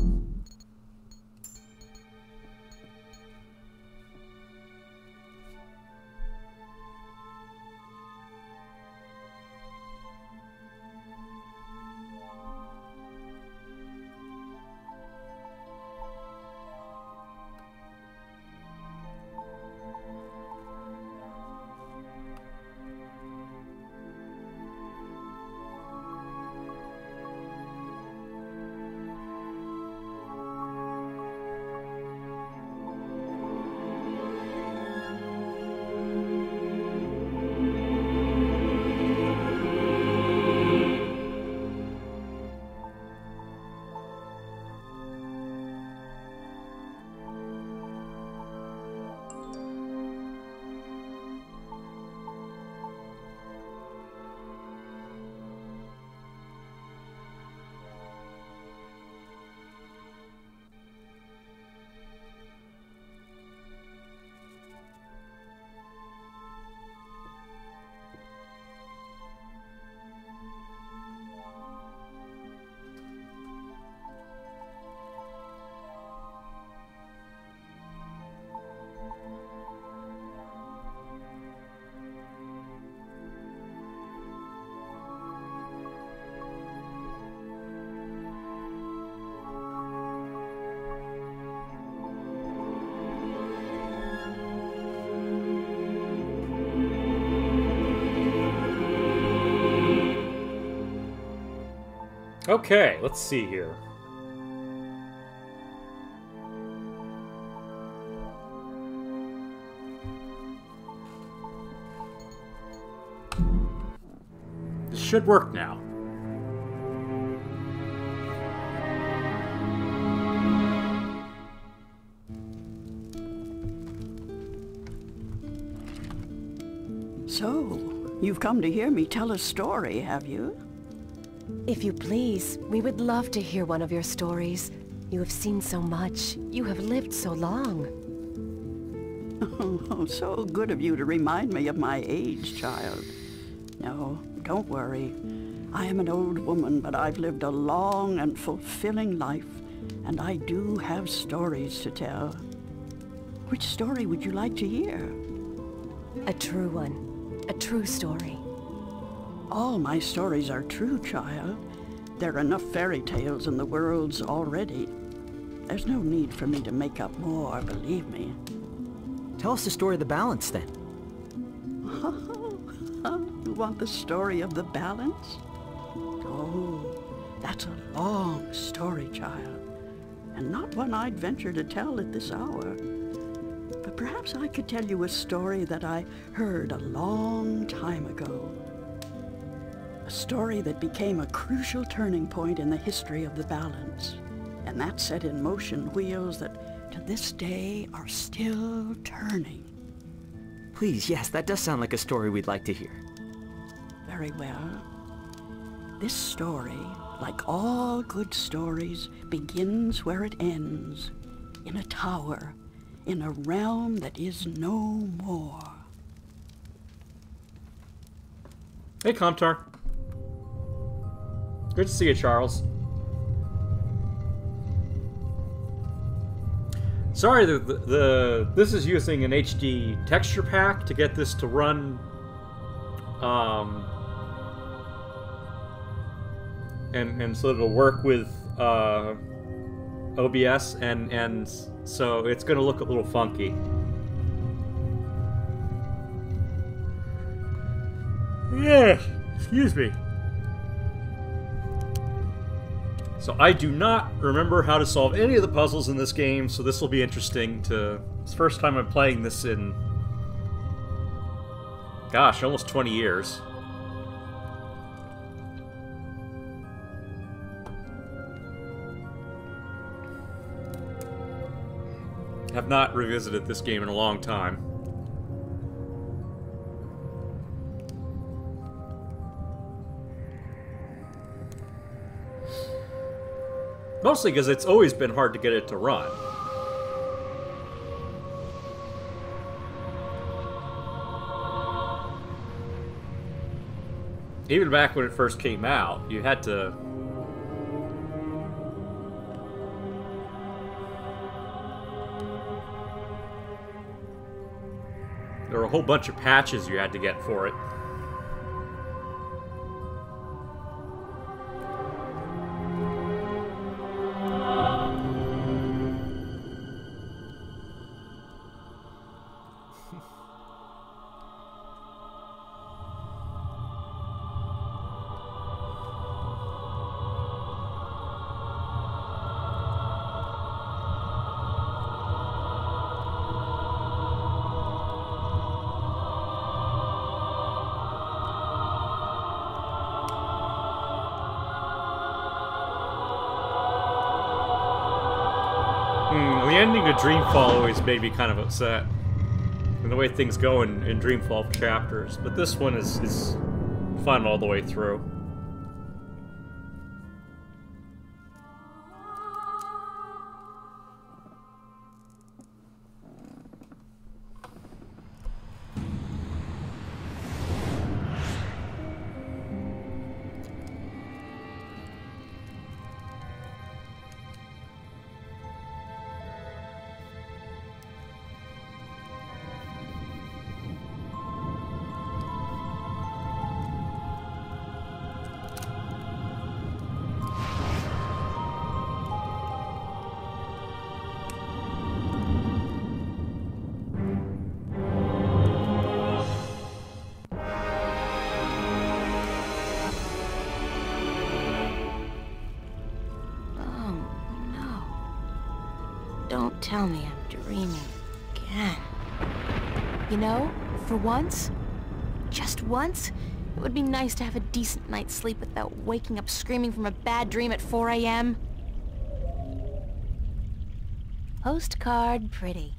you Okay, let's see here. This should work now. So, you've come to hear me tell a story, have you? If you please, we would love to hear one of your stories. You have seen so much. You have lived so long. Oh, so good of you to remind me of my age, child. No, don't worry. I am an old woman, but I've lived a long and fulfilling life, and I do have stories to tell. Which story would you like to hear? A true one. A true story. All my stories are true, child. There are enough fairy tales in the worlds already. There's no need for me to make up more, believe me. Tell us the story of the balance, then. Oh, you want the story of the balance? Oh, that's a long story, child, and not one I'd venture to tell at this hour. But perhaps I could tell you a story that I heard a long time ago. A story that became a crucial turning point in the history of the balance. And that set in motion wheels that to this day are still turning. Please, yes, that does sound like a story we'd like to hear. Very well. This story, like all good stories, begins where it ends. In a tower, in a realm that is no more. Hey, Comtar. Good to see you, Charles. Sorry, the, the, the this is using an HD texture pack to get this to run. Um, and and so it'll work with uh, OBS, and and so it's going to look a little funky. Yeah, excuse me. So I do not remember how to solve any of the puzzles in this game, so this will be interesting to... It's the first time I'm playing this in... Gosh, almost 20 years. Have not revisited this game in a long time. Mostly because it's always been hard to get it to run. Even back when it first came out, you had to... There were a whole bunch of patches you had to get for it. Dreamfall always made me kind of upset. And the way things go in, in Dreamfall chapters. But this one is, is fun all the way through. Tell me I'm dreaming again. You know, for once, just once, it would be nice to have a decent night's sleep without waking up screaming from a bad dream at 4 a.m. Postcard pretty.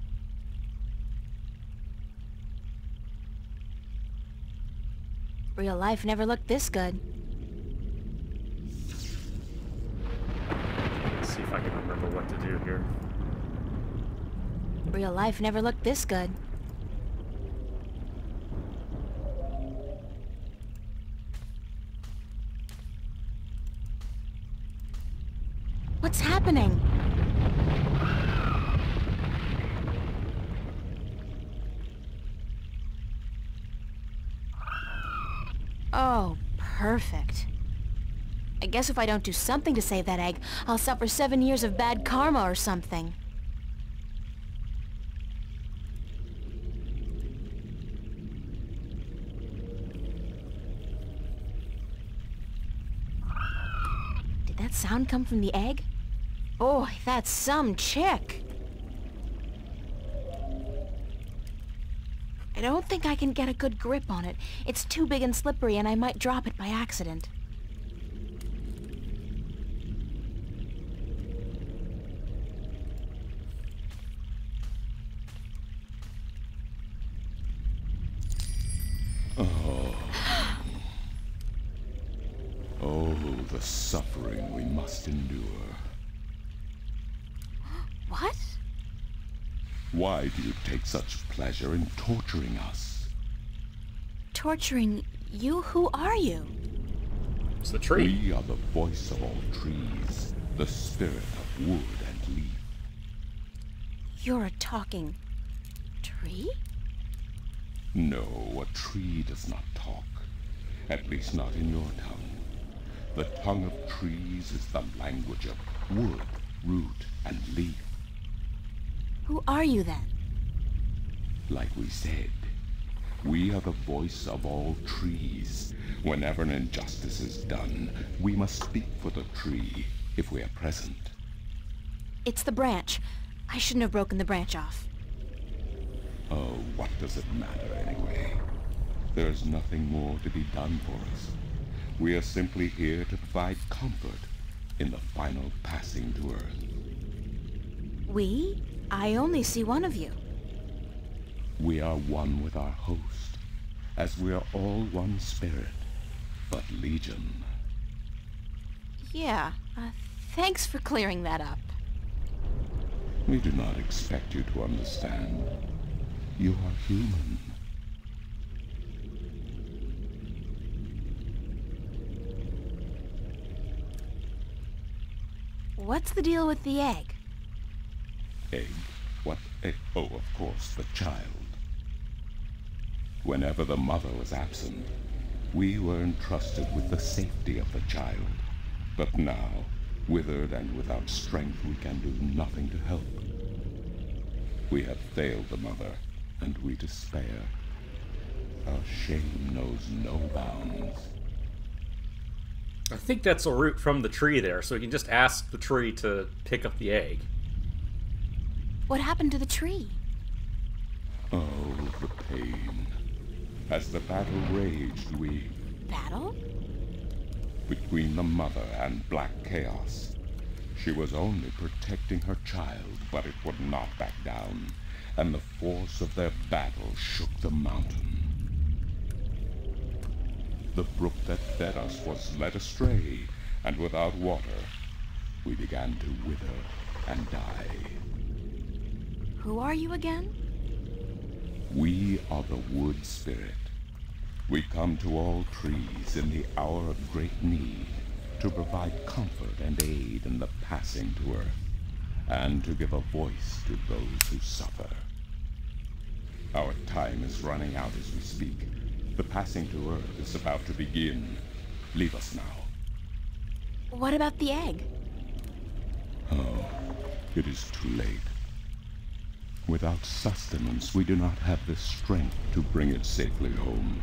Real life never looked this good. Let's see if I can remember what to do here. Real life never looked this good. What's happening? Oh, perfect. I guess if I don't do something to save that egg, I'll suffer seven years of bad karma or something. Did that sound come from the egg? Boy, that's some chick. I don't think I can get a good grip on it. It's too big and slippery and I might drop it by accident. Oh, the suffering we must endure. What? Why do you take such pleasure in torturing us? Torturing you? Who are you? It's the tree. We are the voice of all trees, the spirit of wood and leaf. You're a talking tree? No, a tree does not talk. At least not in your tongue. The tongue of trees is the language of wood, root, and leaf. Who are you then? Like we said, we are the voice of all trees. Whenever an injustice is done, we must speak for the tree if we are present. It's the branch. I shouldn't have broken the branch off. Oh, what does it matter anyway? There is nothing more to be done for us. We are simply here to provide comfort in the final passing to Earth. We? I only see one of you. We are one with our host, as we are all one spirit, but legion. Yeah, uh, thanks for clearing that up. We do not expect you to understand. You are human. What's the deal with the egg? Egg? What egg? Oh, of course, the child. Whenever the mother was absent, we were entrusted with the safety of the child. But now, withered and without strength, we can do nothing to help. We have failed the mother, and we despair. Our shame knows no bounds. I think that's a root from the tree there, so we can just ask the tree to pick up the egg. What happened to the tree? Oh, the pain. As the battle raged, we... Battle? Between the mother and Black Chaos. She was only protecting her child, but it would not back down, and the force of their battle shook the mountain. The brook that fed us was led astray, and without water, we began to wither and die. Who are you again? We are the wood spirit. We come to all trees in the hour of great need to provide comfort and aid in the passing to earth, and to give a voice to those who suffer. Our time is running out as we speak. The passing to earth is about to begin. Leave us now. What about the egg? Oh, it is too late. Without sustenance, we do not have the strength to bring it safely home.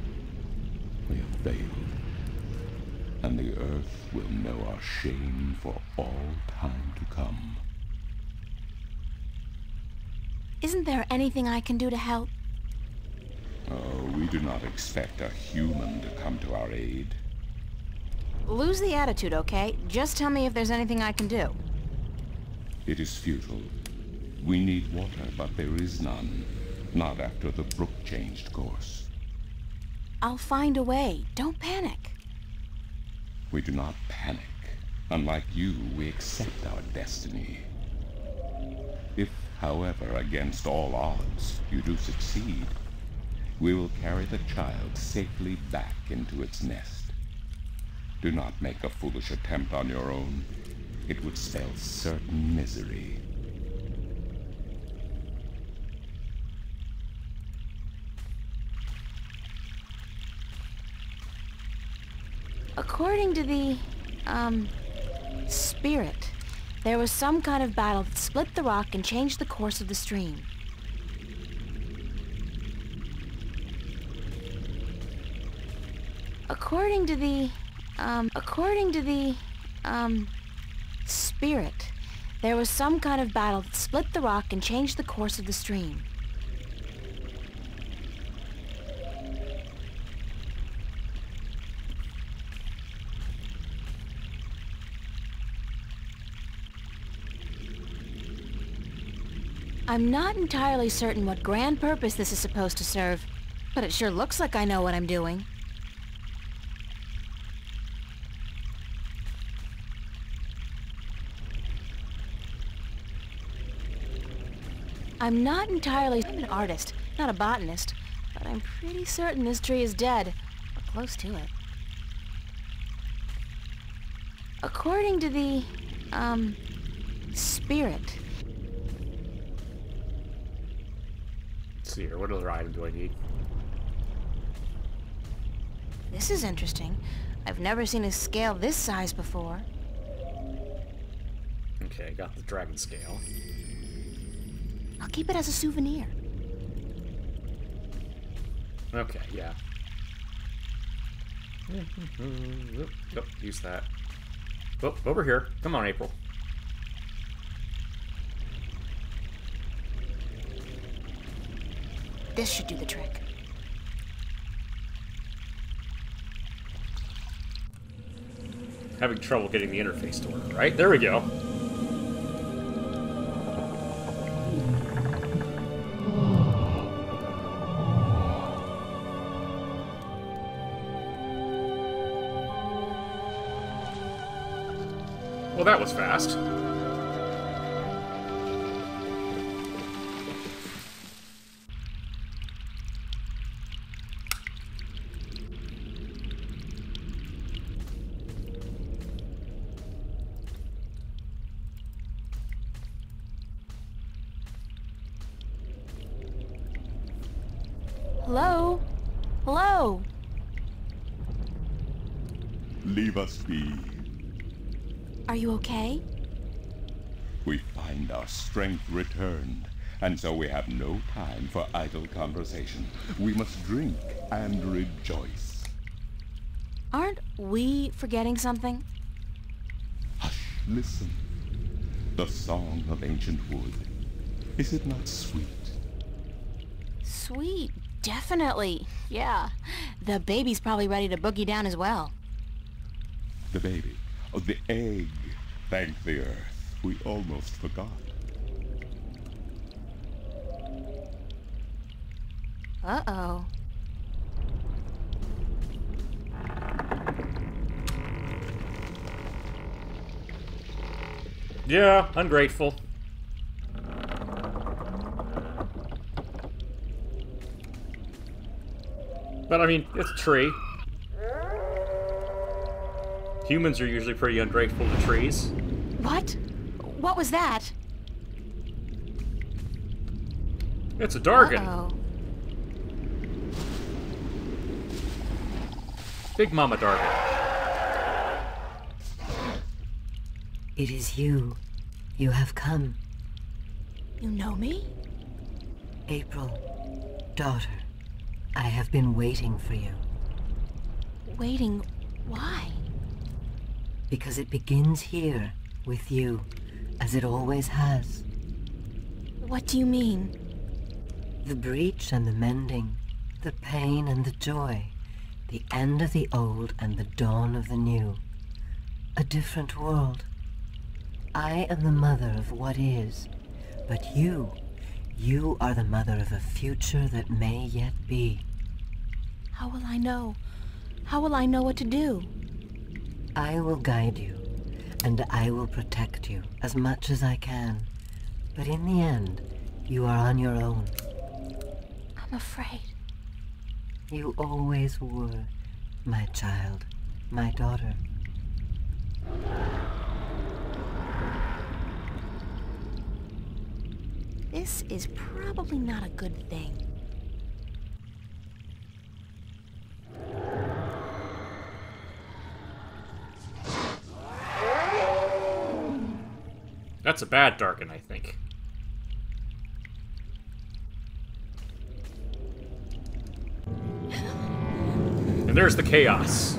We have failed. And the earth will know our shame for all time to come. Isn't there anything I can do to help? Oh, we do not expect a human to come to our aid. Lose the attitude, okay? Just tell me if there's anything I can do. It is futile. We need water, but there is none. Not after the brook changed course. I'll find a way. Don't panic. We do not panic. Unlike you, we accept our destiny. If, however, against all odds, you do succeed, we will carry the child safely back into its nest. Do not make a foolish attempt on your own. It would spell certain misery. According to the, um, spirit, there was some kind of battle that split the rock and changed the course of the stream. According to the, um, according to the, um, spirit, there was some kind of battle that split the rock and changed the course of the stream. I'm not entirely certain what grand purpose this is supposed to serve, but it sure looks like I know what I'm doing. I'm not entirely... I'm an artist, not a botanist, but I'm pretty certain this tree is dead, or close to it. According to the, um, spirit, Let's see here. What other item do I need? This is interesting. I've never seen a scale this size before. Okay, I got the dragon scale. I'll keep it as a souvenir. Okay, yeah. Yep, yep, use that. Oh, over here. Come on, April. This should do the trick. Having trouble getting the interface to work, right? There we go. Well, that was fast. Strength returned, and so we have no time for idle conversation. We must drink and rejoice. Aren't we forgetting something? Hush, listen. The song of ancient wood. Is it not sweet? Sweet. Definitely. Yeah. The baby's probably ready to boogie down as well. The baby. Oh, the egg. Thank the earth. We almost forgot. Uh-oh. Yeah, ungrateful. But I mean, it's a tree. Humans are usually pretty ungrateful to trees. What? What was that? It's a Dargan. Uh-oh. Big Mama Dargan. It is you. You have come. You know me? April, daughter, I have been waiting for you. Waiting. Why? Because it begins here, with you, as it always has. What do you mean? The breach and the mending, the pain and the joy, the end of the old and the dawn of the new. A different world. I am the mother of what is, but you, you are the mother of a future that may yet be. How will I know? How will I know what to do? I will guide you, and I will protect you as much as I can. But in the end, you are on your own. I'm afraid. You always were, my child, my daughter. This is probably not a good thing. That's a bad Dargan, I think. And there's the chaos.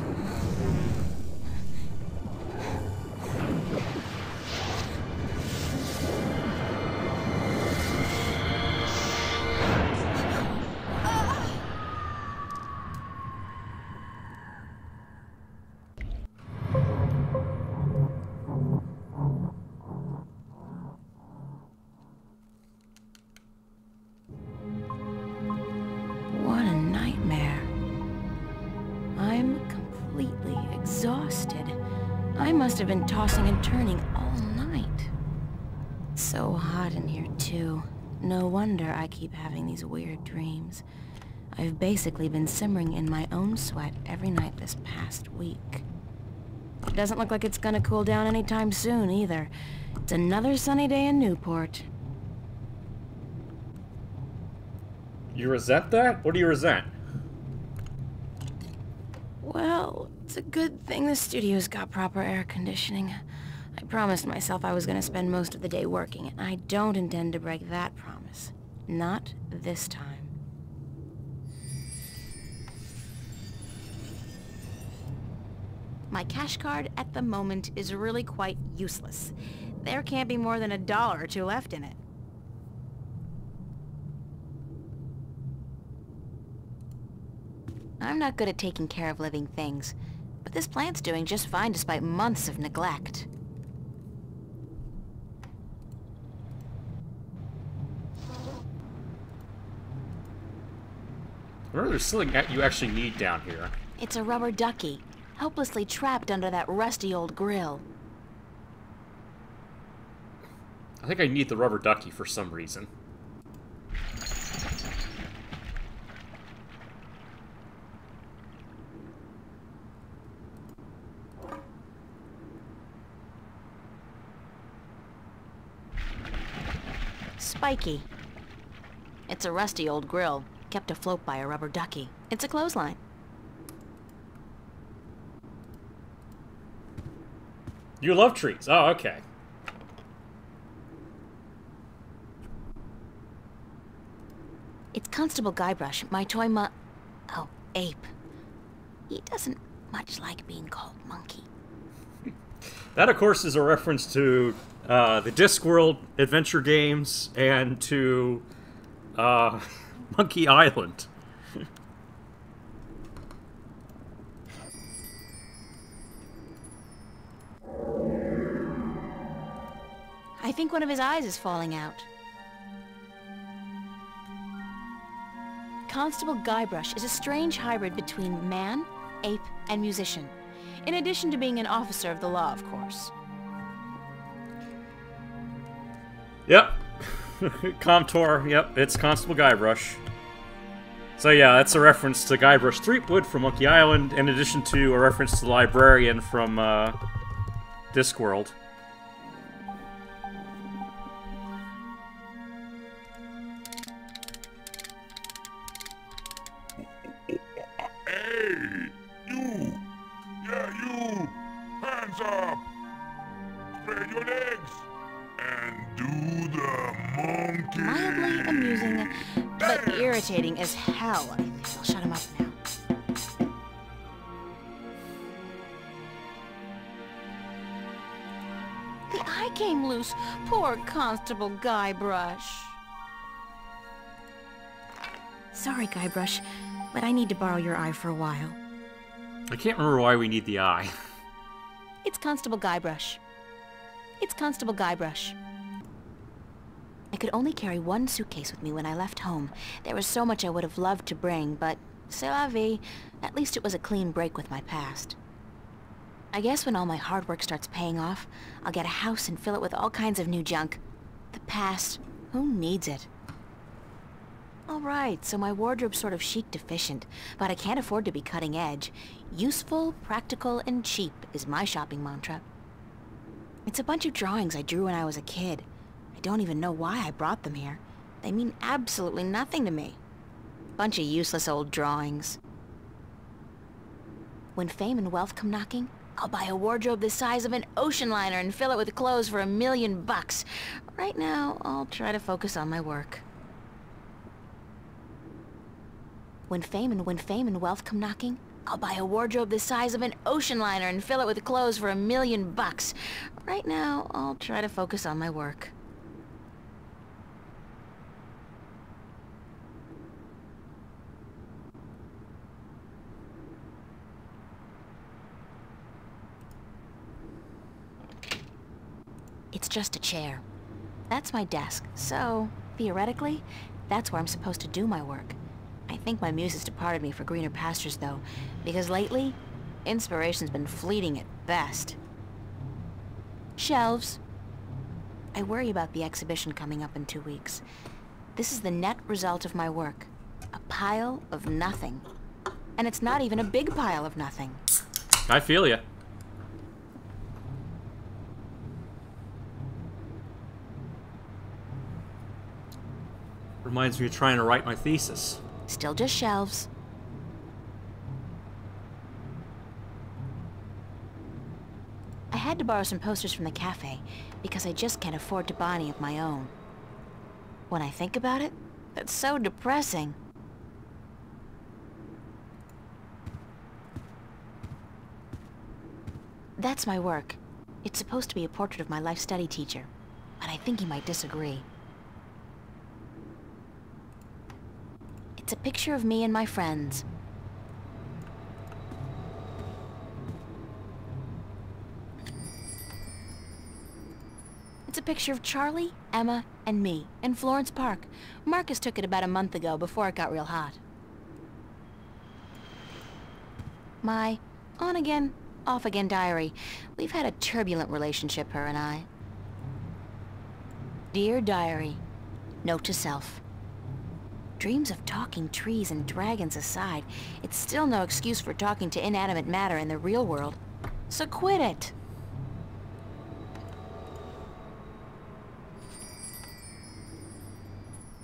Keep having these weird dreams. I've basically been simmering in my own sweat every night this past week. It doesn't look like it's gonna cool down anytime soon, either. It's another sunny day in Newport. You resent that? What do you resent? Well, it's a good thing the studio's got proper air conditioning. I promised myself I was going to spend most of the day working, and I don't intend to break that promise. Not this time. My cash card at the moment is really quite useless. There can't be more than a dollar or two left in it. I'm not good at taking care of living things, but this plant's doing just fine despite months of neglect. There's something that you actually need down here. It's a rubber ducky, helplessly trapped under that rusty old grill. I think I need the rubber ducky for some reason. Spiky. It's a rusty old grill, kept afloat by a rubber ducky. It's a clothesline. You love trees. Oh, okay. It's Constable Guybrush, my toy mu- Oh, ape. He doesn't much like being called monkey. That, of course, is a reference to uh, the Discworld adventure games and to uh, Monkey Island. I think one of his eyes is falling out. Constable Guybrush is a strange hybrid between man, ape, and musician. In addition to being an officer of the law, of course. Yep. Comtor, yep, it's Constable Guybrush. So yeah, that's a reference to Guybrush Threepwood from Monkey Island, in addition to a reference to the librarian from uh, Discworld. Hey! You! Yeah, you! Hands up! Spread your legs! Mildly amusing, but irritating as hell. I think I'll shut him up now. The eye came loose. Poor Constable Guybrush. Sorry, Guybrush, but I need to borrow your eye for a while. I can't remember why we need the eye. It's Constable Guybrush. It's Constable Guybrush. I could only carry one suitcase with me when I left home. There was so much I would have loved to bring, but c'est la vie. At least it was a clean break with my past. I guess when all my hard work starts paying off, I'll get a house and fill it with all kinds of new junk. The past, who needs it? Alright, so my wardrobe's sort of chic deficient, but I can't afford to be cutting edge. Useful, practical, and cheap is my shopping mantra. It's a bunch of drawings I drew when I was a kid. I don't even know why I brought them here. They mean absolutely nothing to me. Bunch of useless old drawings. When fame and wealth come knocking, I'll buy a wardrobe the size of an ocean liner and fill it with clothes for a million bucks. Right now, I'll try to focus on my work. When fame and when fame and wealth come knocking, I'll buy a wardrobe the size of an ocean liner and fill it with clothes for a million bucks. Right now, I'll try to focus on my work. It's just a chair. That's my desk, so, theoretically, that's where I'm supposed to do my work. I think my muse has departed me for greener pastures, though, because lately, inspiration's been fleeting at best. Shelves. I worry about the exhibition coming up in two weeks. This is the net result of my work. A pile of nothing. And it's not even a big pile of nothing. I feel ya. Reminds me of trying to write my thesis. Still just shelves. I had to borrow some posters from the cafe, because I just can't afford to buy any of my own. When I think about it, that's so depressing. That's my work. It's supposed to be a portrait of my life study teacher, but I think he might disagree. It's a picture of me and my friends. It's a picture of Charlie, Emma, and me in Florence Park. Marcus took it about a month ago before it got real hot. My on-again, off-again diary. We've had a turbulent relationship, her and I. Dear Diary, note to self. Dreams of talking trees and dragons aside, it's still no excuse for talking to inanimate matter in the real world. So quit it!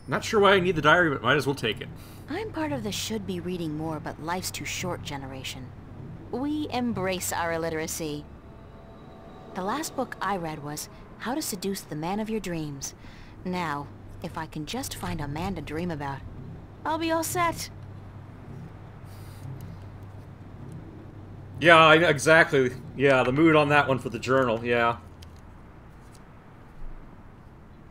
Not sure why I need the diary, but might as well take it. I'm part of the should be reading more but life's too short generation. We embrace our illiteracy. The last book I read was How to Seduce the Man of Your Dreams. Now, if I can just find a man to dream about, I'll be all set. Yeah, I, exactly. Yeah, the mood on that one for the journal, yeah.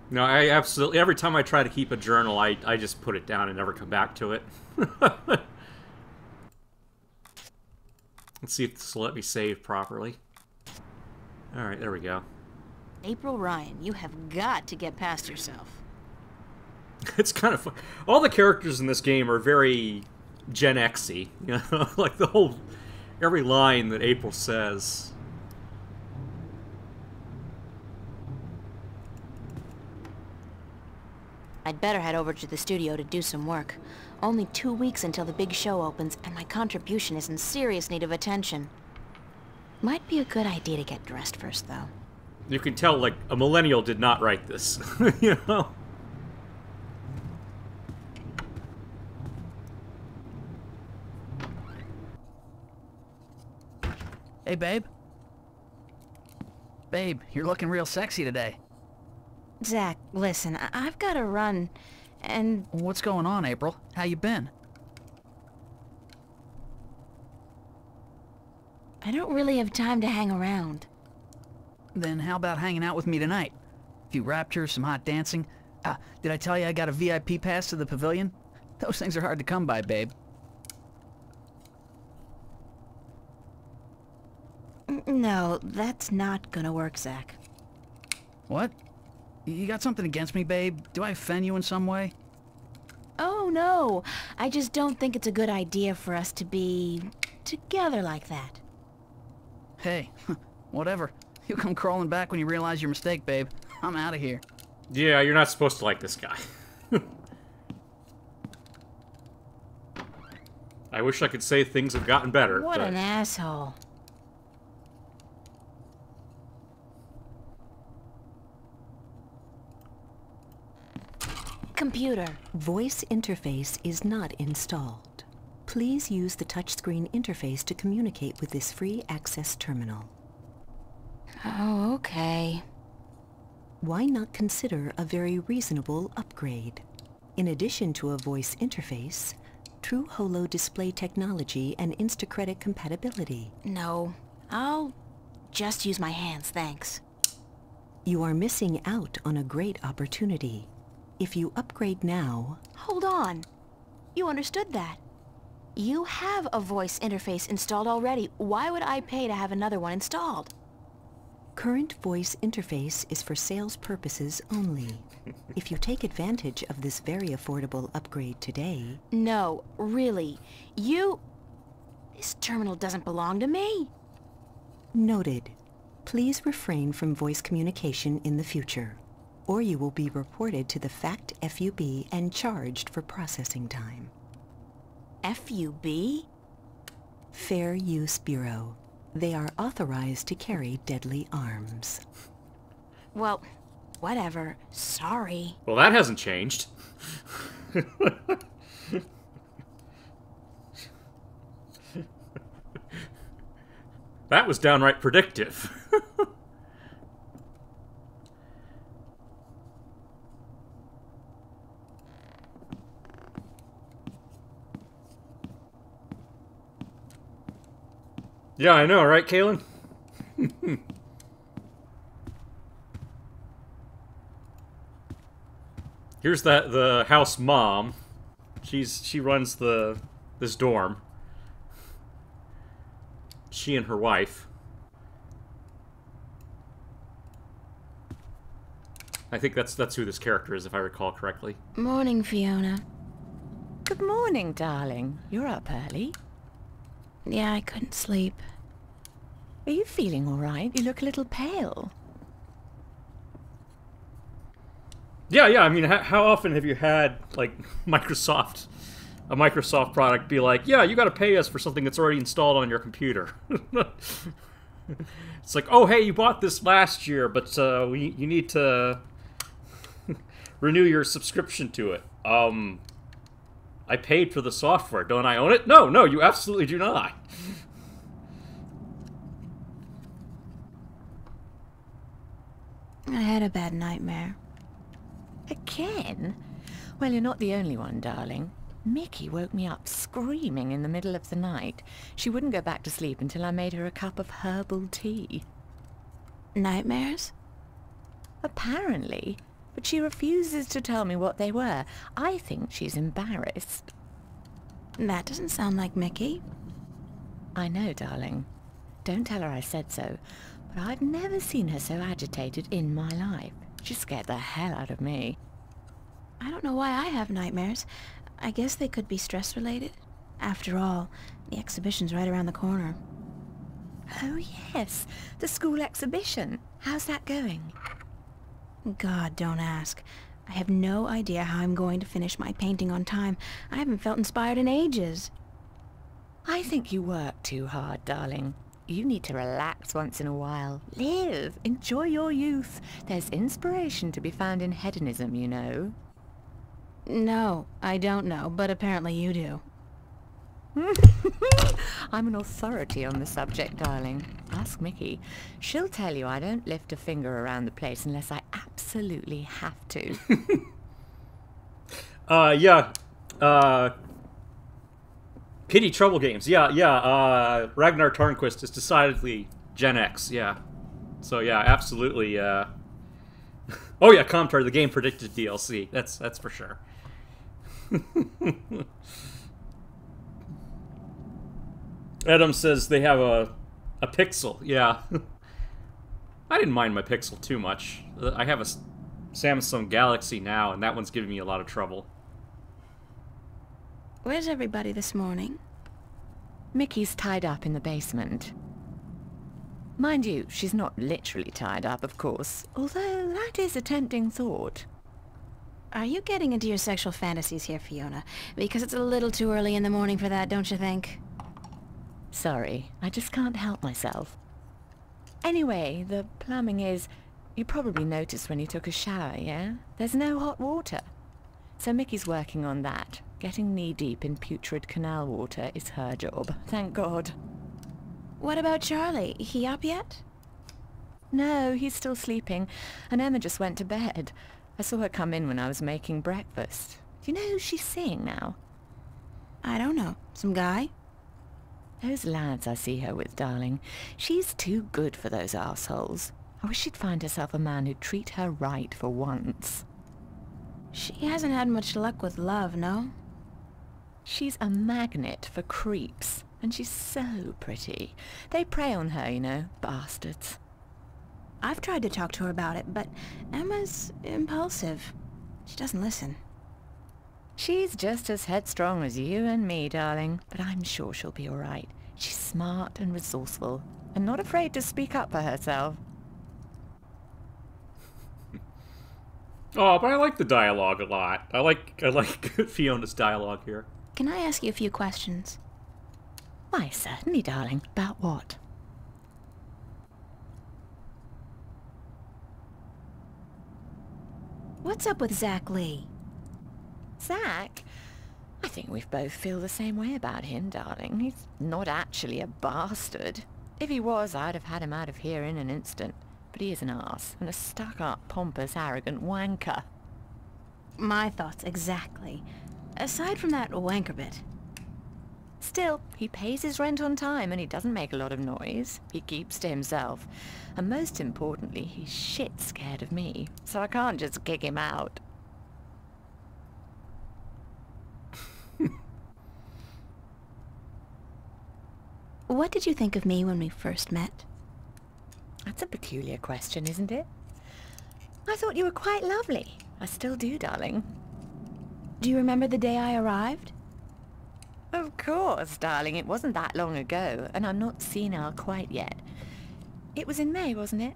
No, I absolutely. Every time I try to keep a journal, I, I just put it down and never come back to it. Let's see if this will let me save properly. Alright, there we go. April Ryan, you have got to get past yourself. It's kind of fun. All the characters in this game are very Gen X-y. You know, like the whole... Every line that April says I'd better head over to the studio to do some work. Only two weeks until the big show opens, and my contribution is in serious need of attention. Might be a good idea to get dressed first, though. You can tell, like, a millennial did not write this, you know? Hey, babe. Babe, you're looking real sexy today. Zack, listen, I I've got to run, and... What's going on, April? How you been? I don't really have time to hang around. Then how about hanging out with me tonight? A few raptures, some hot dancing. Ah, did I tell you I got a VIP pass to the pavilion? Those things are hard to come by, babe. No, that's not gonna work, Zack. What? You got something against me, babe? Do I offend you in some way? Oh, no. I just don't think it's a good idea for us to be... together like that. Hey, whatever. You'll come crawling back when you realize your mistake, babe. I'm out of here. Yeah, you're not supposed to like this guy. I wish I could say things have gotten better, What but... an asshole. Computer. Voice interface is not installed. Please use the touchscreen interface to communicate with this free access terminal. Oh, okay. Why not consider a very reasonable upgrade? In addition to a voice interface, true holo display technology and Instacredit compatibility. No. I'll just use my hands, thanks. You are missing out on a great opportunity. If you upgrade now, Hold on. You understood that. You have a voice interface installed already. Why would I pay to have another one installed? current voice interface is for sales purposes only. if you take advantage of this very affordable upgrade today, No, really. You... This terminal doesn't belong to me. Noted. Please refrain from voice communication in the future, or you will be reported to the FACT FUB and charged for processing time. FUB? Fair Use Bureau. They are authorized to carry deadly arms. Well, whatever. Sorry. Well, that hasn't changed. that was downright predictive. Yeah, I know, right, Kalen? Here's that the house mom. She's she runs the this dorm. She and her wife. I think that's that's who this character is, if I recall correctly. Morning, Fiona. Good morning, darling. You're up early. Yeah, I couldn't sleep. Are you feeling all right? You look a little pale. Yeah, yeah. I mean, how, how often have you had like Microsoft, a Microsoft product, be like, "Yeah, you got to pay us for something that's already installed on your computer." it's like, "Oh, hey, you bought this last year, but uh, we you need to renew your subscription to it. Um, I paid for the software. Don't I own it? No, no, you absolutely do not. I had a bad nightmare. Again? Well, you're not the only one, darling. Mickey woke me up screaming in the middle of the night. She wouldn't go back to sleep until I made her a cup of herbal tea. Nightmares? Apparently. But she refuses to tell me what they were. I think she's embarrassed. That doesn't sound like Mickey. I know, darling. Don't tell her I said so. I've never seen her so agitated in my life. She scared the hell out of me. I don't know why I have nightmares. I guess they could be stress-related. After all, the exhibition's right around the corner. Oh, yes. The school exhibition. How's that going? God, don't ask. I have no idea how I'm going to finish my painting on time. I haven't felt inspired in ages. I think you work too hard, darling. You need to relax once in a while. Live. Enjoy your youth. There's inspiration to be found in hedonism, you know. No, I don't know, but apparently you do. I'm an authority on the subject, darling. Ask Mickey. She'll tell you I don't lift a finger around the place unless I absolutely have to. uh, yeah. Uh, Pity Trouble Games. Yeah, yeah. Uh, Ragnar Tornquist is decidedly Gen X. Yeah. So yeah, absolutely. Uh... oh yeah, Comtar, the game predicted DLC. That's that's for sure. Adam says they have a a Pixel. Yeah. I didn't mind my Pixel too much. I have a Samsung Galaxy now, and that one's giving me a lot of trouble. Where's everybody this morning? Mickey's tied up in the basement. Mind you, she's not literally tied up, of course, although that is a tempting thought. Are you getting into your sexual fantasies here, Fiona? Because it's a little too early in the morning for that, don't you think? Sorry, I just can't help myself. Anyway, the plumbing is... You probably noticed when you took a shower, yeah? There's no hot water. So Mickey's working on that. Getting knee-deep in putrid canal water is her job, thank God. What about Charlie? He up yet? No, he's still sleeping, and Emma just went to bed. I saw her come in when I was making breakfast. Do you know who she's seeing now? I don't know. Some guy? Those lads I see her with, darling. She's too good for those assholes. I wish she'd find herself a man who'd treat her right for once. She hasn't had much luck with love, no? She's a magnet for creeps, and she's so pretty. They prey on her, you know, bastards. I've tried to talk to her about it, but Emma's impulsive. She doesn't listen. She's just as headstrong as you and me, darling, but I'm sure she'll be all right. She's smart and resourceful, and not afraid to speak up for herself. oh, but I like the dialogue a lot. I like I like Fiona's dialogue here. Can I ask you a few questions? Why, certainly, darling. About what? What's up with Zack Lee? Zack? I think we both feel the same way about him, darling. He's not actually a bastard. If he was, I'd have had him out of here in an instant. But he is an ass, and a stuck-up, pompous, arrogant wanker. My thoughts, exactly. Aside from that wanker bit. Still, he pays his rent on time and he doesn't make a lot of noise. He keeps to himself. And most importantly, he's shit scared of me, so I can't just kick him out. What did you think of me when we first met? That's a peculiar question, isn't it? I thought you were quite lovely. I still do, darling. Do you remember the day I arrived? Of course, darling. It wasn't that long ago, and I'm not senile quite yet. It was in May, wasn't it?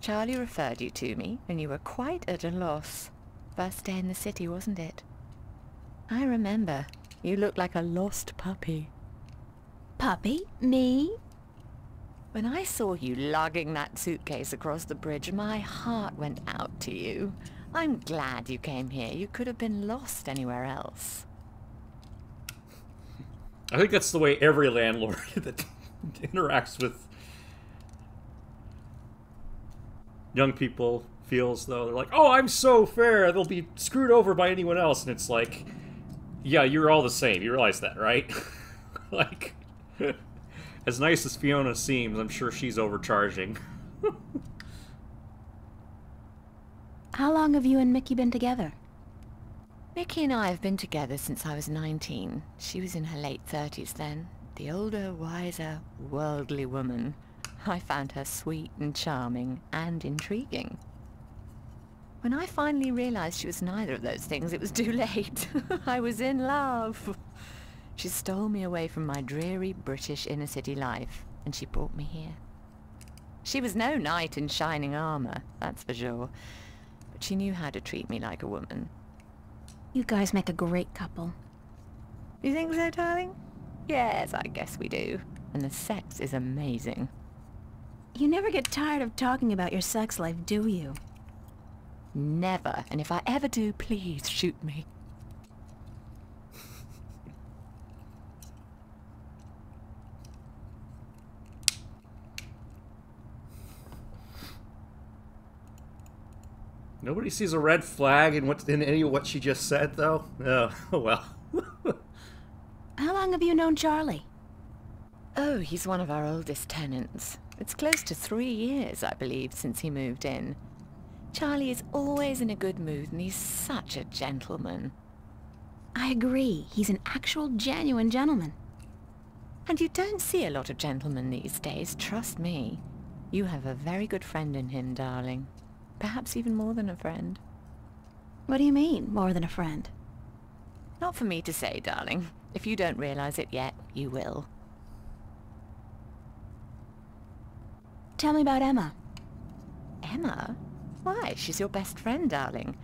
Charlie referred you to me, and you were quite at a loss. First day in the city, wasn't it? I remember. You looked like a lost puppy. Puppy? Me? When I saw you lugging that suitcase across the bridge, my heart went out to you. I'm glad you came here. You could have been lost anywhere else. I think that's the way every landlord that interacts with young people feels, though. They're like, oh, I'm so fair, they'll be screwed over by anyone else. And it's like, yeah, you're all the same. You realize that, right? like, as nice as Fiona seems, I'm sure she's overcharging. How long have you and Mickey been together? Mickey and I have been together since I was 19. She was in her late 30s then. The older, wiser, worldly woman. I found her sweet and charming and intriguing. When I finally realized she was neither of those things, it was too late. I was in love. She stole me away from my dreary British inner-city life, and she brought me here. She was no knight in shining armor, that's for sure. She knew how to treat me like a woman. You guys make a great couple. You think so, darling? Yes, I guess we do. And the sex is amazing. You never get tired of talking about your sex life, do you? Never. And if I ever do, please shoot me. Nobody sees a red flag in what in any of what she just said, though. Oh, well. How long have you known Charlie? Oh, he's one of our oldest tenants. It's close to three years, I believe, since he moved in. Charlie is always in a good mood, and he's such a gentleman. I agree. He's an actual genuine gentleman. And you don't see a lot of gentlemen these days, trust me. You have a very good friend in him, darling. Perhaps even more than a friend. What do you mean, more than a friend? Not for me to say, darling. If you don't realize it yet, you will. Tell me about Emma. Emma? Why, she's your best friend, darling.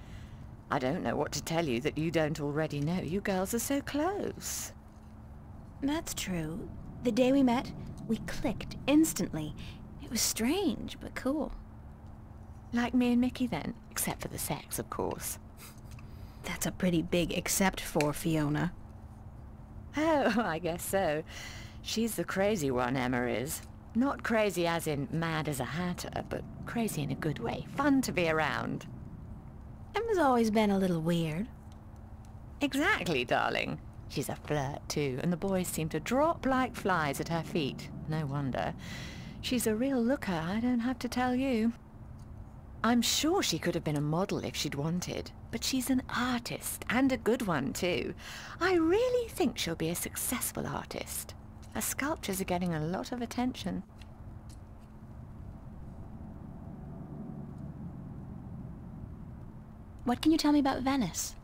I don't know what to tell you that you don't already know. You girls are so close. That's true. The day we met, we clicked instantly. It was strange, but cool. Like me and Mickey then, except for the sex, of course. That's a pretty big except for Fiona. Oh, I guess so. She's the crazy one, Emma is. Not crazy as in mad as a hatter, but crazy in a good way. Fun to be around. Emma's always been a little weird. Exactly, darling. She's a flirt, too, and the boys seem to drop like flies at her feet. No wonder. She's a real looker, I don't have to tell you. I'm sure she could have been a model if she'd wanted, but she's an artist, and a good one, too. I really think she'll be a successful artist. Her sculptures are getting a lot of attention. What can you tell me about Venice?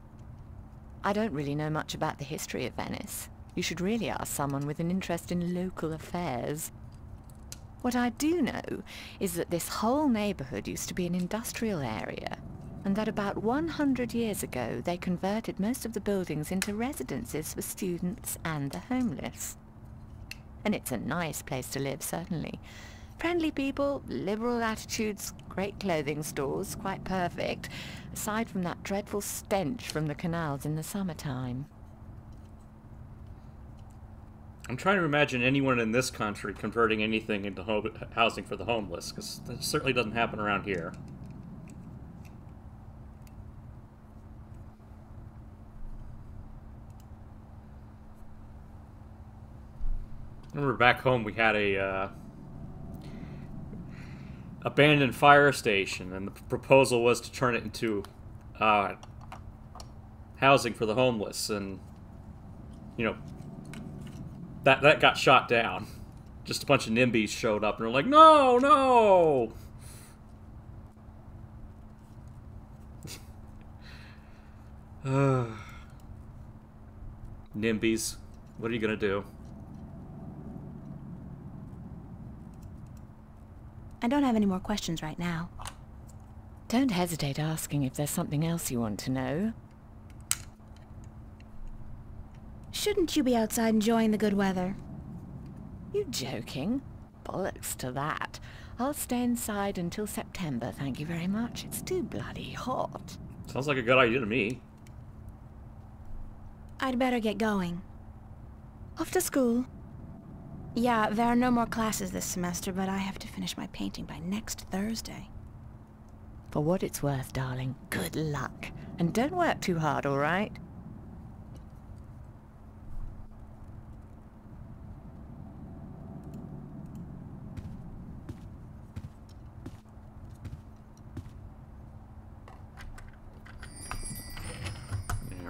I don't really know much about the history of Venice. You should really ask someone with an interest in local affairs. What I do know is that this whole neighborhood used to be an industrial area, and that about 100 years ago they converted most of the buildings into residences for students and the homeless. And it's a nice place to live, certainly. Friendly people, liberal attitudes, great clothing stores, quite perfect, aside from that dreadful stench from the canals in the summertime. I'm trying to imagine anyone in this country converting anything into ho housing for the homeless, because that certainly doesn't happen around here. remember back home we had a uh, abandoned fire station, and the proposal was to turn it into uh, housing for the homeless, and you know that that got shot down. Just a bunch of NIMBYs showed up and were like, "No, no." NIMBYs, what are you gonna do? I don't have any more questions right now. Don't hesitate asking if there's something else you want to know. Shouldn't you be outside enjoying the good weather? You joking? Bollocks to that. I'll stay inside until September, thank you very much. It's too bloody hot. Sounds like a good idea to me. I'd better get going. Off to school. Yeah, there are no more classes this semester, but I have to finish my painting by next Thursday. For what it's worth, darling, good luck. And don't work too hard, all right?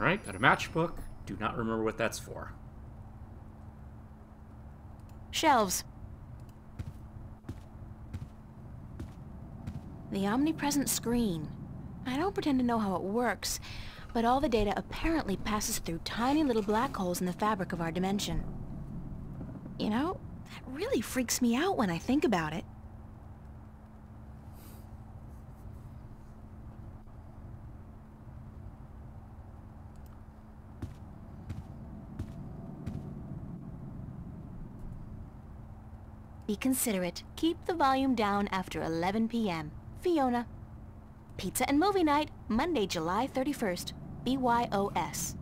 Alright, got a matchbook. Do not remember what that's for. Shelves. The omnipresent screen. I don't pretend to know how it works, but all the data apparently passes through tiny little black holes in the fabric of our dimension. You know, that really freaks me out when I think about it. Be considerate. Keep the volume down after 11 p.m. Fiona. Pizza and movie night, Monday, July 31st. BYOS.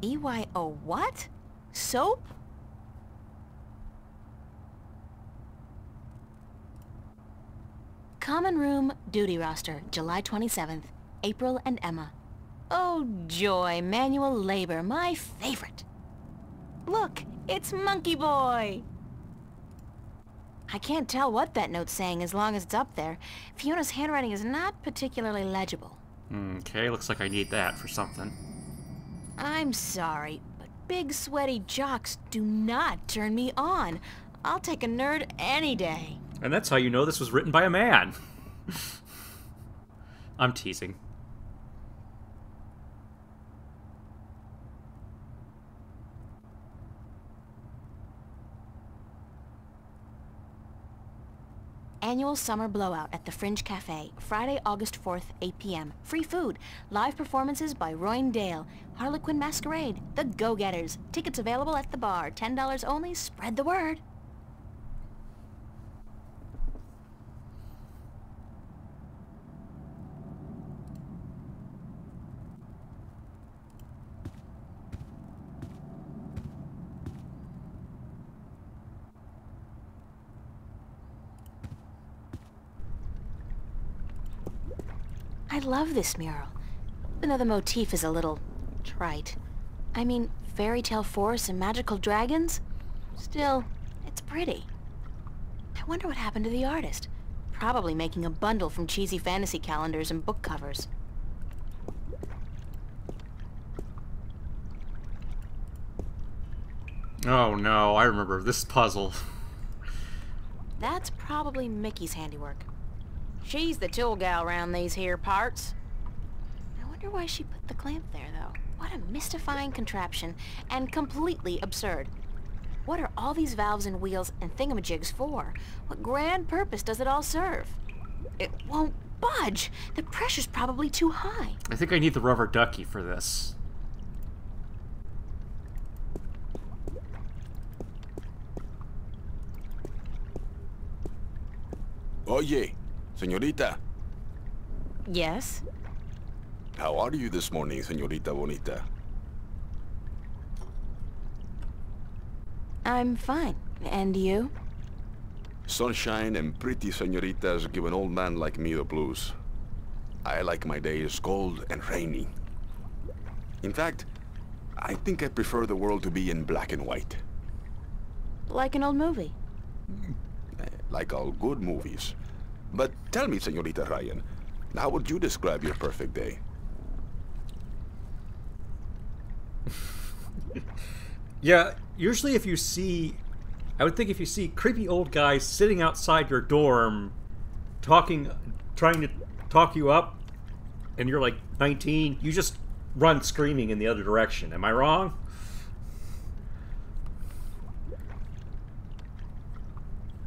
BYO what? Soap? Common Room Duty Roster, July 27th. April and Emma. Oh joy, manual labor, my favorite. Look, it's Monkey Boy! I can't tell what that note's saying as long as it's up there. Fiona's handwriting is not particularly legible. Okay, looks like I need that for something. I'm sorry, but big sweaty jocks do not turn me on. I'll take a nerd any day. And that's how you know this was written by a man. I'm teasing. Annual Summer Blowout at the Fringe Cafe, Friday, August 4th, 8 p.m. Free food. Live performances by Royne Dale. Harlequin Masquerade. The Go-Getters. Tickets available at the bar. $10 only. Spread the word. I love this mural. Even though the motif is a little trite. I mean, fairy tale forests and magical dragons? Still, it's pretty. I wonder what happened to the artist. Probably making a bundle from cheesy fantasy calendars and book covers. Oh no, I remember this puzzle. That's probably Mickey's handiwork. She's the tool gal around these here parts. I wonder why she put the clamp there, though. What a mystifying contraption, and completely absurd. What are all these valves and wheels and thingamajigs for? What grand purpose does it all serve? It won't budge. The pressure's probably too high. I think I need the rubber ducky for this. Oh, Oye, señorita. Yes? How are you this morning, señorita bonita? I'm fine. And you? Sunshine and pretty señoritas give an old man like me the blues. I like my days cold and rainy. In fact, I think I prefer the world to be in black and white. Like an old movie. Eh, like all good movies. But tell me, Senorita Ryan, how would you describe your perfect day? Yeah, usually if you see... I would think if you see creepy old guys sitting outside your dorm, talking, trying to talk you up, and you're like 19, you just run screaming in the other direction. Am I wrong?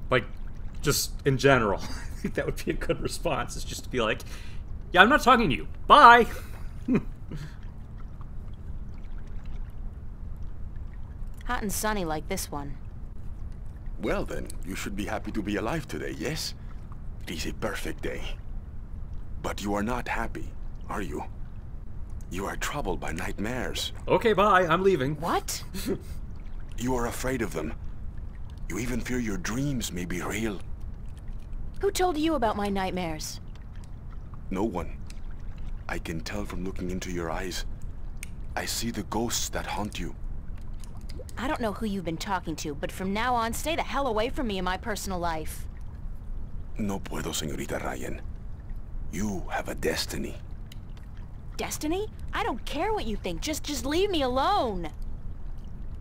Like, just in general. I think that would be a good response, is just to be like, yeah, I'm not talking to you. Bye! Hot and sunny like this one. Well then, you should be happy to be alive today, yes? It is a perfect day. But you are not happy, are you? You are troubled by nightmares. Okay, bye. I'm leaving. What? You are afraid of them. You even fear your dreams may be real. Who told you about my nightmares? No one. I can tell from looking into your eyes. I see the ghosts that haunt you. I don't know who you've been talking to, but from now on, stay the hell away from me in my personal life. No puedo, señorita Ryan. You have a destiny. Destiny? I don't care what you think. Just, just leave me alone.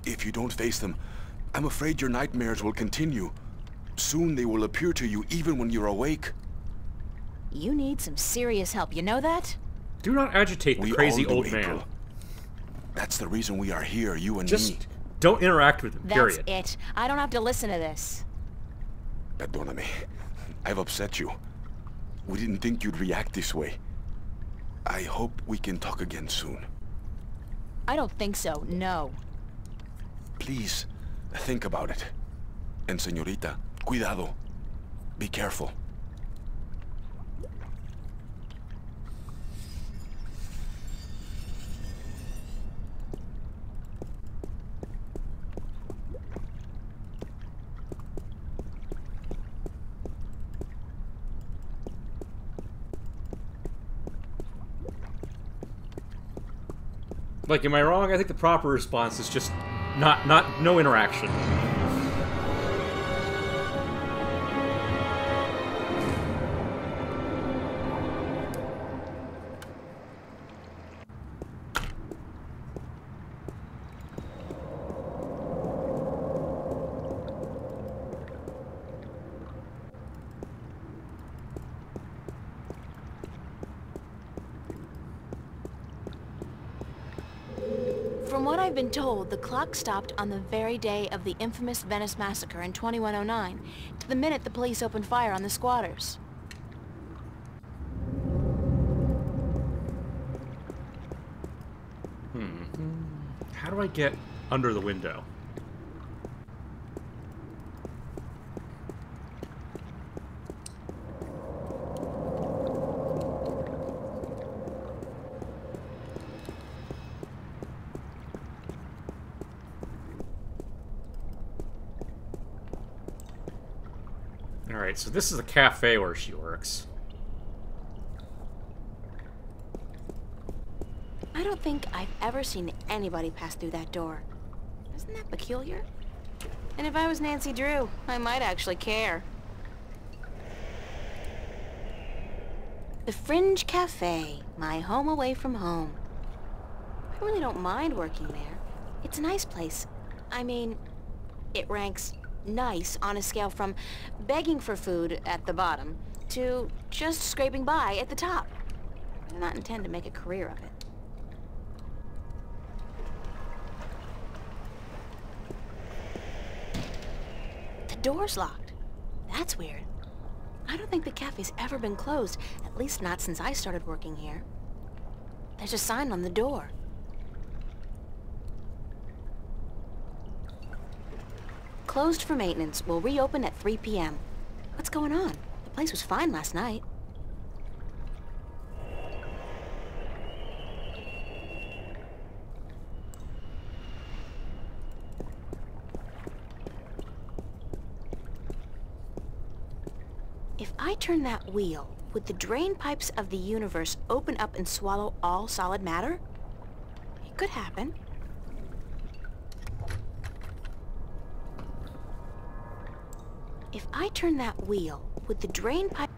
If you don't face them, I'm afraid your nightmares will continue. Soon they will appear to you even when you're awake. You need some serious help, you know that? Do not agitate the We crazy old April. man. That's the reason we are here, you and Just me. don't interact with him, That's period. it. I don't have to listen to this. Perdóname. I've upset you. We didn't think you'd react this way. I hope we can talk again soon. I don't think so, no. Please, think about it. And señorita, cuidado. Be careful. Like, am I wrong? I think the proper response is just not, not, no interaction. I've been told, the clock stopped on the very day of the infamous Venice massacre in 2109, to the minute the police opened fire on the squatters. Hmm. How do I get under the window? Alright, so this is the cafe where she works. I don't think I've ever seen anybody pass through that door. Isn't that peculiar? And if I was Nancy Drew, I might actually care. The Fringe Cafe, my home away from home. I really don't mind working there. It's a nice place. I mean, it ranks nice on a scale from begging for food at the bottom to just scraping by at the top. I do not intend to make a career of it. The door's locked. That's weird. I don't think the cafe's ever been closed, at least not since I started working here. There's a sign on the door. Closed for maintenance. Will reopen at 3 p.m. What's going on? The place was fine last night. If I turn that wheel, would the drain pipes of the universe open up and swallow all solid matter? It could happen. If I turn that wheel, would the drain pipe...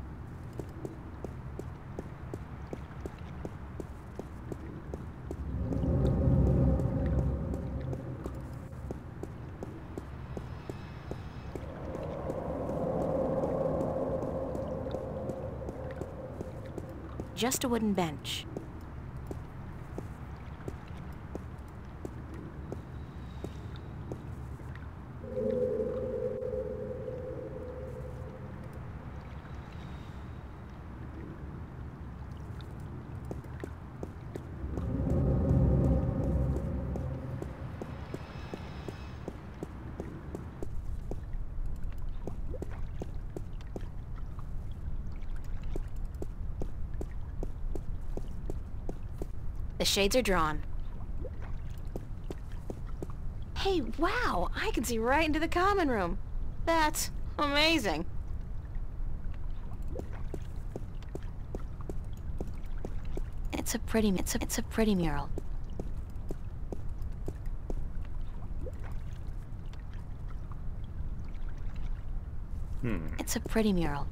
Just a wooden bench. Shades are drawn. Hey, wow! I can see right into the common room. That's amazing. It's a pretty, it's a, it's a pretty mural. Hmm. It's a pretty mural.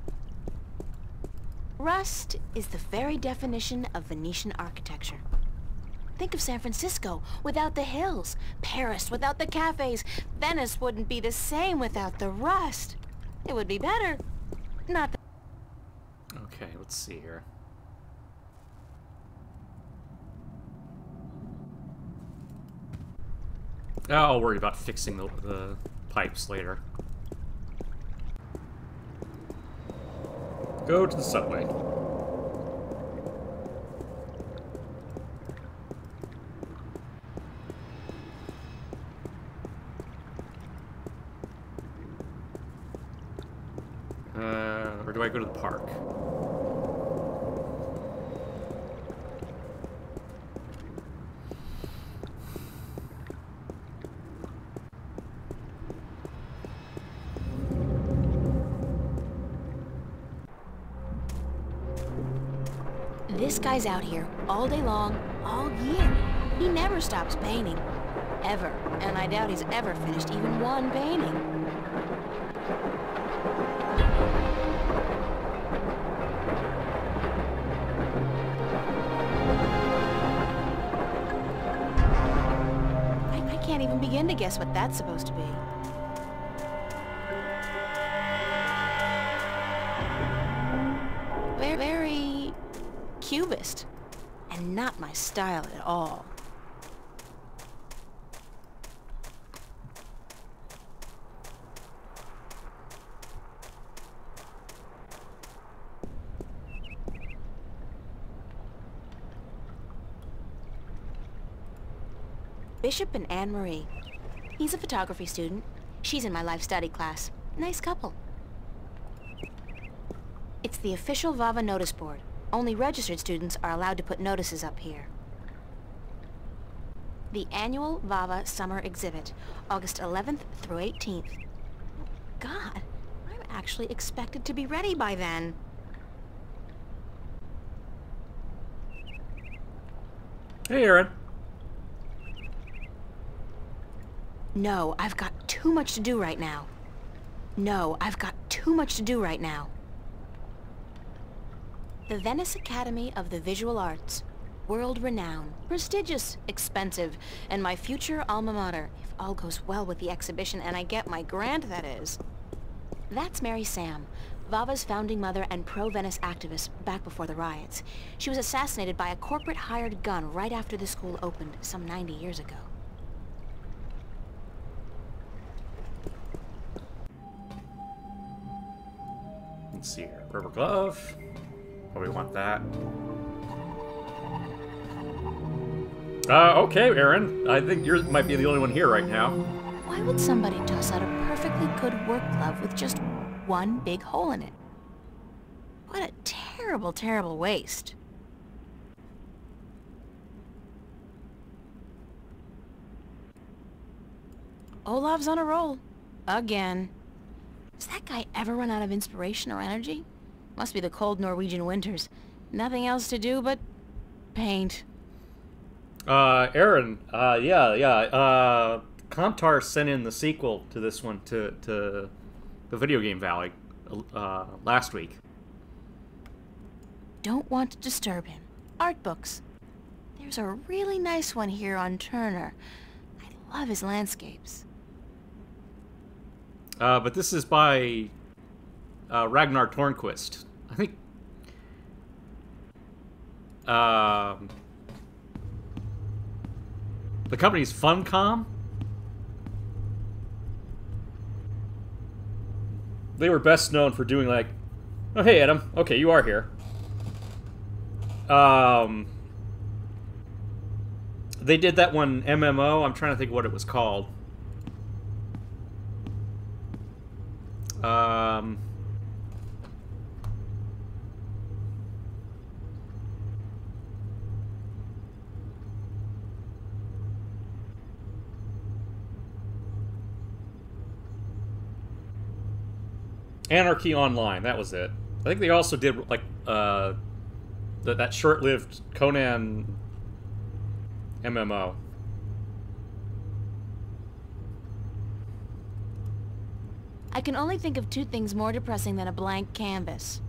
Rust is the very definition of Venetian architecture. Think of San Francisco without the hills, Paris without the cafes. Venice wouldn't be the same without the rust. It would be better. Not Okay, let's see here. Oh, I'll worry about fixing the, the pipes later. Go to the subway. Uh, or do I go to the park? This guy's out here all day long, all year. He never stops painting. Ever. And I doubt he's ever finished even one painting. Guess what that's supposed to be. Very, very cubist. And not my style at all. Bishop and Anne Marie. He's a photography student. She's in my life study class. Nice couple. It's the official VAVA notice board. Only registered students are allowed to put notices up here. The annual VAVA summer exhibit, August 11th through 18th. God, I'm actually expected to be ready by then. Hey, Aaron. No, I've got too much to do right now. No, I've got too much to do right now. The Venice Academy of the Visual Arts. World renowned, prestigious, expensive, and my future alma mater, if all goes well with the exhibition and I get my grant, that is. That's Mary Sam, Vava's founding mother and pro-Venice activist back before the riots. She was assassinated by a corporate hired gun right after the school opened some 90 years ago. See here. Rubber glove. Oh, we want that. Uh, okay, Aaron. I think you might be the only one here right now. Why would somebody toss out a perfectly good work glove with just one big hole in it? What a terrible, terrible waste. Olaf's on a roll. Again. Does that guy ever run out of inspiration or energy? Must be the cold Norwegian winters. Nothing else to do but paint. Uh, Aaron, uh, yeah, yeah, uh, Comtar sent in the sequel to this one to, to the Video Game Valley, uh, last week. Don't want to disturb him. Art books. There's a really nice one here on Turner. I love his landscapes. Uh, but this is by uh, Ragnar Tornquist. I think. Um, the company's Funcom. They were best known for doing like, oh hey Adam, okay you are here. Um, they did that one MMO. I'm trying to think what it was called. Um, Anarchy Online, that was it. I think they also did, like, uh, that, that short-lived Conan MMO. I can only think of two things more depressing than a blank canvas.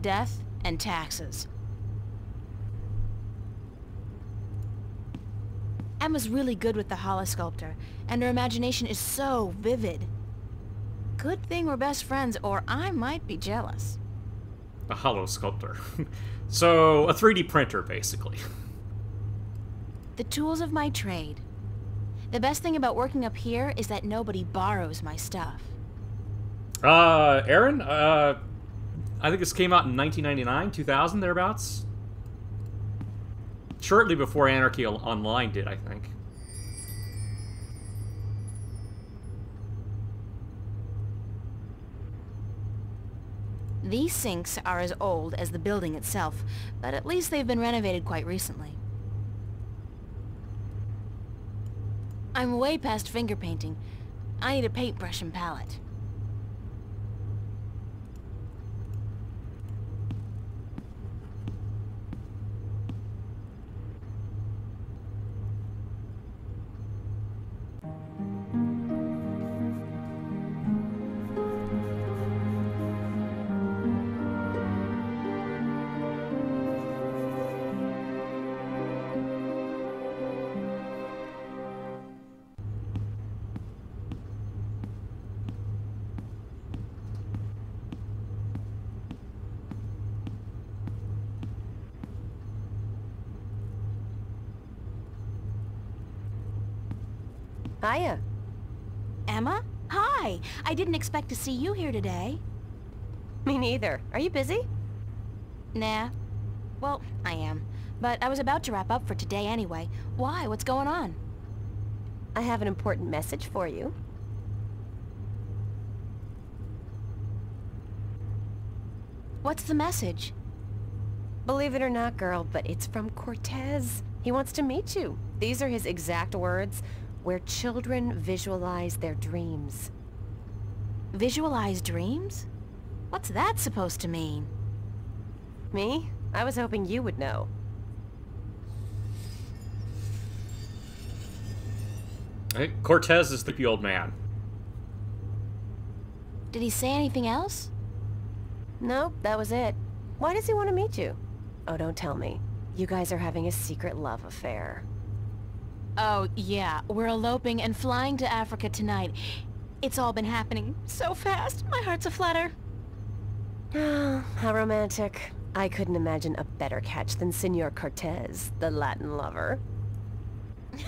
Death and taxes. Emma's really good with the holosculptor, and her imagination is so vivid. Good thing we're best friends, or I might be jealous. A hollow sculptor. so, a 3D printer, basically. The tools of my trade. The best thing about working up here is that nobody borrows my stuff. Uh, Aaron, uh, I think this came out in 1999, 2000, thereabouts. Shortly before Anarchy Online did, I think. These sinks are as old as the building itself, but at least they've been renovated quite recently. I'm way past finger painting. I need a paintbrush and palette. Hiya. Emma? Hi! I didn't expect to see you here today. Me neither. Are you busy? Nah. Well, I am. But I was about to wrap up for today anyway. Why? What's going on? I have an important message for you. What's the message? Believe it or not, girl, but it's from Cortez. He wants to meet you. These are his exact words where children visualize their dreams. Visualize dreams? What's that supposed to mean? Me? I was hoping you would know. Hey, Cortez is the old man. Did he say anything else? Nope, that was it. Why does he want to meet you? Oh, don't tell me. You guys are having a secret love affair. Oh, yeah. We're eloping and flying to Africa tonight. It's all been happening so fast. My heart's a flutter. How romantic. I couldn't imagine a better catch than Senor Cortez, the Latin lover.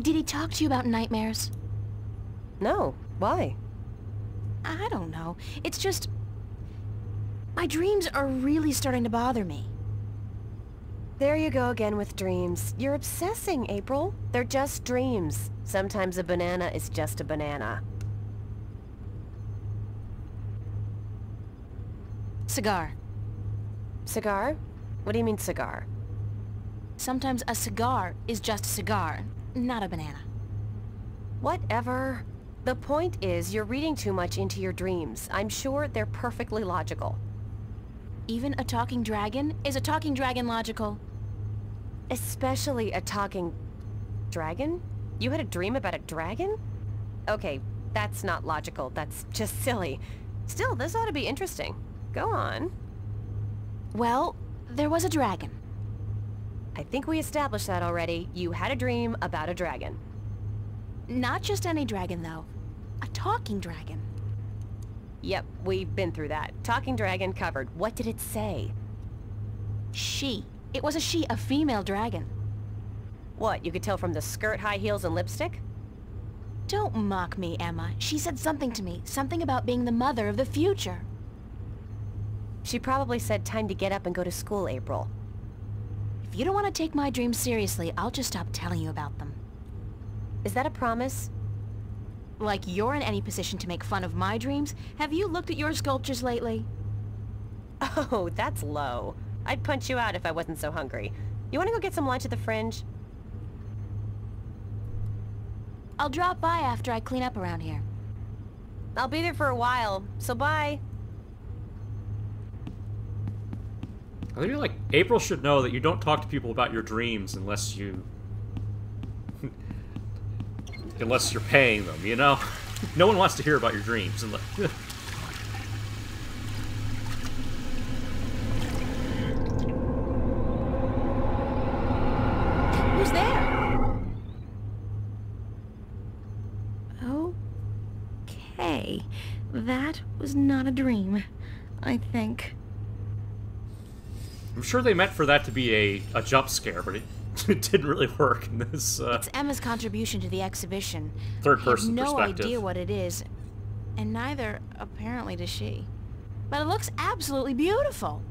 Did he talk to you about nightmares? No. Why? I don't know. It's just... My dreams are really starting to bother me. There you go again with dreams. You're obsessing, April. They're just dreams. Sometimes a banana is just a banana. Cigar. Cigar? What do you mean cigar? Sometimes a cigar is just a cigar, not a banana. Whatever. The point is, you're reading too much into your dreams. I'm sure they're perfectly logical. Even a talking dragon? Is a talking dragon logical? Especially a talking... dragon? You had a dream about a dragon? Okay, that's not logical. That's just silly. Still, this ought to be interesting. Go on. Well, there was a dragon. I think we established that already. You had a dream about a dragon. Not just any dragon, though. A talking dragon. Yep, we've been through that. Talking dragon covered. What did it say? She. It was a she, a female dragon. What, you could tell from the skirt, high heels, and lipstick? Don't mock me, Emma. She said something to me. Something about being the mother of the future. She probably said time to get up and go to school, April. If you don't want to take my dreams seriously, I'll just stop telling you about them. Is that a promise? Like you're in any position to make fun of my dreams? Have you looked at your sculptures lately? Oh, that's low. I'd punch you out if I wasn't so hungry. You want to go get some lunch at the Fringe? I'll drop by after I clean up around here. I'll be there for a while, so bye. I feel like April should know that you don't talk to people about your dreams unless you... unless you're paying them, you know? no one wants to hear about your dreams unless... Who's there? Okay, that was not a dream, I think. I'm sure they meant for that to be a, a jump scare, but it, it didn't really work in this. Uh, It's Emma's contribution to the exhibition. Third person I have no perspective. idea what it is, and neither, apparently, does she. But it looks absolutely beautiful.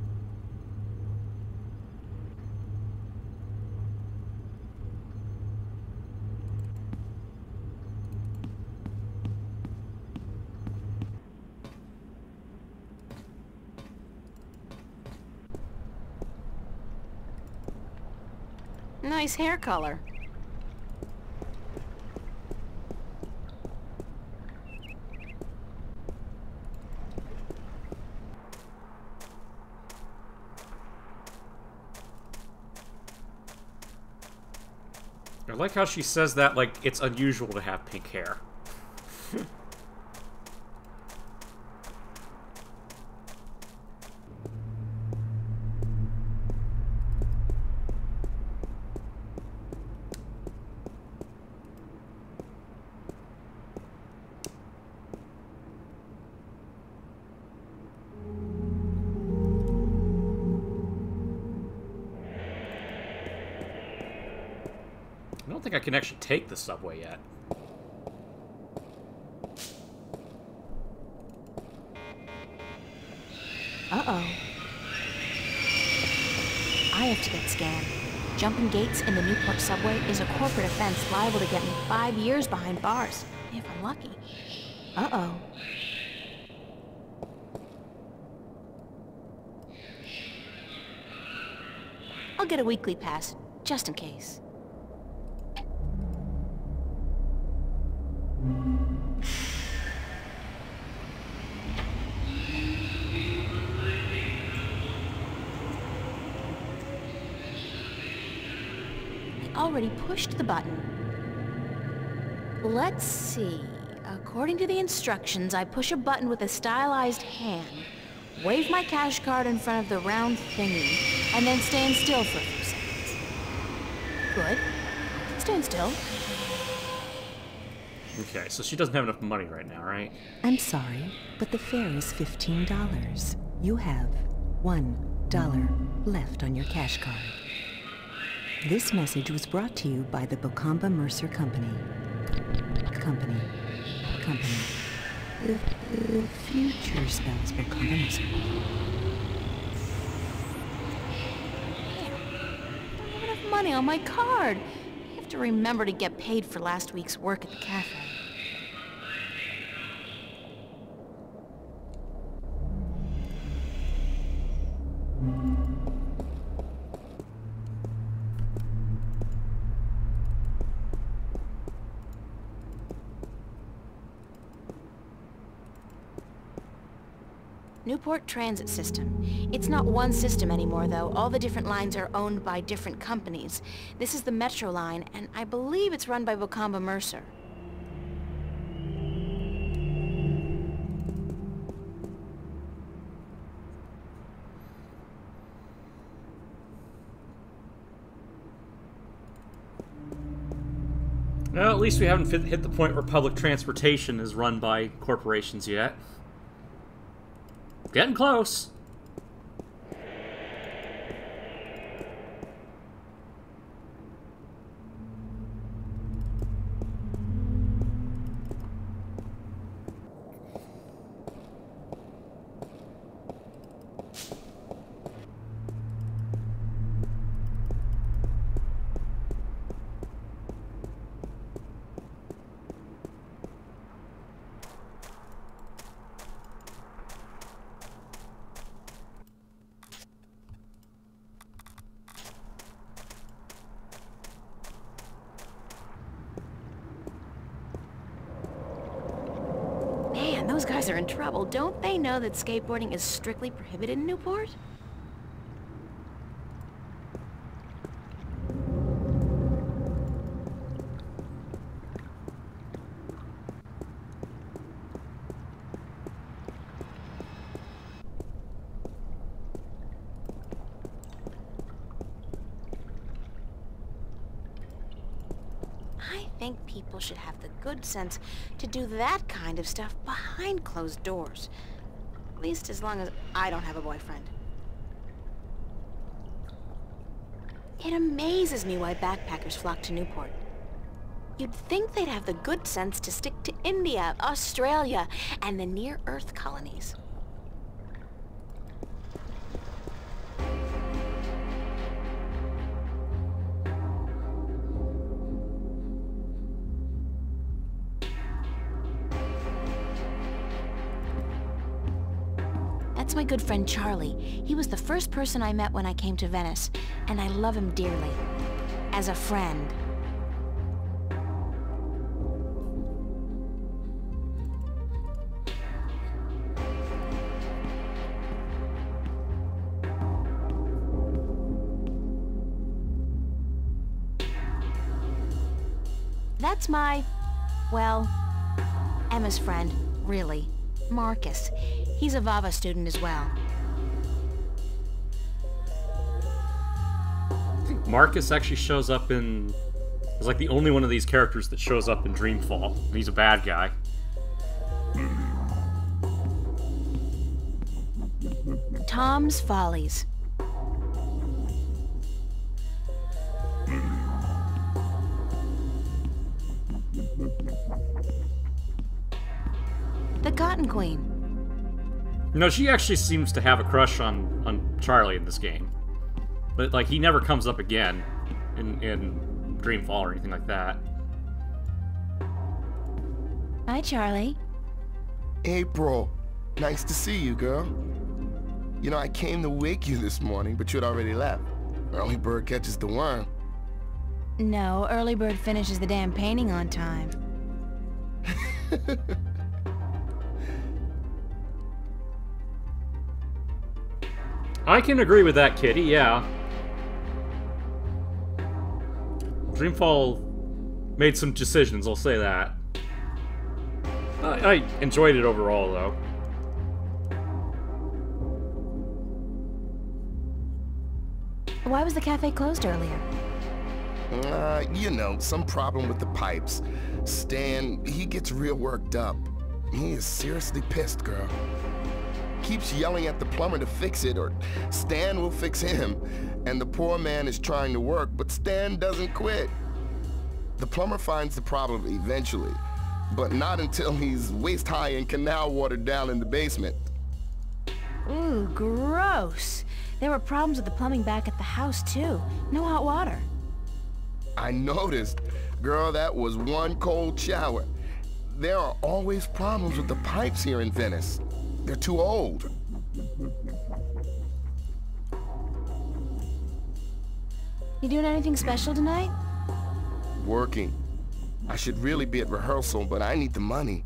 Nice hair color. I like how she says that like it's unusual to have pink hair. Think I can actually take the subway yet. Uh-oh. I have to get scanned. Jumping gates in the Newport subway is a corporate offense liable to get me five years behind bars, if I'm lucky. Uh-oh. I'll get a weekly pass, just in case. Already pushed the button. Let's see. According to the instructions, I push a button with a stylized hand, wave my cash card in front of the round thingy, and then stand still for a few seconds. Good. Stand still. Okay, so she doesn't have enough money right now, right? I'm sorry, but the fare is $15. You have $1 left on your cash card. This message was brought to you by the Bocamba Mercer Company. Company. Company. The, the future spells Bocamba Mercer. I don't have enough money on my card. Have to remember to get paid for last week's work at the cafe. Newport Transit System. It's not one system anymore, though. All the different lines are owned by different companies. This is the Metro line, and I believe it's run by Bocamba Mercer. Well, at least we haven't hit the point where public transportation is run by corporations yet. Getting close. Guys are in trouble. Don't they know that skateboarding is strictly prohibited in Newport? I think people should have the good sense to do that kind of stuff behind closed doors. At least as long as I don't have a boyfriend. It amazes me why backpackers flock to Newport. You'd think they'd have the good sense to stick to India, Australia, and the near-Earth colonies. Good friend Charlie. He was the first person I met when I came to Venice, and I love him dearly. As a friend. That's my, well, Emma's friend, really. Marcus. He's a Vava student as well. I think Marcus actually shows up in. Is like the only one of these characters that shows up in Dreamfall. He's a bad guy. Tom's Follies. No, she actually seems to have a crush on on Charlie in this game, but like he never comes up again in in Dreamfall or anything like that. Hi, Charlie. April, nice to see you, girl. You know, I came to wake you this morning, but you'd already left. Early bird catches the worm. No, Early Bird finishes the damn painting on time. I can agree with that, Kitty. Yeah. Dreamfall made some decisions. I'll say that. I, I enjoyed it overall, though. Why was the cafe closed earlier? Uh, you know, some problem with the pipes. Stan, he gets real worked up. He is seriously pissed, girl. Keeps yelling at the plumber to fix it, or Stan will fix him. And the poor man is trying to work, but Stan doesn't quit. The plumber finds the problem eventually, but not until he's waist-high in canal water down in the basement. Ooh, gross. There were problems with the plumbing back at the house, too. No hot water. I noticed. Girl, that was one cold shower. There are always problems with the pipes here in Venice. They're too old. You doing anything special tonight? Working. I should really be at rehearsal, but I need the money.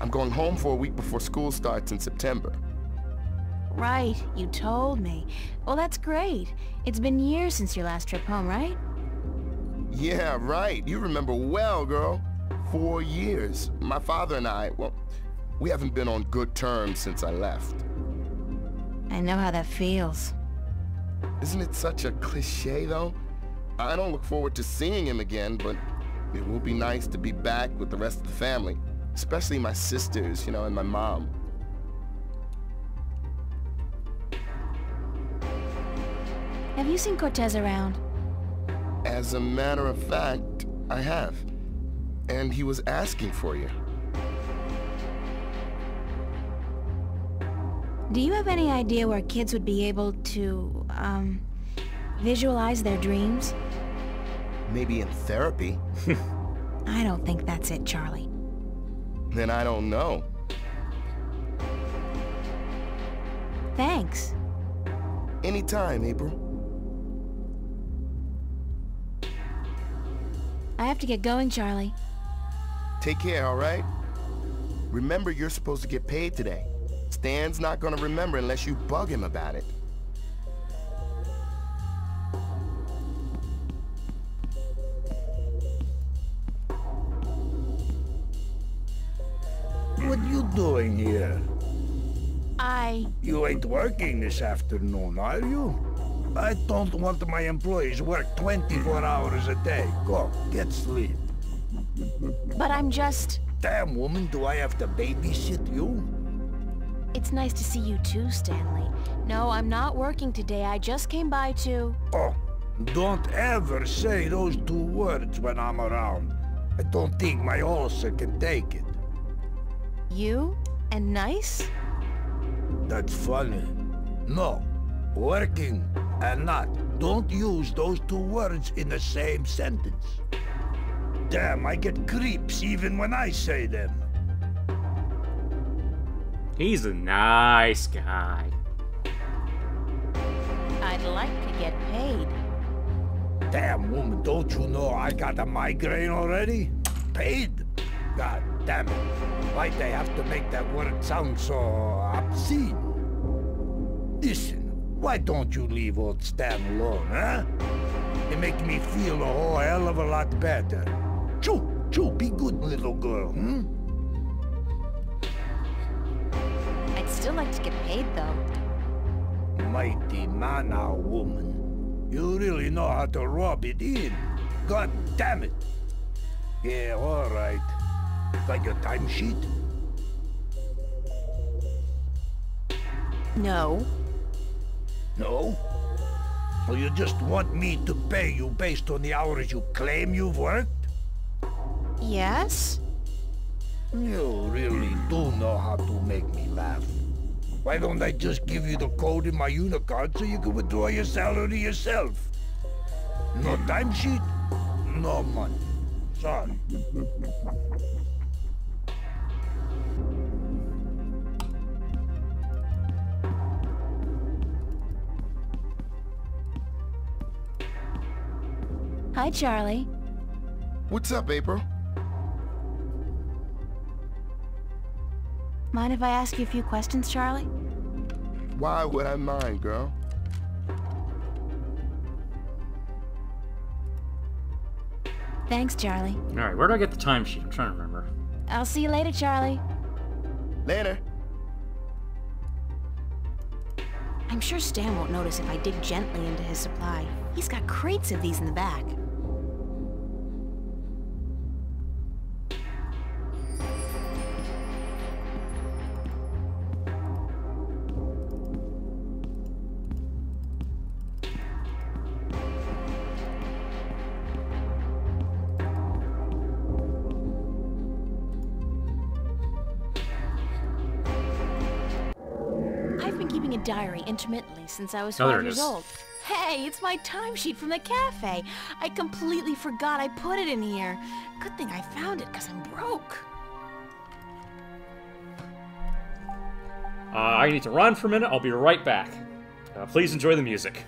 I'm going home for a week before school starts in September. Right, you told me. Well, that's great. It's been years since your last trip home, right? Yeah, right. You remember well, girl. Four years. My father and I, well, we haven't been on good terms since I left. I know how that feels. Isn't it such a cliche, though? I don't look forward to seeing him again, but it will be nice to be back with the rest of the family. Especially my sisters, you know, and my mom. Have you seen Cortez around? As a matter of fact, I have. And he was asking for you. Do you have any idea where kids would be able to, um, visualize their dreams? Maybe in therapy. I don't think that's it, Charlie. Then I don't know. Thanks. Anytime, April. I have to get going, Charlie. Take care, all right? Remember, you're supposed to get paid today. Stan's not gonna remember unless you bug him about it. What you doing here? I... You ain't working this afternoon, are you? I don't want my employees work 24 hours a day. Go, get sleep. But I'm just... Damn, woman, do I have to babysit you? It's nice to see you too, Stanley. No, I'm not working today. I just came by to... Oh, don't ever say those two words when I'm around. I don't think my ulcer can take it. You? And nice? That's funny. No, working and not. Don't use those two words in the same sentence. Damn, I get creeps even when I say them. He's a nice guy. I'd like to get paid. Damn, woman, don't you know I got a migraine already? Paid? God damn it. Why'd they have to make that word sound so obscene? Listen, why don't you leave old Stan alone, huh? It makes me feel a whole hell of a lot better. Choo, choo, be good, little girl, hmm? I'd still like to get paid, though. Mighty mana, woman. You really know how to rub it in. God damn it. Yeah, all right. Got your timesheet? No. No? So you just want me to pay you based on the hours you claim you've worked? Yes? You really do know how to make me laugh. Why don't I just give you the code in my Unicard so you can withdraw your salary yourself? No timesheet, no money. Sorry. Hi, Charlie. What's up, April? Mind if I ask you a few questions, Charlie? Why would I mind, girl? Thanks, Charlie. Alright, where do I get the timesheet? I'm trying to remember. I'll see you later, Charlie. Later. I'm sure Stan won't notice if I dig gently into his supply. He's got crates of these in the back. Intermittently since I was Oh, five years is. old. Hey, it's my timesheet from the cafe. I completely forgot I put it in here. Good thing I found it, because I'm broke. Uh, I need to run for a minute. I'll be right back. Uh, please enjoy the music.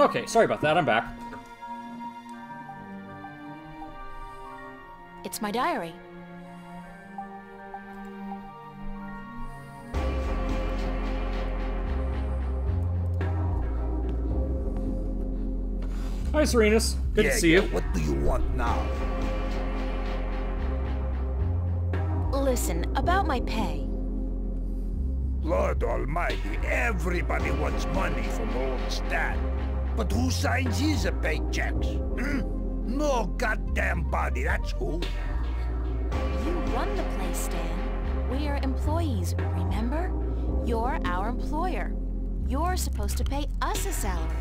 Okay, sorry about that. I'm back. It's my diary. Hi, Serenus. Good yeah, to see yeah, you. What do you want now? Listen, about my pay. Lord almighty, everybody wants money from old Stan. But who signs his paychecks? Hmm? No goddamn body, that's who. You run the place, Stan. We are employees, remember? You're our employer. You're supposed to pay us a salary.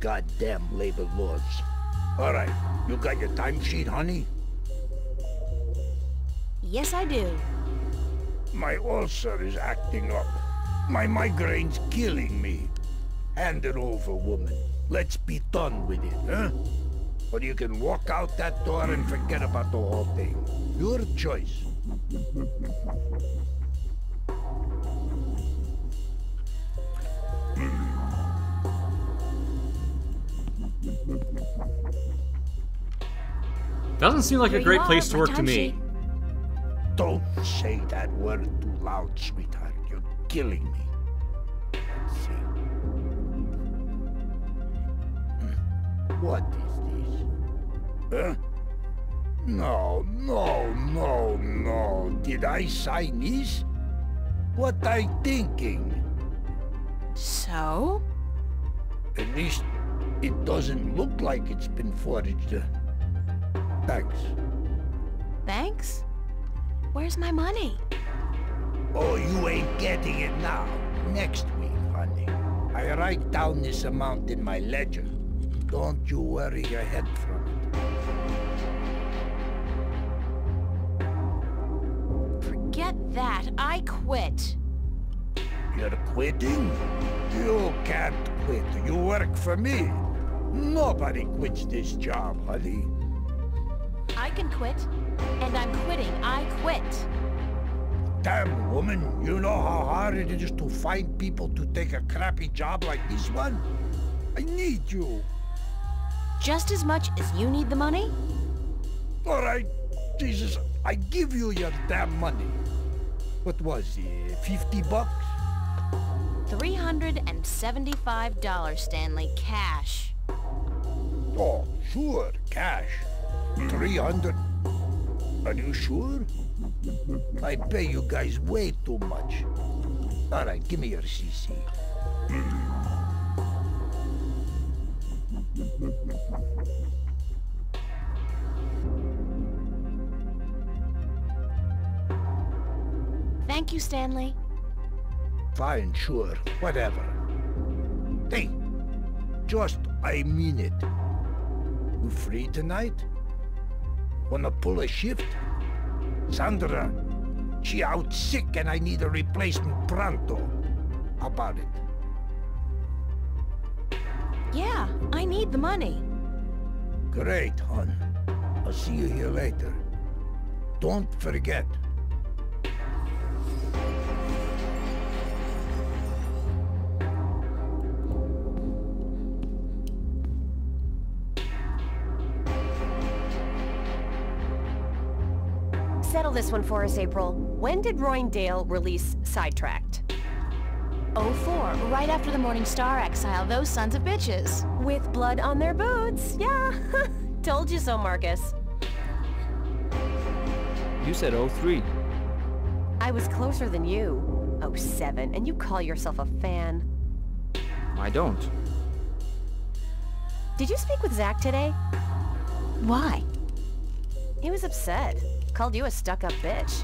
Goddamn labor laws. All right, you got your timesheet, honey? Yes, I do. My ulcer is acting up. My migraine's killing me. Hand it over, woman. Let's be done with it, huh? Or you can walk out that door and forget about the whole thing. Your choice. Doesn't seem like Here a great are, place to work to me. Don't say that word too loud, sweetheart. You're killing me. Did I sign this? What I thinking? So? At least it doesn't look like it's been forged. Thanks. Thanks? Where's my money? Oh, you ain't getting it now. Next week, honey. I write down this amount in my ledger. Don't you worry your head quitting? You can't quit. You work for me. Nobody quits this job, honey. I can quit. And I'm quitting. I quit. Damn, woman, you know how hard it is to find people to take a crappy job like this one? I need you. Just as much as you need the money? All right, Jesus, I give you your damn money. What was it, 50 bucks? $375, Stanley, cash. Oh, sure, cash. 300. Are you sure? I pay you guys way too much. All right, give me your CC. Thank you, Stanley. Fine, sure, whatever. Hey, just I mean it. You free tonight? Wanna pull a shift? Sandra, she out sick and I need a replacement pronto. How about it? Yeah, I need the money. Great, hon. I'll see you here later. Don't forget. This one for us, April. When did Roindale release Sidetracked? 04, right after the Morning Star exile, those sons of bitches. With blood on their boots, yeah. Told you so, Marcus. You said 03. I was closer than you. 07, and you call yourself a fan. I don't. Did you speak with Zack today? Why? He was upset. Called you a stuck-up bitch.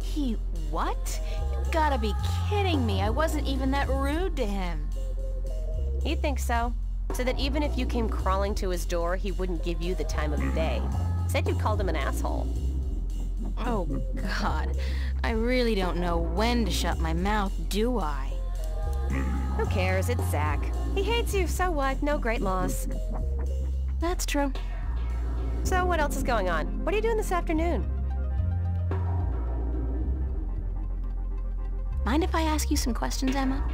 He what? You gotta be kidding me. I wasn't even that rude to him. He thinks so. So that even if you came crawling to his door, he wouldn't give you the time of day. Said you called him an asshole. Oh, God. I really don't know when to shut my mouth, do I? Who cares? It's Zack. He hates you, so what? No great loss. That's true. So what else is going on? What are you doing this afternoon? Mind if I ask you some questions, Emma?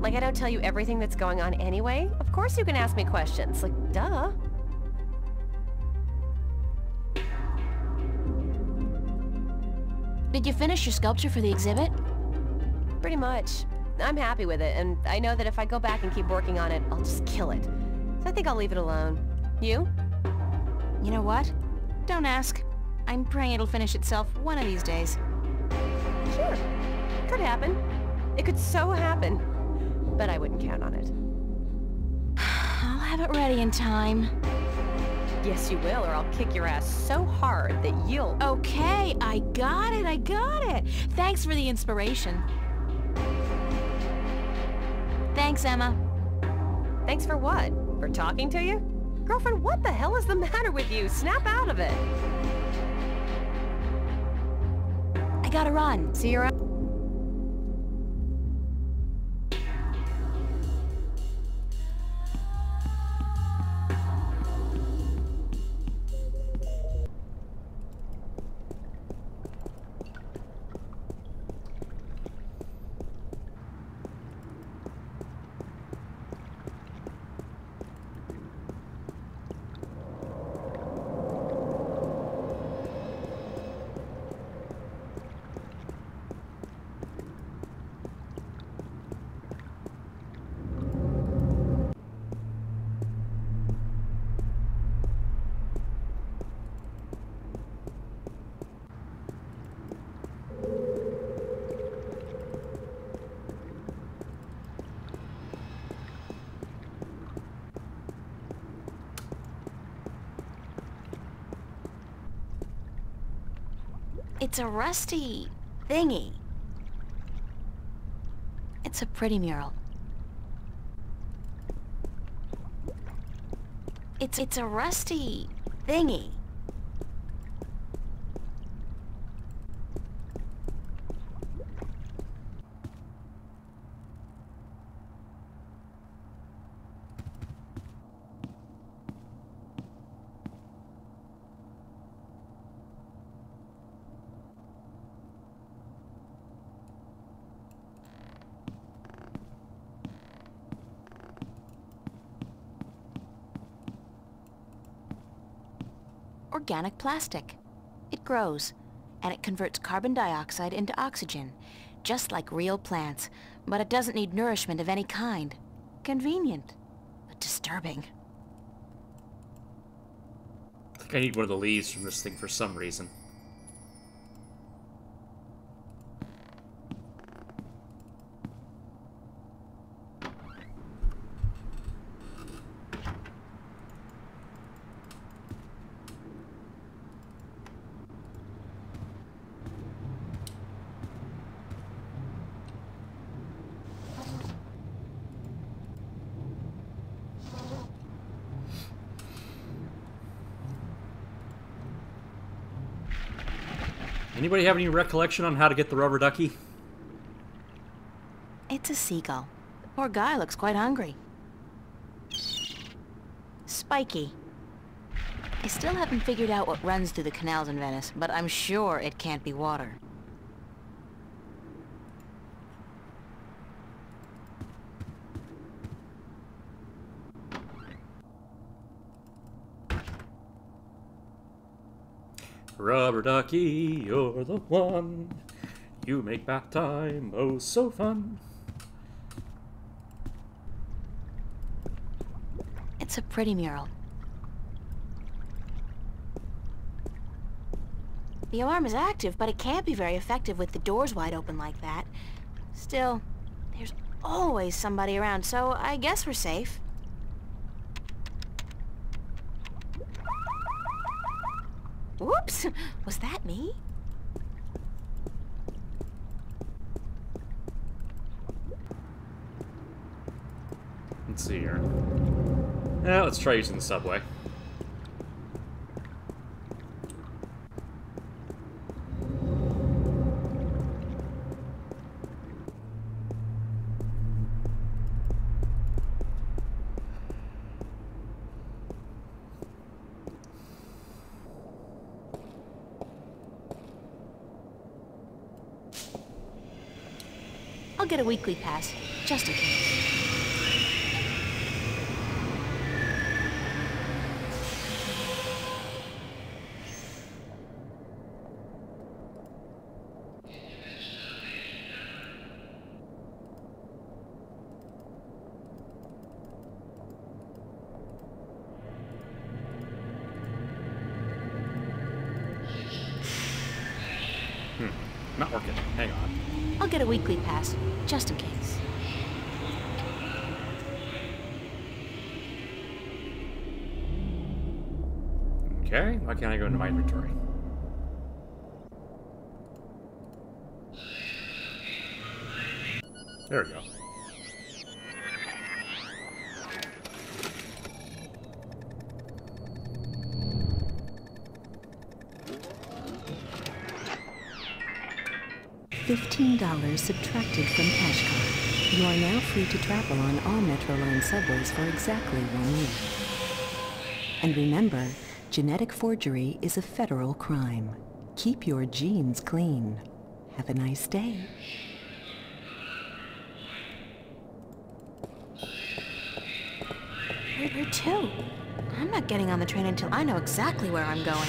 Like I don't tell you everything that's going on anyway? Of course you can ask me questions. Like, duh. Did you finish your sculpture for the exhibit? Pretty much. I'm happy with it, and I know that if I go back and keep working on it, I'll just kill it. So I think I'll leave it alone. You? You know what? Don't ask. I'm praying it'll finish itself one of these days. Sure. Could happen. It could so happen. But I wouldn't count on it. I'll have it ready in time. Yes, you will, or I'll kick your ass so hard that you'll... Okay, I got it, I got it. Thanks for the inspiration. Thanks, Emma. Thanks for what? For talking to you? Girlfriend, what the hell is the matter with you? Snap out of it. I gotta run. See you around. It's a rusty thingy. It's a pretty mural. It's it's a rusty thingy. Organic plastic. It grows, and it converts carbon dioxide into oxygen, just like real plants, but it doesn't need nourishment of any kind. Convenient, but disturbing. I think I need one of the leaves from this thing for some reason. Anybody have any recollection on how to get the rubber ducky? It's a seagull. The poor guy looks quite hungry. Spiky. I still haven't figured out what runs through the canals in Venice, but I'm sure it can't be water. Rubber ducky, you're the one. You make bath time oh so fun. It's a pretty mural. The alarm is active, but it can't be very effective with the doors wide open like that. Still, there's always somebody around, so I guess we're safe. trays in the subway. I'll get a weekly pass, just in case. $15 subtracted from cash card. You are now free to travel on all Metro Line subways for exactly one year. And remember, genetic forgery is a federal crime. Keep your genes clean. Have a nice day. Where to? I'm not getting on the train until I know exactly where I'm going.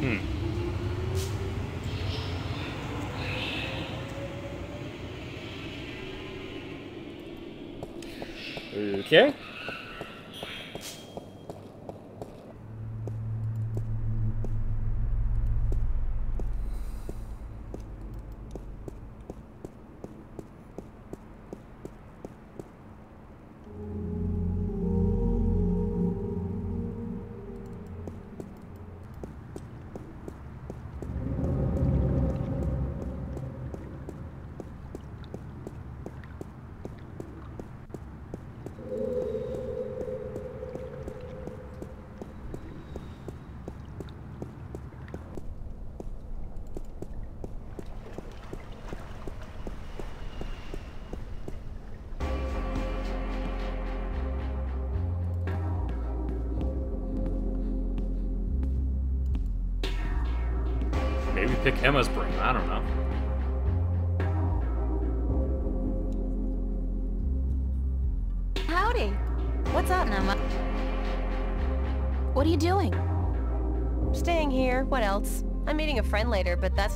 Hmm. Okay.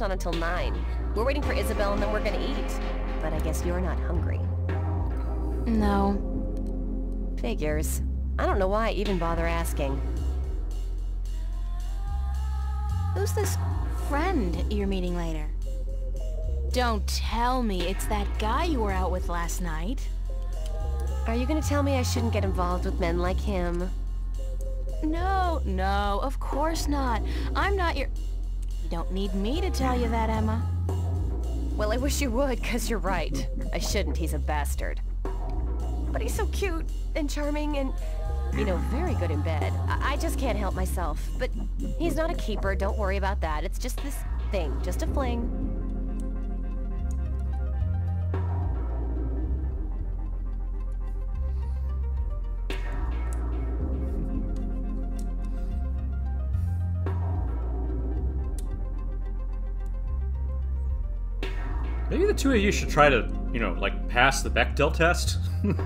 Later, but that's not until 9. We're waiting for Isabel and then we're gonna eat. But I guess you're not hungry. No. Figures. I don't know why I even bother asking. Who's this friend you're meeting later? Don't tell me it's that guy you were out with last night. Are you gonna tell me I shouldn't get involved with men like him? No, no, of course not. I'm not your... Don't need me to tell you that, Emma. Well, I wish you would, because you're right. I shouldn't, he's a bastard. But he's so cute and charming and, you know, very good in bed. I, I just can't help myself. But he's not a keeper, don't worry about that. It's just this thing, just a fling. The two of you should try to, you know, like pass the Bechdel test.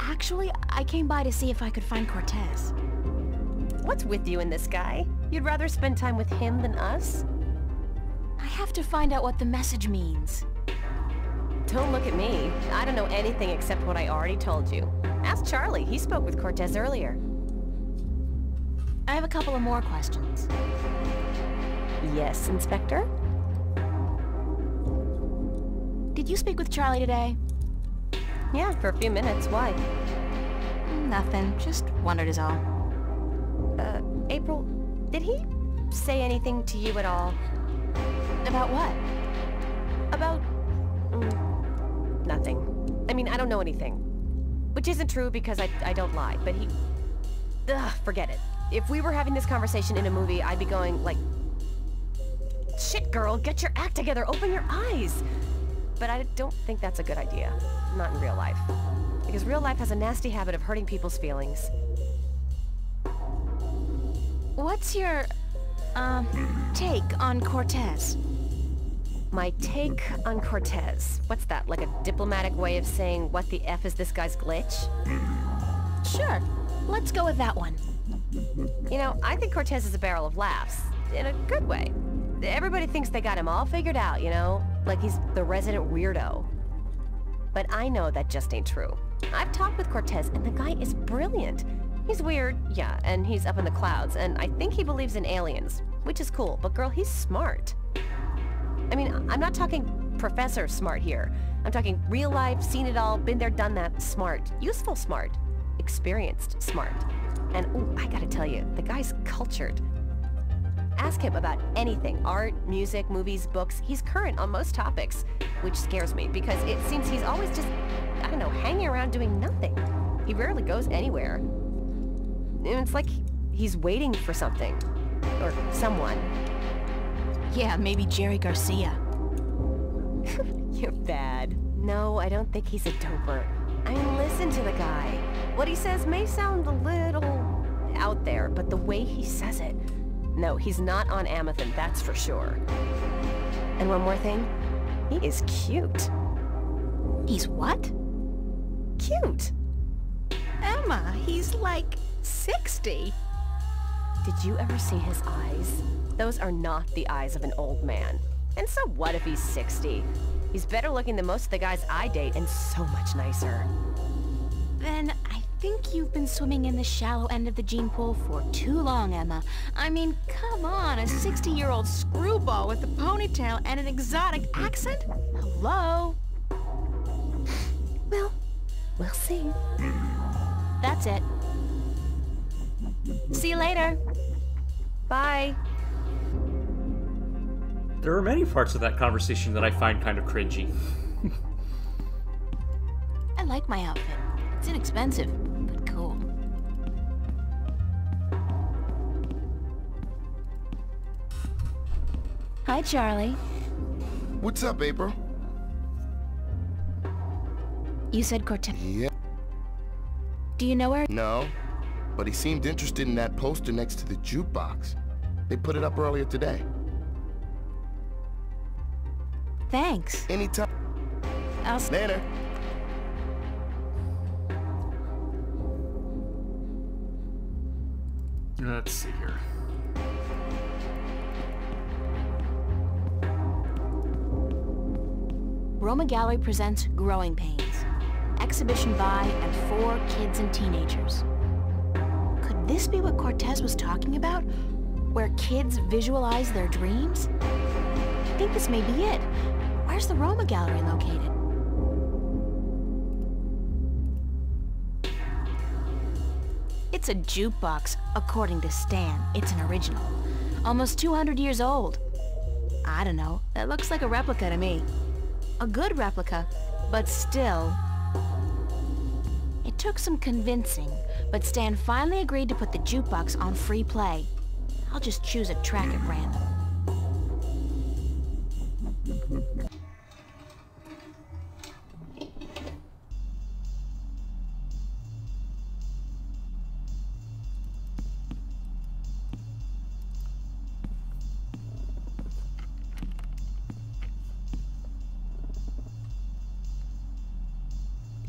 Actually, I came by to see if I could find Cortez. What's with you and this guy? You'd rather spend time with him than us? I have to find out what the message means. Don't look at me. I don't know anything except what I already told you. Ask Charlie. He spoke with Cortez earlier. I have a couple of more questions. Yes, Inspector? Did you speak with Charlie today? Yeah, for a few minutes. Why? Nothing. Just wondered is all. Uh, April, did he say anything to you at all? About what? About... Mm, nothing. I mean, I don't know anything. Which isn't true because I, I don't lie, but he... Ugh, forget it. If we were having this conversation in a movie, I'd be going, like... Shit, girl, get your act together, open your eyes! But I don't think that's a good idea. Not in real life. Because real life has a nasty habit of hurting people's feelings. What's your... um, take on Cortez? My take on Cortez. What's that, like a diplomatic way of saying what the F is this guy's glitch? Sure, let's go with that one. You know, I think Cortez is a barrel of laughs. In a good way. Everybody thinks they got him all figured out, you know? Like he's the resident weirdo. But I know that just ain't true. I've talked with Cortez, and the guy is brilliant. He's weird, yeah, and he's up in the clouds, and I think he believes in aliens, which is cool, but girl, he's smart. I mean, I'm not talking professor smart here. I'm talking real life, seen it all, been there, done that, smart. Useful smart. Experienced smart. And, ooh, I gotta tell you, the guy's cultured. Ask him about anything, art, music, movies, books. He's current on most topics, which scares me because it seems he's always just, I don't know, hanging around doing nothing. He rarely goes anywhere. And it's like he's waiting for something. Or someone. Yeah, maybe Jerry Garcia. You're bad. No, I don't think he's a doper. I mean, listen to the guy. What he says may sound a little out there, but the way he says it... No, he's not on Amethyst, that's for sure. And one more thing. He is cute. He's what? Cute. Emma, he's like 60. Did you ever see his eyes? Those are not the eyes of an old man. And so what if he's 60? He's better looking than most of the guys I date and so much nicer. Then I think you've been swimming in the shallow end of the gene pool for too long, Emma. I mean, come on, a 60-year-old screwball with a ponytail and an exotic accent? Hello? Well, we'll see. That's it. See you later. Bye. There are many parts of that conversation that I find kind of cringy. I like my outfit. It's inexpensive, Hi, Charlie. What's up, April? You said Cortez. Yeah. Do you know where? No, but he seemed interested in that poster next to the jukebox. They put it up earlier today. Thanks. Anytime. I'll... see Later. Let's see here. Roma Gallery presents Growing Pains. Exhibition by and for kids and teenagers. Could this be what Cortez was talking about? Where kids visualize their dreams? I think this may be it. Where's the Roma Gallery located? It's a jukebox, according to Stan. It's an original. Almost 200 years old. I don't know. That looks like a replica to me. A good replica, but still... It took some convincing, but Stan finally agreed to put the jukebox on free play. I'll just choose a track at random.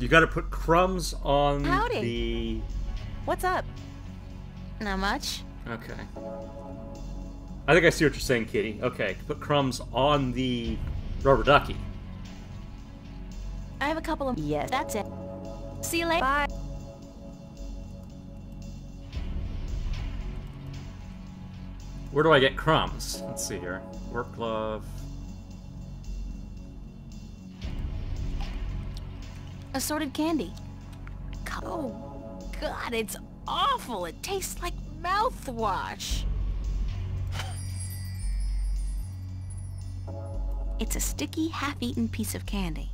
You gotta put crumbs on Howdy. the... What's up? Not much. Okay. I think I see what you're saying, Kitty. Okay, put crumbs on the rubber ducky. I have a couple of... Yes. That's it. See you later. Bye. Where do I get crumbs? Let's see here. Work glove. Assorted candy. Oh, God, it's awful. It tastes like mouthwash. It's a sticky, half-eaten piece of candy.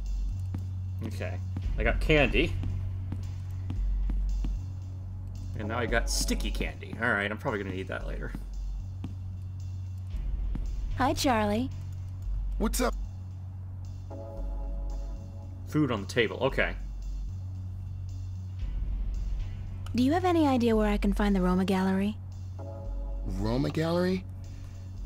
Okay. I got candy. And now I got sticky candy. Alright, I'm probably gonna need that later. Hi, Charlie. What's up? Food on the table. Okay. Do you have any idea where I can find the Roma Gallery? Roma Gallery?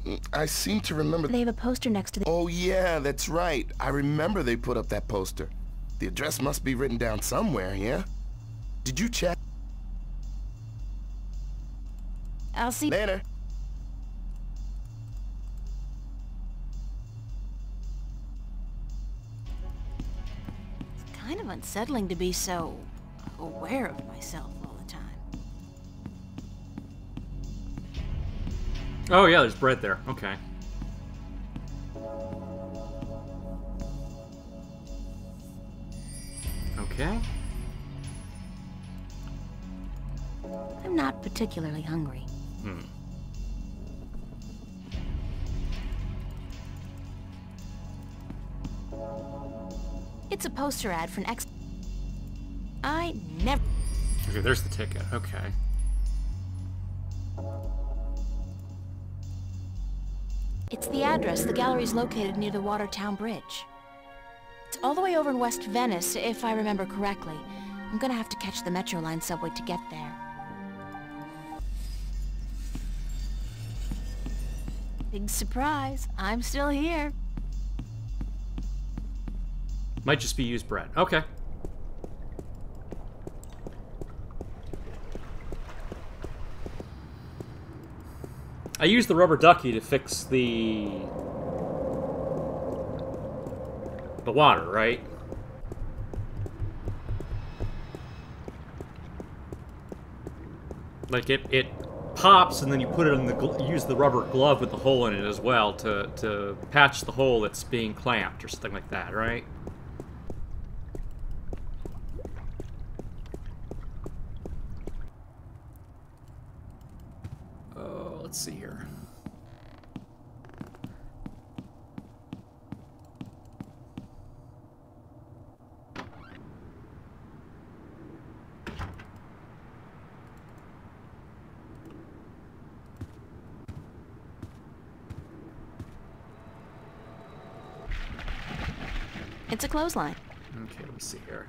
Mm, I seem to remember... They have a poster next to the... Oh, yeah, that's right. I remember they put up that poster. The address must be written down somewhere, yeah? Did you check? I'll see... Later. Of unsettling to be so aware of myself all the time. Oh yeah, there's bread there. Okay. Okay. I'm not particularly hungry. Hmm. It's a poster ad for an ex... I never... Okay, there's the ticket. Okay. It's the address. The gallery's located near the Watertown Bridge. It's all the way over in West Venice, if I remember correctly. I'm gonna have to catch the Metro Line subway to get there. Big surprise. I'm still here. Might just be used bread. Okay. I used the rubber ducky to fix the... the water, right? Like it, it pops and then you put it in the use the rubber glove with the hole in it as well to to patch the hole that's being clamped or something like that, right? Oh, let's see here. It's a clothesline. Okay, let me see here.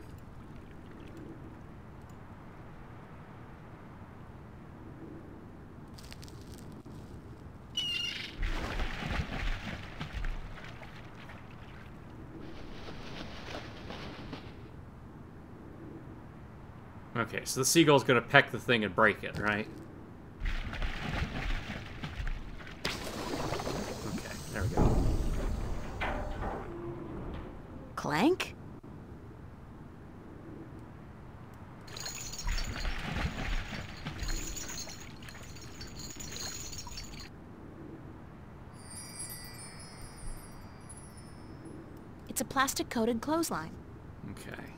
Okay, so the seagull's gonna peck the thing and break it, right? Okay, there we go. Clank? It's a plastic-coated clothesline. Okay.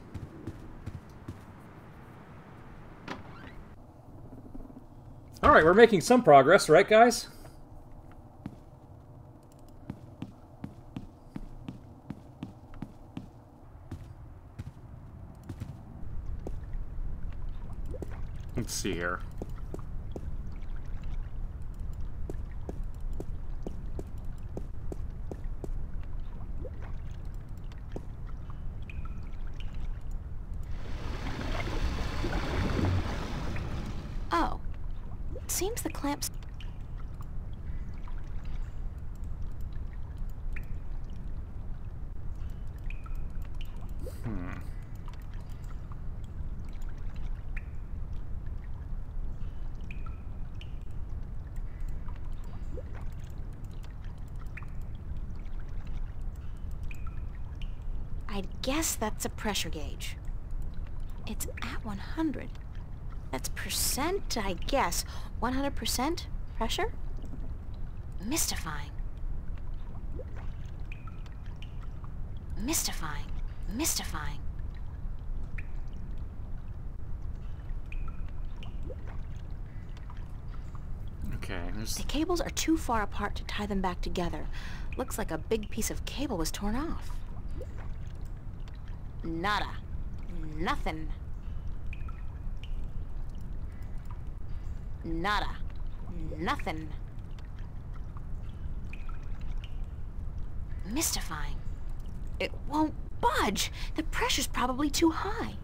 Alright, we're making some progress, right guys? Let's see here. Oh. Seems the clamps... Hmm. I'd guess that's a pressure gauge. It's at 100. That's percent, I guess. 100% pressure? Mystifying. Mystifying. Mystifying. Okay, there's... The cables are too far apart to tie them back together. Looks like a big piece of cable was torn off. Nada. Nothing. Nada. Nothing. Mystifying. It won't budge. The pressure's probably too high.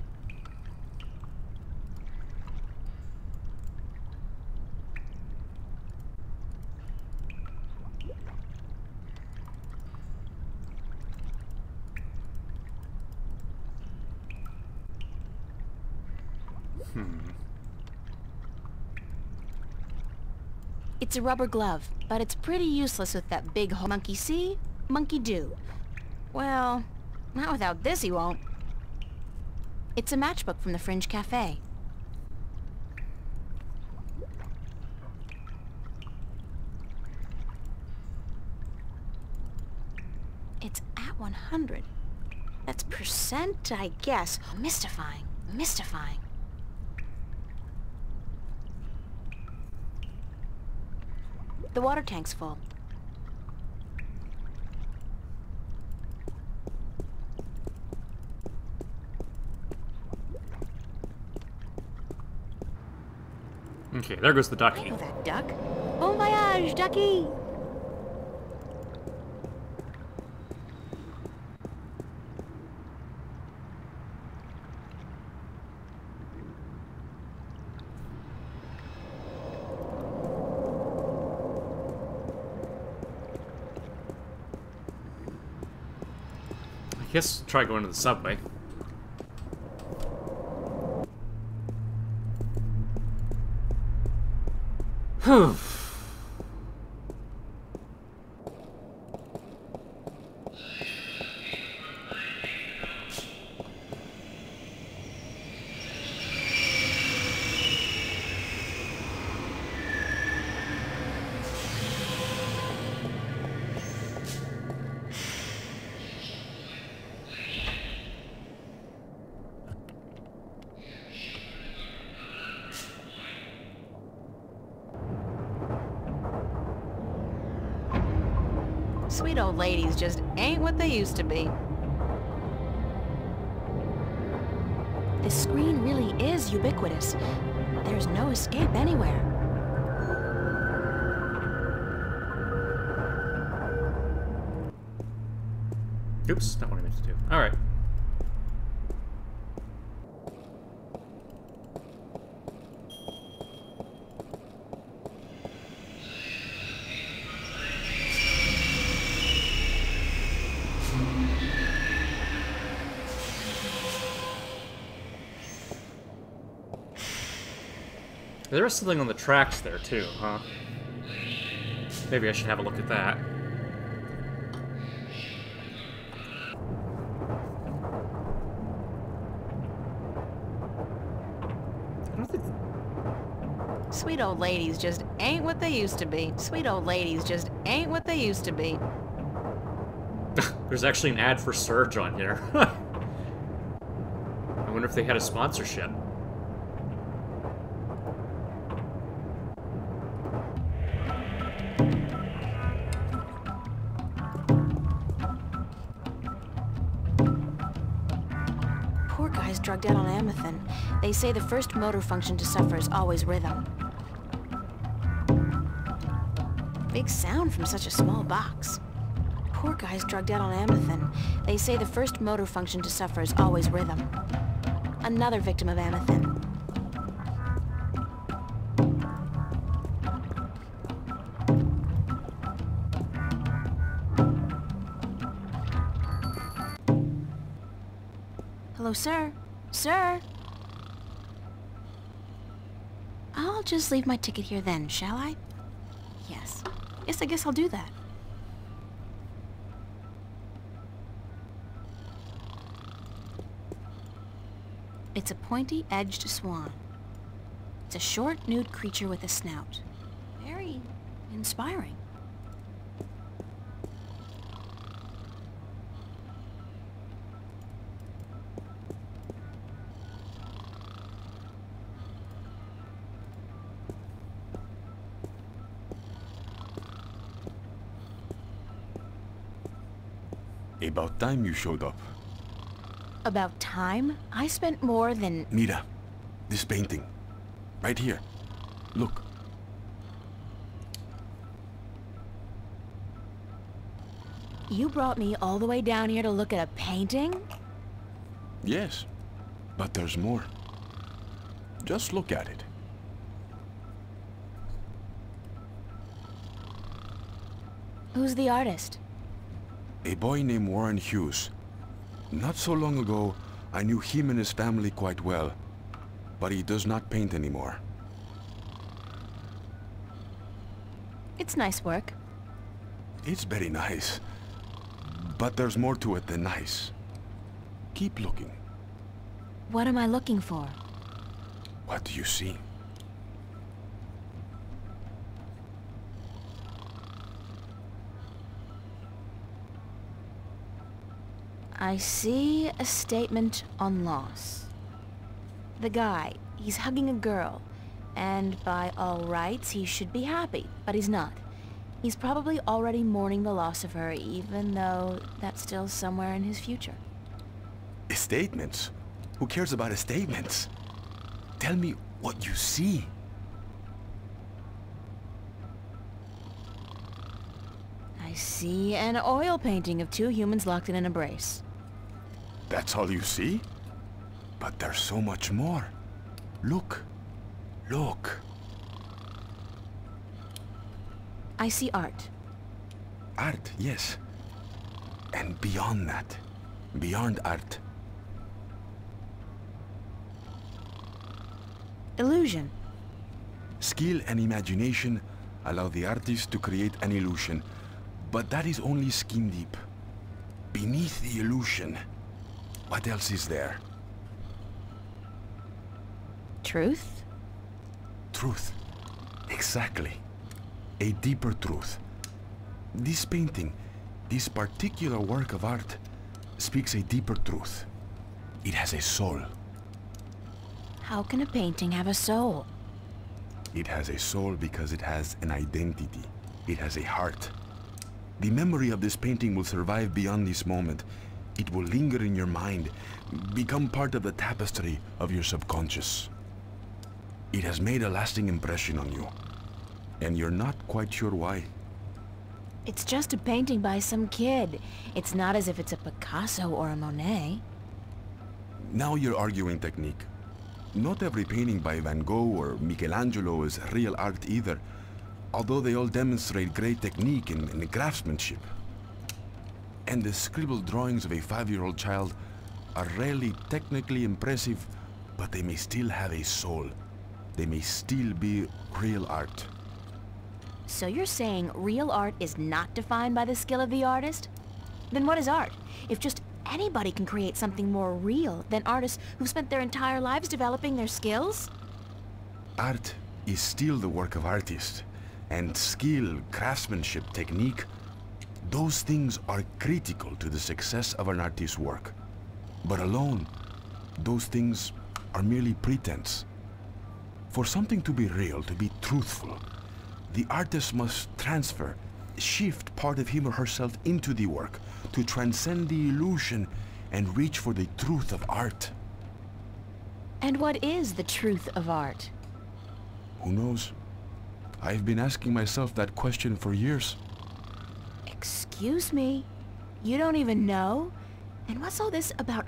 Hmm. It's a rubber glove, but it's pretty useless with that big. Monkey see, monkey do. Well, not without this he won't. It's a matchbook from the Fringe Cafe. It's at 100. That's percent, I guess. Mystifying. Mystifying. The water tank's full. Okay, there goes the ducky. Oh, that duck. Bon voyage, ducky! I guess try going to the subway. Whew. Ladies just ain't what they used to be. This screen really is ubiquitous. There's no escape anywhere. Oops, what I meant to do. Alright. There is something on the tracks there too, huh? Maybe I should have a look at that. Sweet old ladies just ain't what they used to be. Sweet old ladies just ain't what they used to be. There's actually an ad for Surge on here. I wonder if they had a sponsorship. They say the first motor function to suffer is always rhythm. Big sound from such a small box. Poor guy's drugged out on Amethyst. They say the first motor function to suffer is always rhythm. Another victim of Amethyst. Hello, sir? Sir? I'll just leave my ticket here then, shall I? Yes. Yes, I guess I'll do that. It's a pointy-edged swan. It's a short, nude creature with a snout. Very inspiring. About time you showed up. About time? I spent more than... Mira, this painting. Right here. Look. You brought me all the way down here to look at a painting? Yes, but there's more. Just look at it. Who's the artist? A boy named Warren Hughes. Not so long ago, I knew him and his family quite well. but he does not paint anymore. It's nice work. It's very nice. But there's more to it than nice. Keep looking. What am I looking for? What do you see? I see a statement on loss. The guy, he's hugging a girl, and by all rights he should be happy, but he's not. He's probably already mourning the loss of her, even though that's still somewhere in his future. Statements? Who cares about statements? Tell me what you see. I see an oil painting of two humans locked in an embrace. That's all you see? But there's so much more. Look. Look. I see art. Art, yes. And beyond that, beyond art, Illusion. skill and imagination allow the artist to create an illusion, but that is only skin deep. Beneath the illusion, what else is there? Truth? Truth. Exactly. A deeper truth. This painting, this particular work of art, speaks a deeper truth. It has a soul. How can a painting have a soul? It has a soul because it has an identity. It has a heart. The memory of this painting will survive beyond this moment. It will linger in your mind, become part of the tapestry of your subconscious. It has made a lasting impression on you, and you're not quite sure why. It's just a painting by some kid. It's not as if it's a Picasso or a Monet. Now you're arguing technique. Not every painting by Van Gogh or Michelangelo is real art either, although they all demonstrate great technique and, and craftsmanship. And the scribbled drawings of a five-year-old child are rarely technically impressive, but they may still have a soul. They may still be real art. So you're saying real art is not defined by the skill of the artist? Then what is art? If just anybody can create something more real than artists who've spent their entire lives developing their skills? Art is still the work of artists, and skill, craftsmanship, technique, those things are critical to the success of an artist's work. But alone, those things are merely pretense. For something to be real, to be truthful, the artist must transfer, shift part of him or herself into the work to transcend the illusion and reach for the truth of art. And what is the truth of art? Who knows? I've been asking myself that question for years. Excuse me? You don't even know? And what's all this about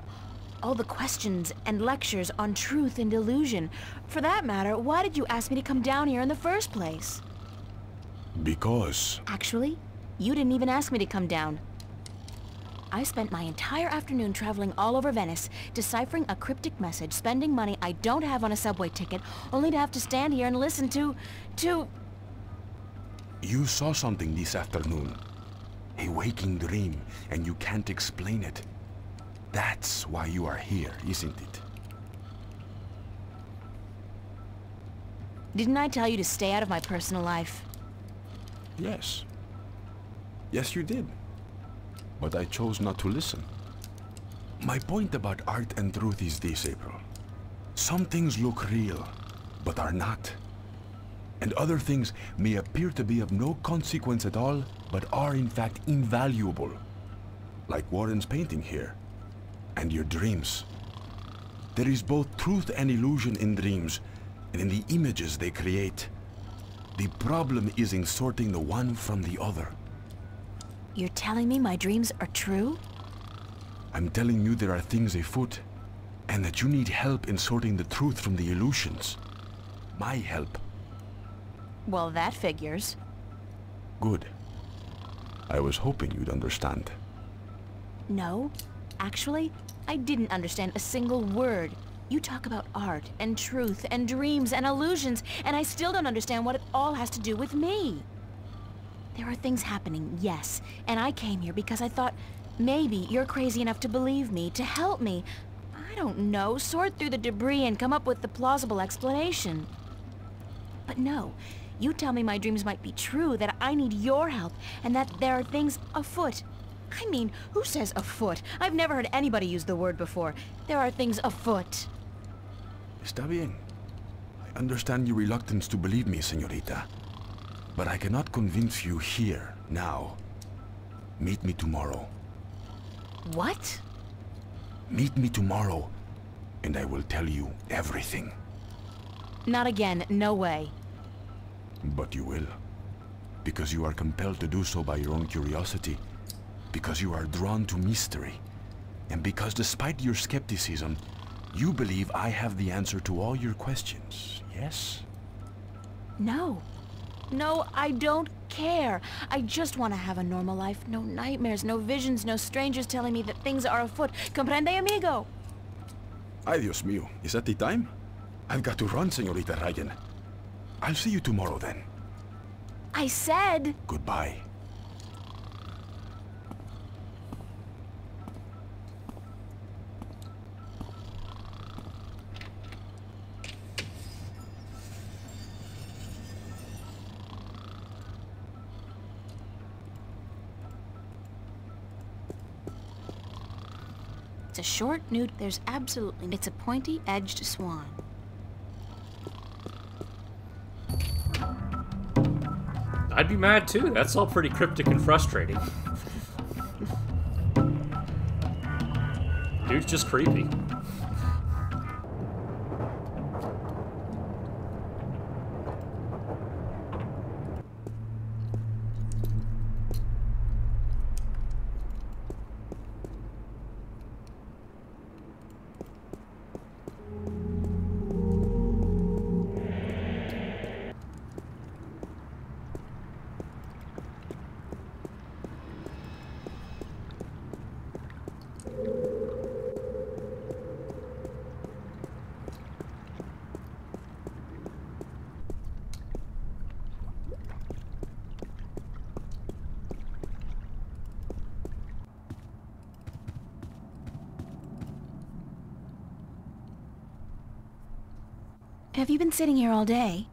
all the questions and lectures on truth and illusion? For that matter, why did you ask me to come down here in the first place? Because... Actually, you didn't even ask me to come down. I spent my entire afternoon traveling all over Venice, deciphering a cryptic message, spending money I don't have on a subway ticket, only to have to stand here and listen to... to... You saw something this afternoon. A waking dream, and you can't explain it. That's why you are here, isn't it? Didn't I tell you to stay out of my personal life? Yes. Yes, you did. But I chose not to listen. My point about art and truth is this, April. Some things look real, but are not. And other things may appear to be of no consequence at all, but are in fact invaluable. Like Warren's painting here. And your dreams. There is both truth and illusion in dreams, and in the images they create. The problem is in sorting the one from the other. You're telling me my dreams are true? I'm telling you there are things afoot, and that you need help in sorting the truth from the illusions. My help. Well, that figures. Good. I was hoping you'd understand. No, actually, I didn't understand a single word. You talk about art, and truth, and dreams, and illusions, and I still don't understand what it all has to do with me. There are things happening, yes, and I came here because I thought maybe you're crazy enough to believe me, to help me. I don't know, sort through the debris and come up with the plausible explanation. But no, you tell me my dreams might be true, that I need your help, and that there are things afoot. I mean, who says afoot? I've never heard anybody use the word before. There are things afoot. Está bien. I understand your reluctance to believe me, señorita. But I cannot convince you here, now. Meet me tomorrow. What? Meet me tomorrow, and I will tell you everything. Not again, no way. But you will. Because you are compelled to do so by your own curiosity. Because you are drawn to mystery. And because despite your skepticism, you believe I have the answer to all your questions, yes? No. No, I don't care. I just want to have a normal life. No nightmares, no visions, no strangers telling me that things are afoot. Comprende, amigo? Ay, Dios mío. Is that the time? I've got to run, señorita Ryan. I'll see you tomorrow then. I said... Goodbye. It's a short nude. There's absolutely... It's a pointy-edged swan. I'd be mad too. That's all pretty cryptic and frustrating. Dude's just creepy. Sitting here all day?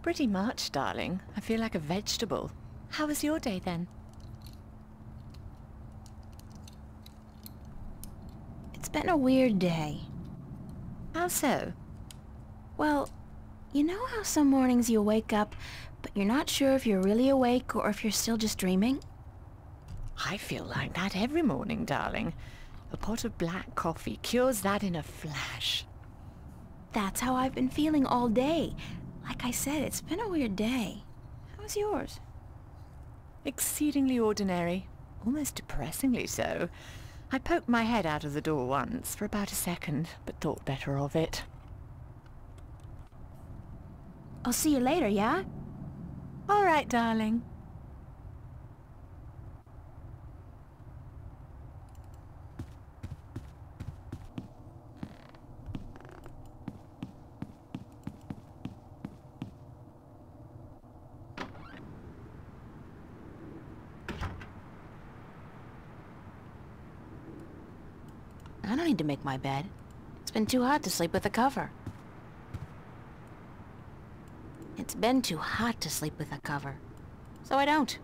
Pretty much, darling. I feel like a vegetable. How was your day then? It's been a weird day. How so? Well, you know how some mornings you wake up, but you're not sure if you're really awake or if you're still just dreaming? I feel like that every morning, darling. A pot of black coffee cures that in a flash. That's how I've been feeling all day. Like I said, it's been a weird day. How's yours? Exceedingly ordinary. Almost depressingly so. I poked my head out of the door once, for about a second, but thought better of it. I'll see you later, yeah? All right, darling. I don't need to make my bed. It's been too hot to sleep with a cover. It's been too hot to sleep with a cover. So I don't.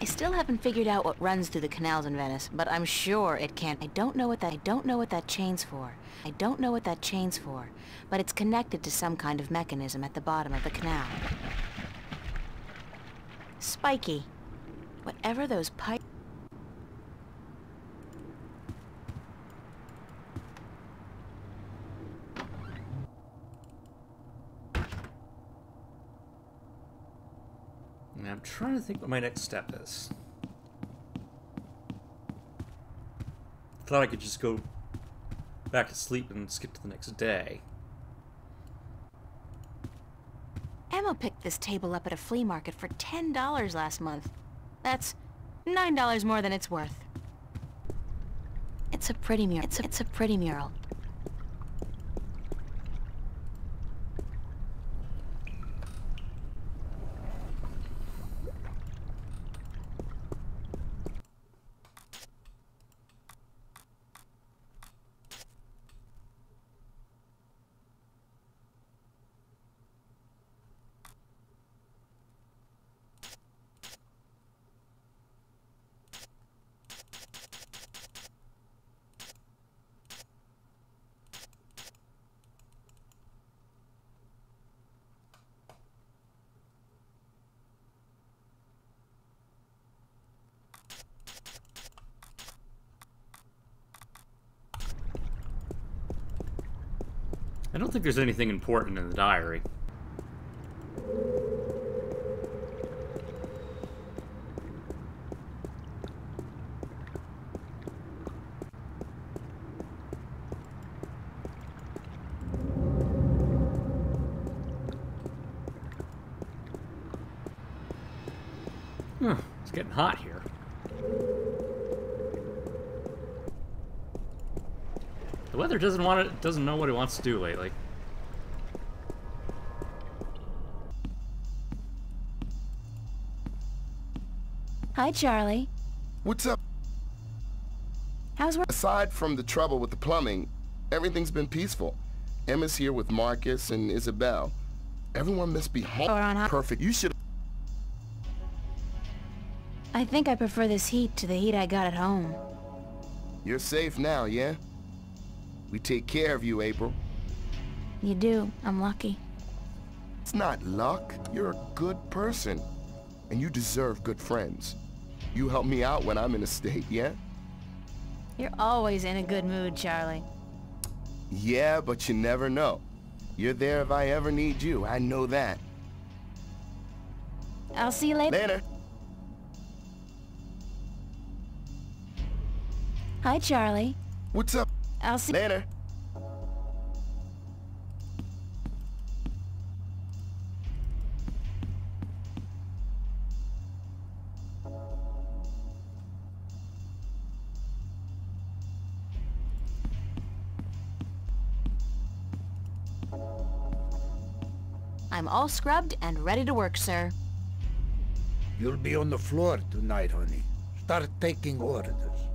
I still haven't figured out what runs through the canals in Venice, but I'm sure it can't. I don't know what that I don't know what that chain's for. I don't know what that chain's for, but it's connected to some kind of mechanism at the bottom of the canal. Spiky. Whatever those pipes I'm trying to think what my next step is. Thought I could just go back to sleep and skip to the next day. Emma picked this table up at a flea market for $10 last month. That's $9 more than it's worth. It's a pretty mural. It's a, it's a pretty mural. I don't think there's anything important in the diary. Huh, it's getting hot here. The weather doesn't want it doesn't know what it wants to do lately. Hi, Charlie. What's up? How's work? Aside from the trouble with the plumbing, everything's been peaceful. Emma's here with Marcus and Isabel. Everyone must be home. Or on hot- Perfect. You should. I think I prefer this heat to the heat I got at home. You're safe now, yeah? We take care of you, April. You do. I'm lucky. It's not luck. You're a good person. And you deserve good friends. You help me out when I'm in a state, yeah? You're always in a good mood, Charlie. Yeah, but you never know. You're there if I ever need you. I know that. I'll see you later. Later. Hi, Charlie. What's up? I'll see Later. I'm all scrubbed and ready to work, sir. You'll be on the floor tonight, honey. Start taking orders.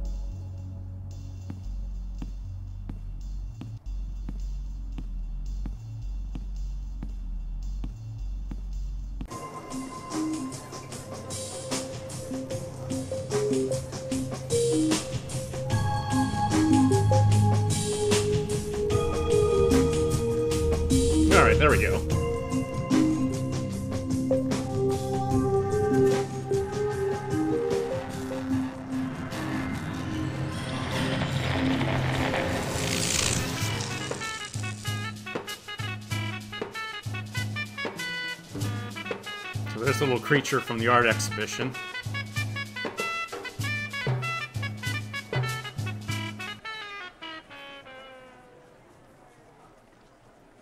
Creature from the art exhibition.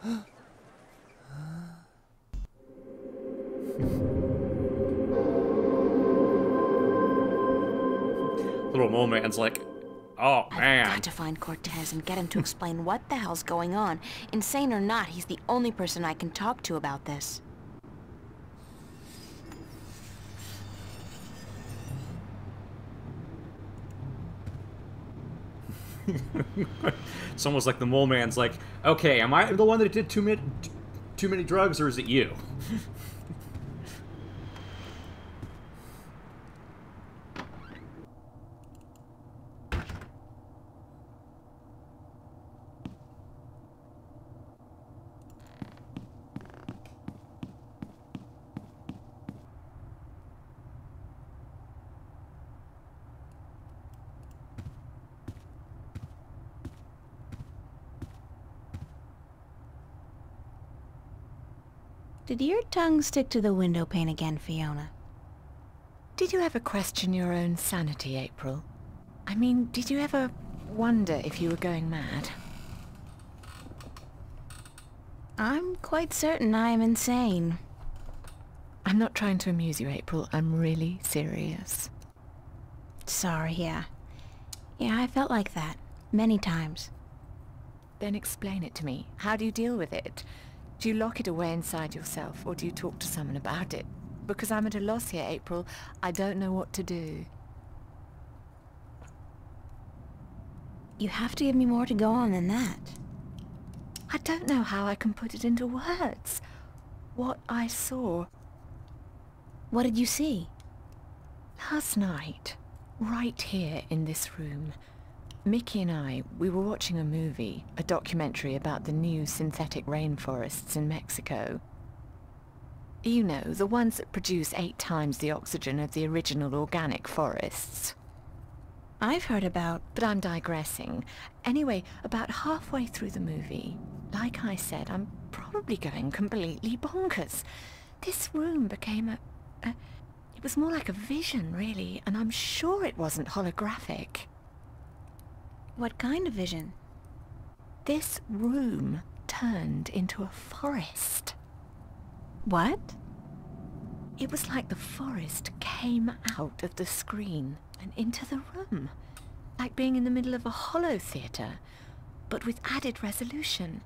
Little man's like, oh man. I've Got to find Cortez and get him to explain what the hell's going on. Insane or not, he's the only person I can talk to about this. it's almost like the mole man's like, okay, am I the one that did too many, too many drugs, or is it you? Did your tongue stick to the window pane again, Fiona? Did you ever question your own sanity, April? I mean, did you ever wonder if you were going mad? I'm quite certain I am insane. I'm not trying to amuse you, April. I'm really serious. Sorry, yeah. Yeah, I felt like that. Many times. Then explain it to me. How do you deal with it? Do you lock it away inside yourself, or do you talk to someone about it? Because I'm at a loss here, April. I don't know what to do. You have to give me more to go on than that. I don't know how I can put it into words. What I saw. What did you see? Last night, right here in this room, Mickey and I, we were watching a movie, a documentary about the new synthetic rainforests in Mexico. You know, the ones that produce eight times the oxygen of the original organic forests. I've heard about... But I'm digressing. Anyway, about halfway through the movie, like I said, I'm probably going completely bonkers. This room became a, a... It was more like a vision, really, and I'm sure it wasn't holographic. What kind of vision? This room turned into a forest. What? It was like the forest came out of the screen and into the room. Like being in the middle of a hollow theatre, but with added resolution,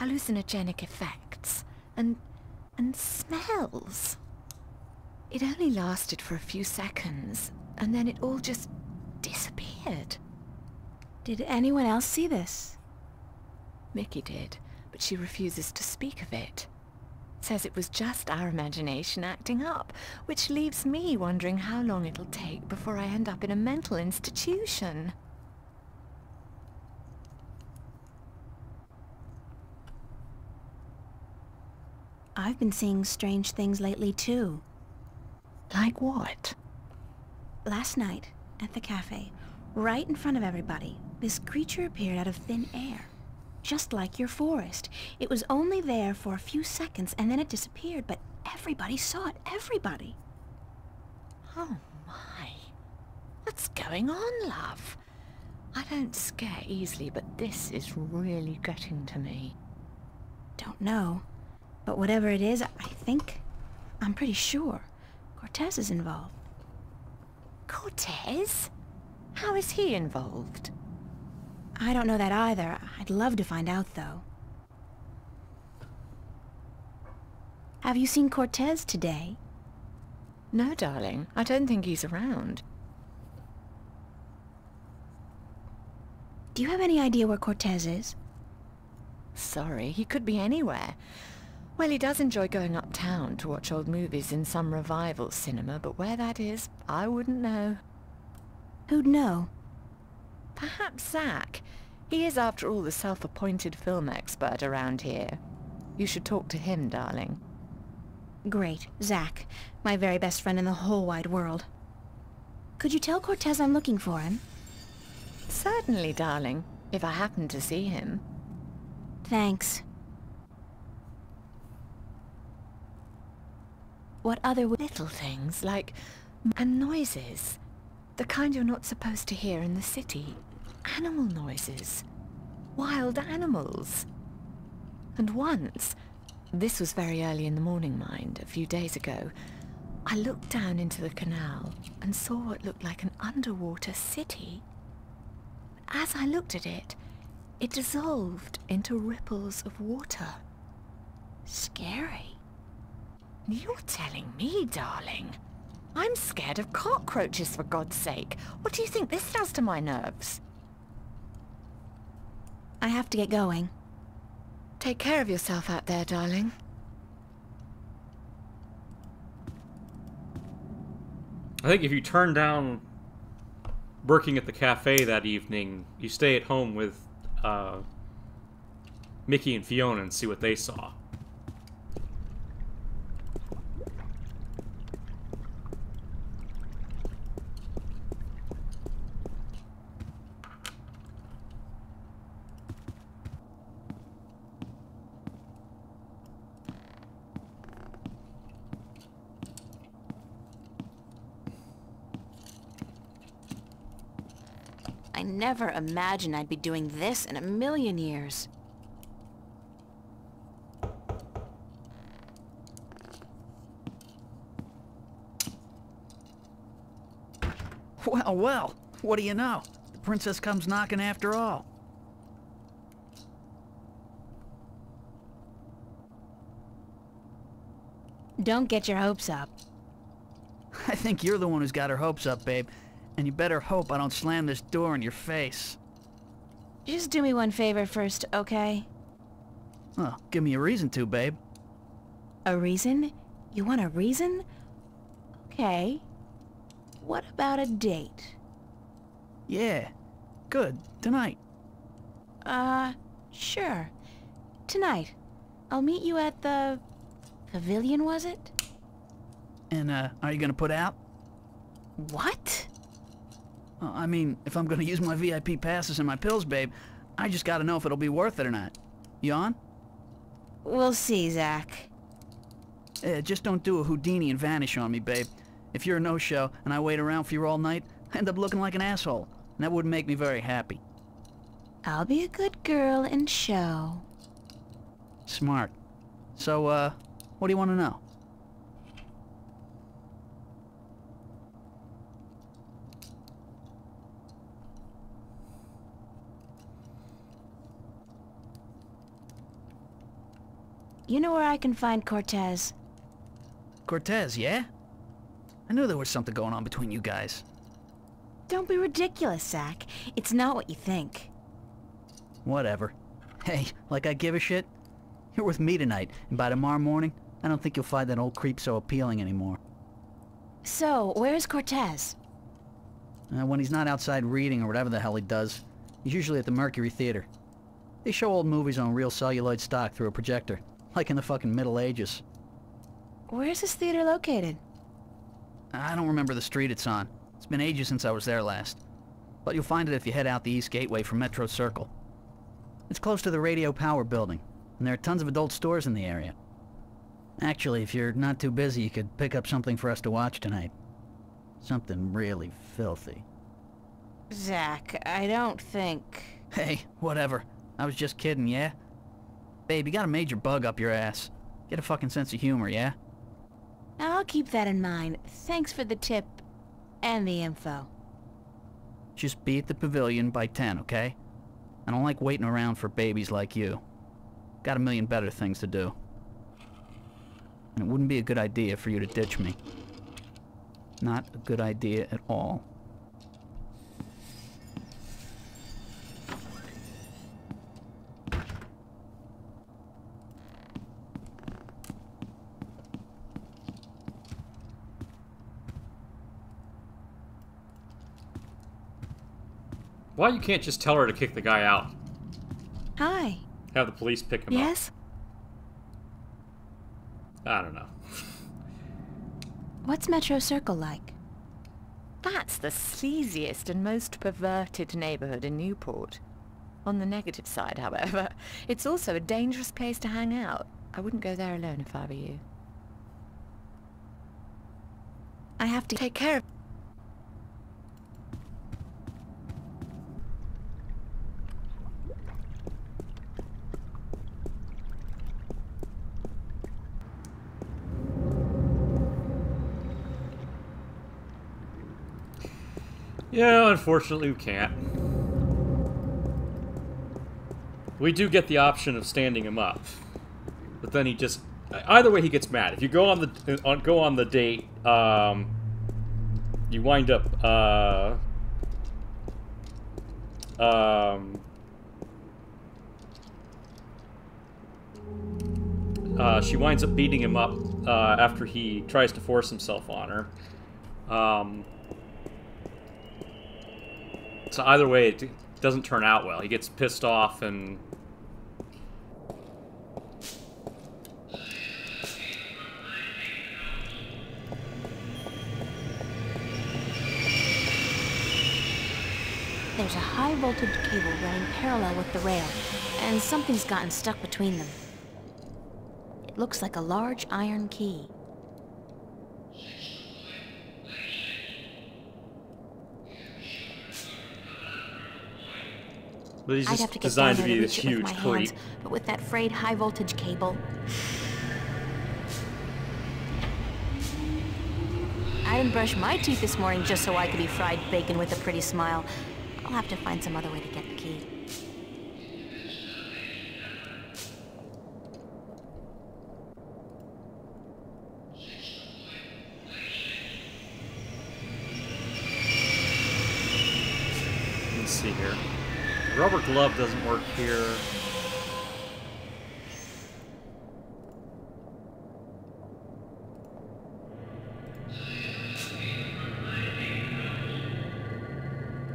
hallucinogenic effects, and... and smells. It only lasted for a few seconds, and then it all just disappeared. Did anyone else see this? Mickey did, but she refuses to speak of it. Says it was just our imagination acting up, which leaves me wondering how long it'll take before I end up in a mental institution. I've been seeing strange things lately, too. Like what? Last night, at the cafe, right in front of everybody, this creature appeared out of thin air. Just like your forest. It was only there for a few seconds and then it disappeared, but everybody saw it. Everybody. Oh my. What's going on, love? I don't scare easily, but this is really getting to me. Don't know. But whatever it is, I think... I'm pretty sure. Cortez is involved. Cortez? How is he involved? I don't know that either. I'd love to find out, though. Have you seen Cortez today? No, darling. I don't think he's around. Do you have any idea where Cortez is? Sorry, he could be anywhere. Well, he does enjoy going uptown to watch old movies in some revival cinema, but where that is, I wouldn't know. Who'd know? Perhaps Zack. He is, after all, the self-appointed film expert around here. You should talk to him, darling. Great. Zack. My very best friend in the whole wide world. Could you tell Cortez I'm looking for him? Certainly, darling. If I happen to see him. Thanks. What other little things, like... and noises. The kind you're not supposed to hear in the city. Animal noises. Wild animals. And once, this was very early in the morning, mind, a few days ago, I looked down into the canal and saw what looked like an underwater city. As I looked at it, it dissolved into ripples of water. Scary. You're telling me, darling. I'm scared of cockroaches, for God's sake. What do you think this does to my nerves? I have to get going. Take care of yourself out there, darling. I think if you turn down working at the cafe that evening, you stay at home with uh, Mickey and Fiona and see what they saw. Never imagined I'd be doing this in a million years. Well, well, what do you know? The princess comes knocking after all. Don't get your hopes up. I think you're the one who's got her hopes up, babe. And you better hope I don't slam this door in your face. Just do me one favor first, okay? Well, give me a reason to, babe. A reason? You want a reason? Okay. What about a date? Yeah. Good. Tonight. Uh, sure. Tonight. I'll meet you at the... Pavilion, was it? And, uh, are you gonna put out? What? I mean, if I'm gonna use my VIP passes and my pills, babe, I just gotta know if it'll be worth it or not. You on? We'll see, Zack. Uh, just don't do a Houdini and vanish on me, babe. If you're a no-show and I wait around for you all night, I end up looking like an asshole. And that wouldn't make me very happy. I'll be a good girl and show. Smart. So, uh, what do you want to know? You know where I can find Cortez? Cortez, yeah? I knew there was something going on between you guys. Don't be ridiculous, Zack. It's not what you think. Whatever. Hey, like I give a shit? You're with me tonight, and by tomorrow morning, I don't think you'll find that old creep so appealing anymore. So, where's Cortez? Uh, when he's not outside reading or whatever the hell he does, he's usually at the Mercury Theater. They show old movies on real celluloid stock through a projector, like in the fucking Middle Ages. Where's this theater located? I don't remember the street it's on. It's been ages since I was there last. But you'll find it if you head out the East Gateway from Metro Circle. It's close to the Radio Power building, and there are tons of adult stores in the area. Actually, if you're not too busy, you could pick up something for us to watch tonight. Something really filthy. Zack, I don't think... Hey, whatever. I was just kidding, yeah? Babe, you got a major bug up your ass. Get a fucking sense of humor, yeah? I'll keep that in mind. Thanks for the tip and the info. Just be at the pavilion by 10, okay? I don't like waiting around for babies like you. Got a million better things to do. And it wouldn't be a good idea for you to ditch me. Not a good idea at all. Why you can't just tell her to kick the guy out? Hi. Have the police pick him yes? up. Yes? I don't know. What's Metro Circle like? That's the sleaziest and most perverted neighborhood in Newport. On the negative side, however, it's also a dangerous place to hang out. I wouldn't go there alone if I were you. I have to take care of... Yeah, unfortunately we can't. We do get the option of standing him up. But then he just... Either way, he gets mad. If you go on the on, go on the date, um, you wind up... Uh, um, uh, she winds up beating him up uh, after he tries to force himself on her. Um, so either way, it doesn't turn out well. He gets pissed off and... There's a high voltage cable running parallel with the rail, and something's gotten stuck between them. It looks like a large iron key. But he's I'd just have to get designed to down there be to this reach it with huge my hands, but with that frayed high voltage cable, I didn't brush my teeth this morning just so I could be fried bacon with a pretty smile. I'll have to find some other way to get the key. Let's see here. Rubber glove doesn't work here.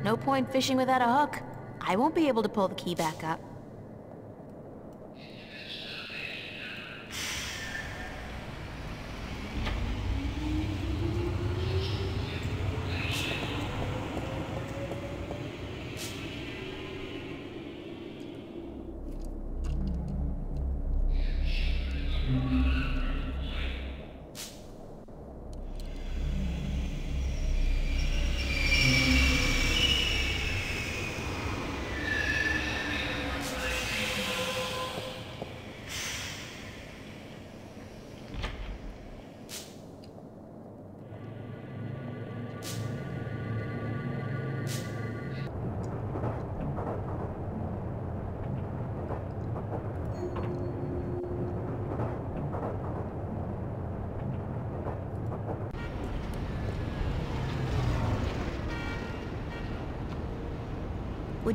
No point fishing without a hook. I won't be able to pull the key back up.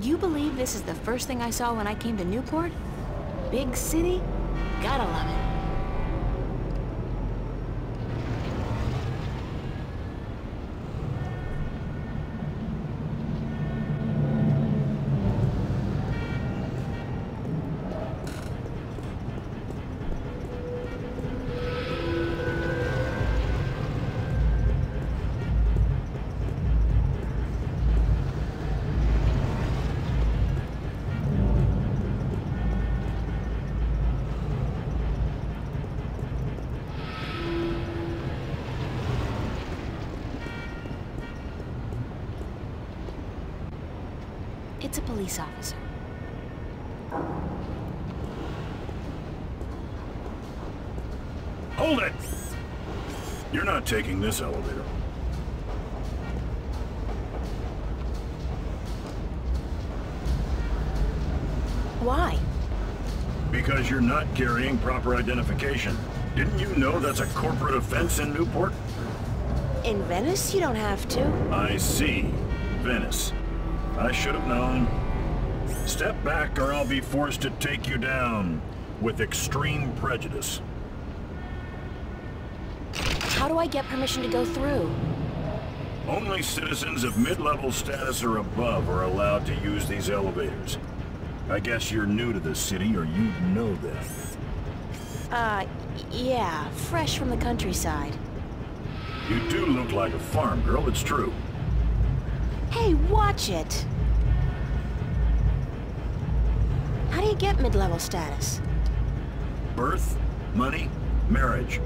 Would you believe this is the first thing I saw when I came to Newport? Big city? Gotta love it. Not taking this elevator. Why? Because you're not carrying proper identification. Didn't you know that's a corporate offense in Newport? In Venice, you don't have to. I see. Venice. I should have known. Step back or I'll be forced to take you down with extreme prejudice. How do I get permission to go through? Only citizens of mid-level status or above are allowed to use these elevators. I guess you're new to the city or you'd know that. Uh, yeah, fresh from the countryside. You do look like a farm girl, it's true. Hey, watch it! How do you get mid-level status? Birth, money, marriage.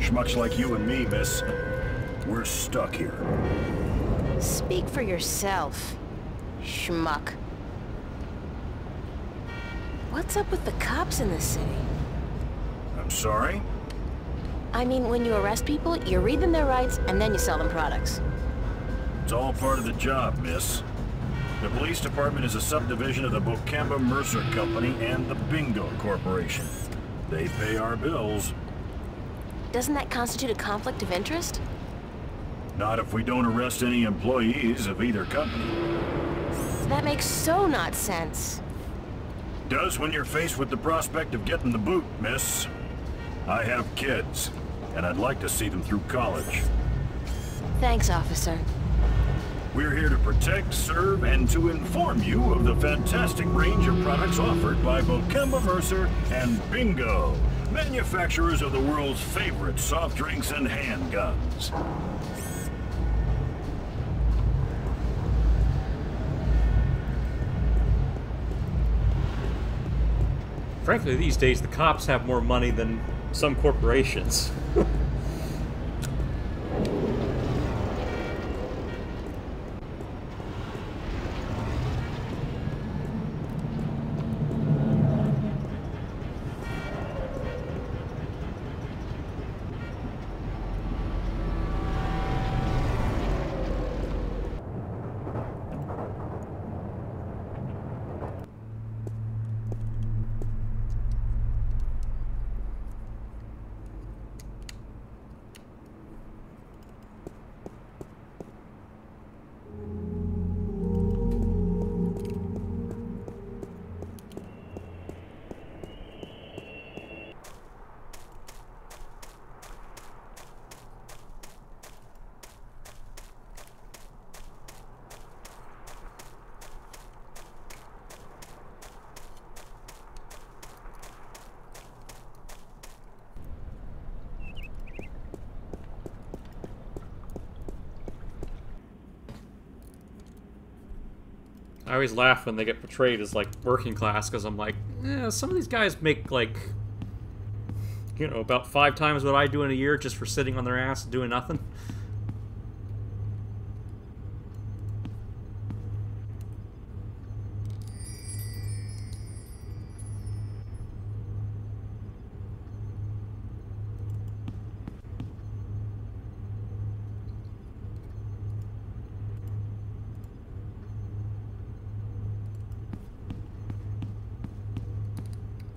Schmucks like you and me, miss. We're stuck here. Speak for yourself, schmuck. What's up with the cops in this city? I'm sorry? I mean, when you arrest people, you read them their rights, and then you sell them products. It's all part of the job, miss. The police department is a subdivision of the Bocamba Mercer Company and the Bingo Corporation. They pay our bills. Doesn't that constitute a conflict of interest? Not if we don't arrest any employees of either company. That makes so not sense. Does when you're faced with the prospect of getting the boot, miss. I have kids, and I'd like to see them through college. Thanks, officer. We're here to protect, serve, and to inform you of the fantastic range of products offered by Bokemba Mercer and Bingo, manufacturers of the world's favorite soft drinks and handguns. Frankly, these days the cops have more money than some corporations. always laugh when they get portrayed as like working class because I'm like, yeah, some of these guys make like, you know, about five times what I do in a year just for sitting on their ass doing nothing.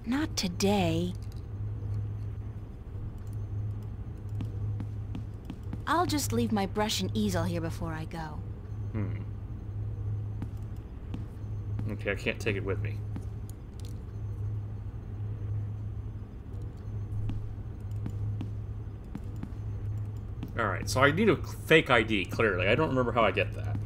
Not today. I'll just leave my brush and easel here before I go. Hmm. Okay, I can't take it with me. Alright, so I need a fake ID, clearly. I don't remember how I get that.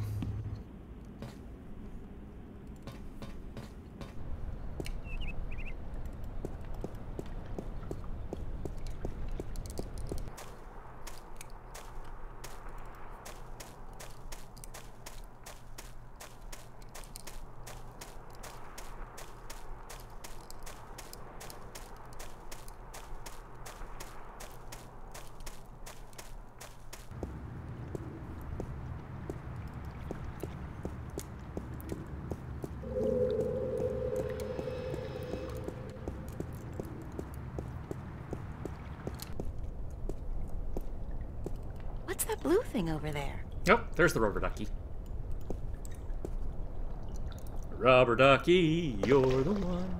What's that blue thing over there? Nope, there's the rubber ducky. Rubber ducky, you're the one.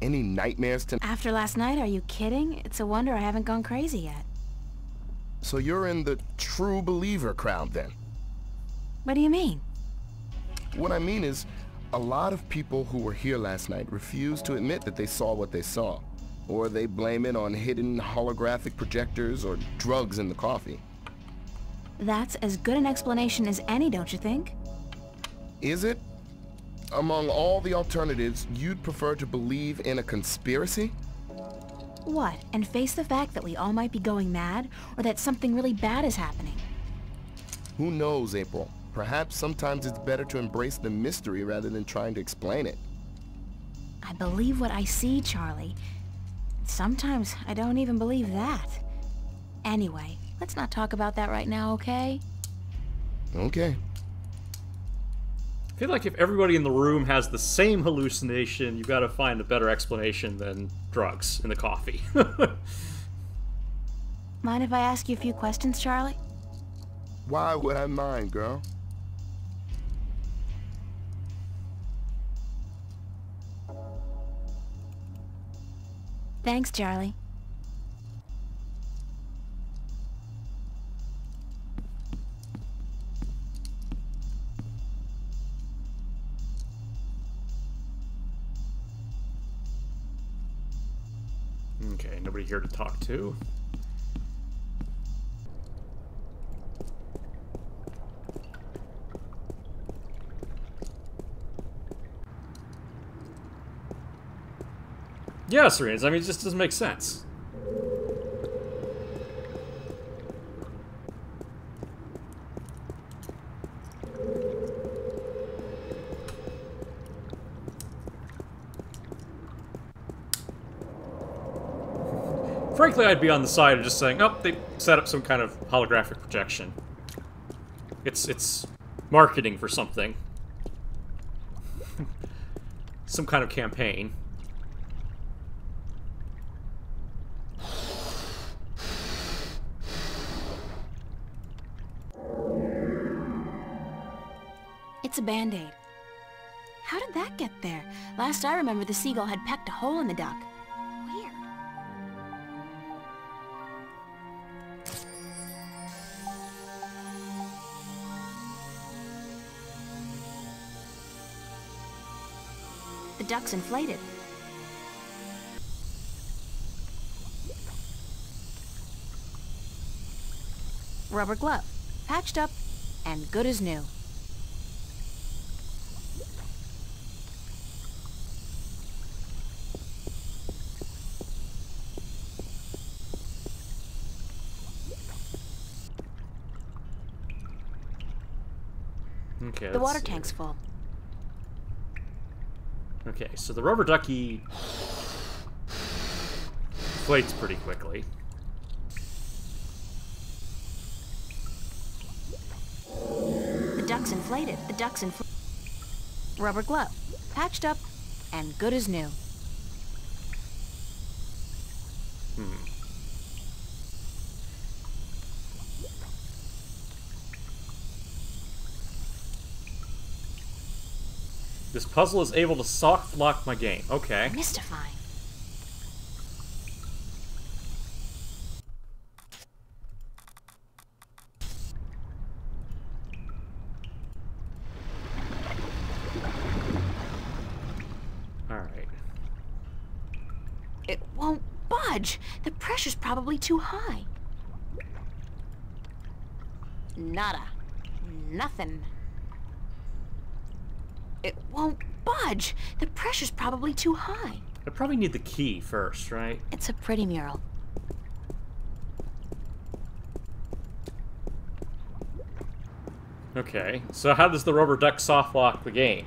Any nightmares tonight? After last night, are you kidding? It's a wonder I haven't gone crazy yet. So you're in the true believer crowd then? What do you mean? What I mean is, a lot of people who were here last night refuse to admit that they saw what they saw. Or they blame it on hidden holographic projectors or drugs in the coffee. That's as good an explanation as any, don't you think? Is it? Among all the alternatives, you'd prefer to believe in a conspiracy? What, and face the fact that we all might be going mad, or that something really bad is happening? Who knows, April? Perhaps sometimes it's better to embrace the mystery rather than trying to explain it. I believe what I see, Charlie. Sometimes I don't even believe that. Anyway, let's not talk about that right now, okay? Okay. I feel like if everybody in the room has the same hallucination, you've got to find a better explanation than drugs in the coffee. Mind if I ask you a few questions, Charlie? Why would I mind, girl? Thanks, Charlie. okay, nobody here to talk to. Yeah, Serenas, I mean, it just doesn't make sense. Frankly, I'd be on the side of just saying, oh, they set up some kind of holographic projection. It's, it's marketing for something. some kind of campaign. Band-aid. How did that get there? Last I remember, the seagull had pecked a hole in the duck. Weird. The duck's inflated. Rubber glove. Patched up and good as new. Okay, the water see. tank's full. Okay, so the rubber ducky inflates pretty quickly. The duck's inflated. The duck's inflated. Rubber glove. Patched up and good as new. Hmm. This puzzle is able to soft lock my game. Okay. Mystifying. Alright. It won't budge. The pressure's probably too high. Nada. Nothing. It won't budge. The pressure's probably too high. I probably need the key first, right? It's a pretty mural. Okay, so how does the rubber duck soft lock the game?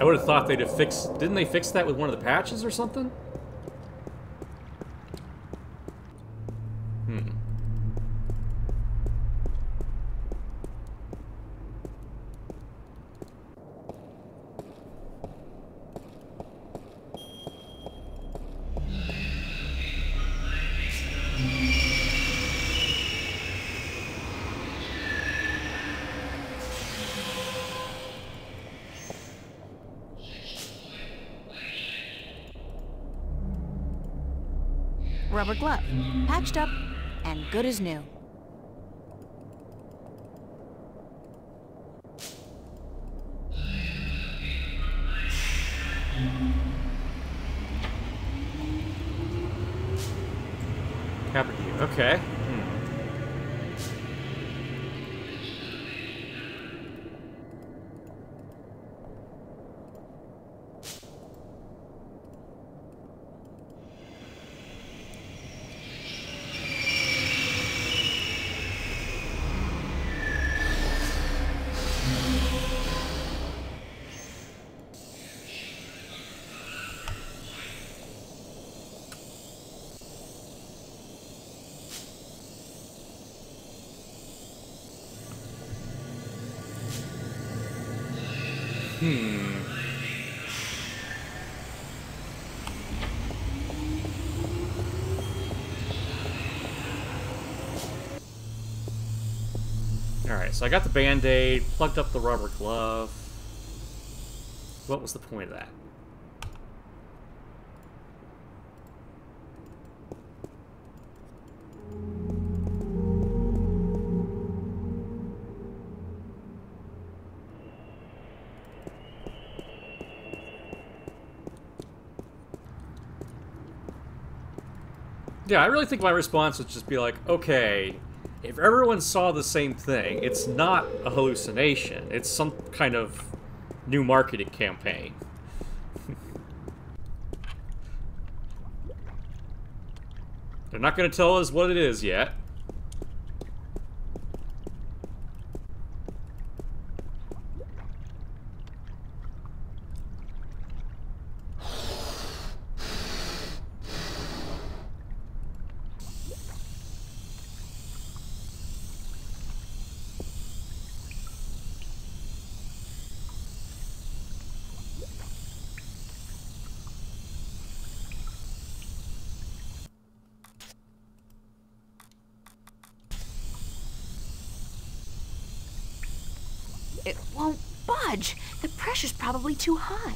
I would have thought they'd have fixed... Didn't they fix that with one of the patches or something? Hmm. Rubber glove. Patched up and good as new. Alright, so I got the band-aid, plugged up the rubber glove. What was the point of that? Yeah, I really think my response would just be like, okay, if everyone saw the same thing, it's not a hallucination. It's some kind of new marketing campaign. They're not going to tell us what it is yet. It won't budge. The pressure's probably too high.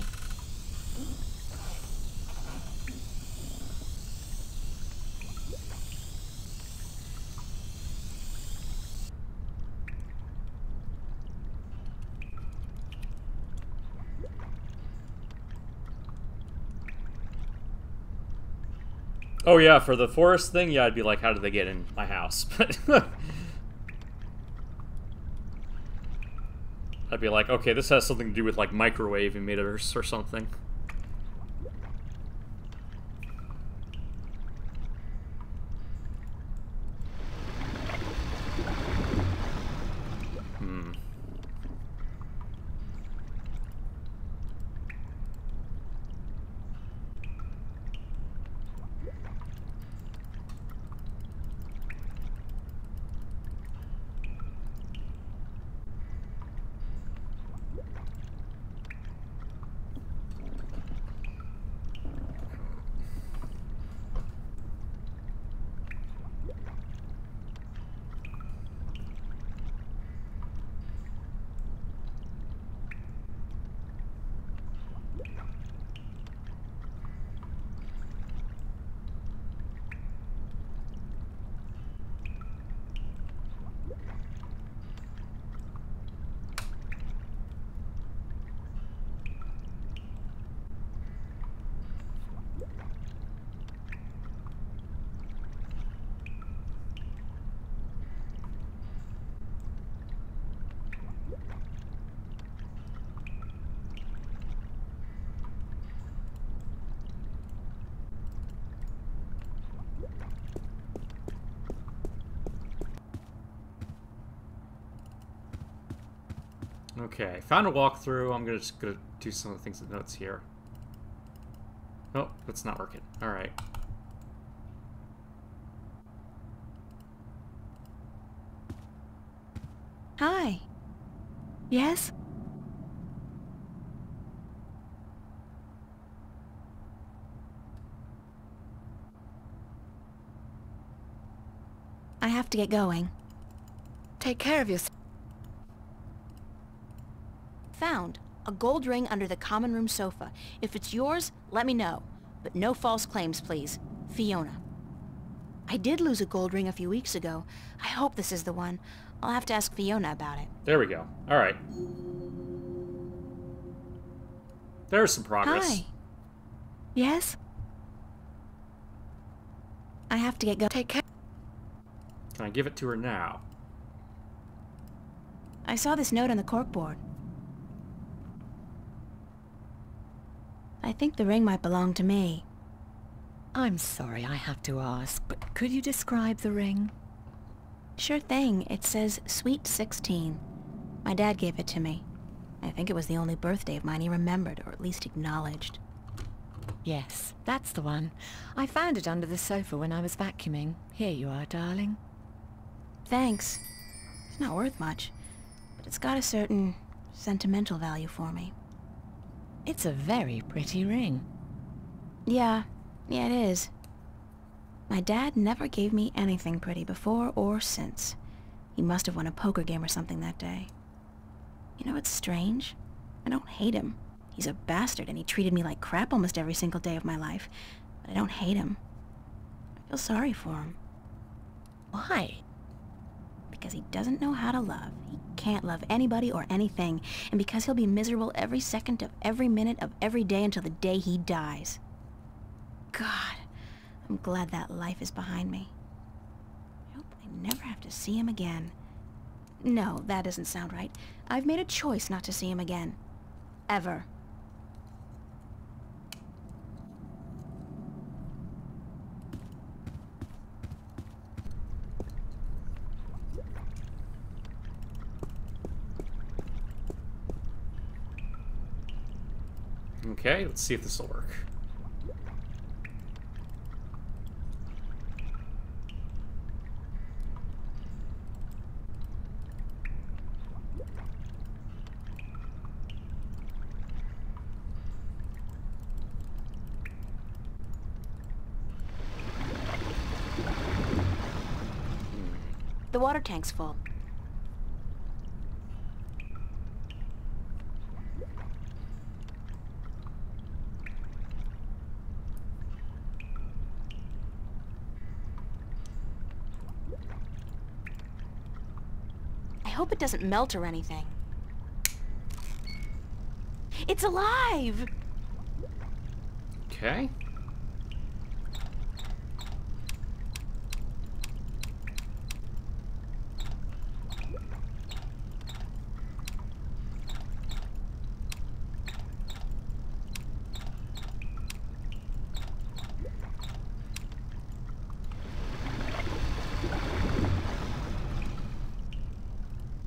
Oh yeah, for the forest thing, yeah, I'd be like, how did they get in my house? But I'd be like, okay, this has something to do with like microwave emitters or something. Okay, found a walkthrough. I'm gonna just gonna do some of the things in the notes here. Oh, that's not working. All right. Hi. Yes? I have to get going. Take care of yourself. Found. A gold ring under the common room sofa. If it's yours, let me know. But no false claims, please. Fiona. I did lose a gold ring a few weeks ago. I hope this is the one. I'll have to ask Fiona about it. There we go. All right. There's some progress. Hi. Yes? I have to get go- Take care. Can I give it to her now? I saw this note on the corkboard. I think the ring might belong to me. I'm sorry I have to ask, but could you describe the ring? Sure thing. It says Sweet 16. My dad gave it to me. I think it was the only birthday of mine he remembered, or at least acknowledged. Yes, that's the one. I found it under the sofa when I was vacuuming. Here you are, darling. Thanks. It's not worth much, but it's got a certain sentimental value for me. It's a very pretty ring. Yeah, yeah it is. My dad never gave me anything pretty before or since. He must have won a poker game or something that day. You know what's strange? I don't hate him. He's a bastard and he treated me like crap almost every single day of my life. But I don't hate him. I feel sorry for him. Why? Because he doesn't know how to love. Can't love anybody or anything. And because he'll be miserable every second of every minute of every day until the day he dies. God, I'm glad that life is behind me. I hope I never have to see him again. No, that doesn't sound right. I've made a choice not to see him again. Ever. Okay, let's see if this will work. The water tank's full. Doesn't melt or anything. It's alive! Okay.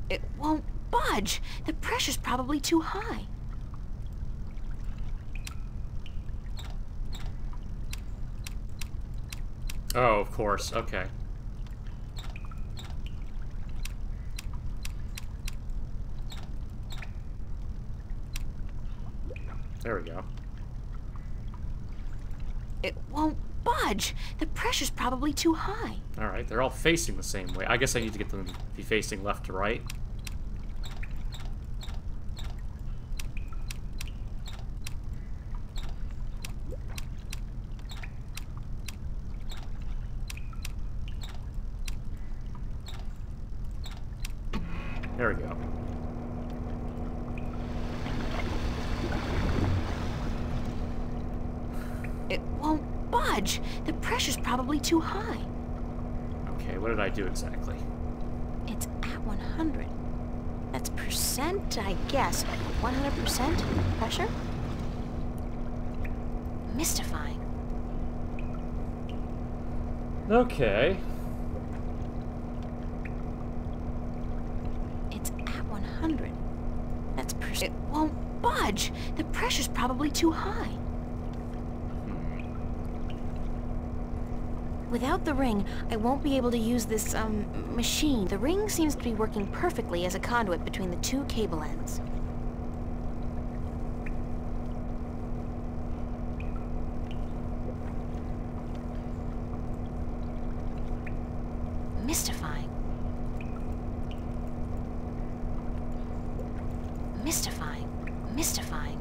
It won't budge. The pressure's probably too high. Oh, of course. Okay. There we go. It won't budge. The pressure's probably too high. Alright, they're all facing the same way. I guess I need to get them to be facing left to right. There we go. It won't budge. The pressure's probably too high. Okay, what did I do exactly? It's at 100. That's percent, I guess. 100% pressure? Mystifying. Okay. It's at 100. That's pers- It won't budge. The pressure's probably too high. Without the ring, I won't be able to use this, um, machine. The ring seems to be working perfectly as a conduit between the two cable ends. Mystifying. Mystifying. Mystifying.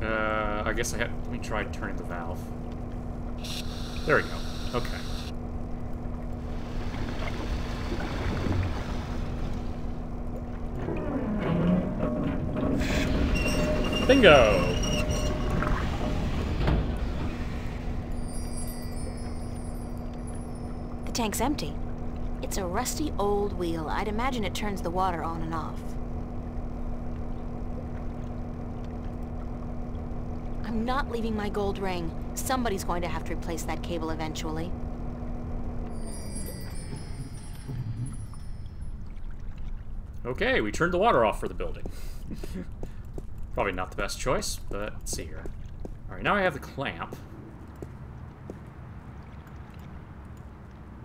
Uh, I guess I have. Let me try turning the valve. There we go. Okay. Bingo! The tank's empty. It's a rusty old wheel. I'd imagine it turns the water on and off. I'm not leaving my gold ring. Somebody's going to have to replace that cable eventually. Okay, we turned the water off for the building. Probably not the best choice, but let's see here. Alright, now I have the clamp.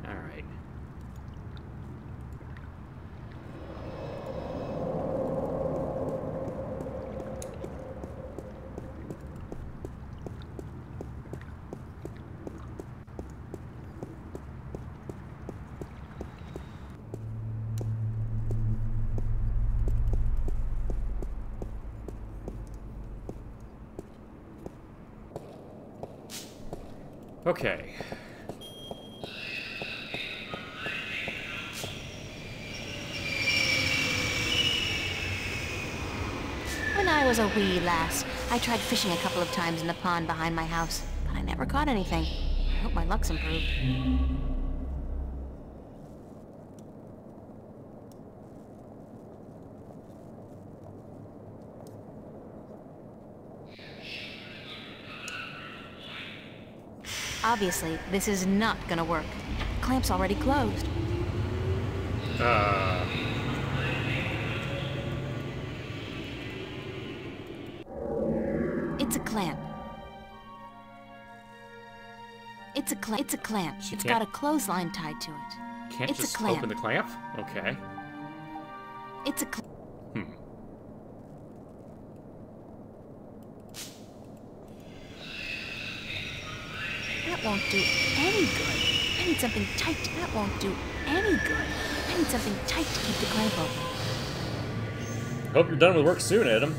Alright. Okay. When I was a wee lass, I tried fishing a couple of times in the pond behind my house, but I never caught anything. I hope my luck's improved. Obviously, this is not gonna work. Clamp's already closed. Uh... It's a clamp. It's a clamp. It's a clamp. It's can't- got a clothesline tied to it. Can't it's just a clamp. open the clamp? Okay. It's a cl- Hmm. That won't do any good. I need something tight. That won't do any good. I need something tight to keep the clamp open. Hope you're done with work soon, Adam.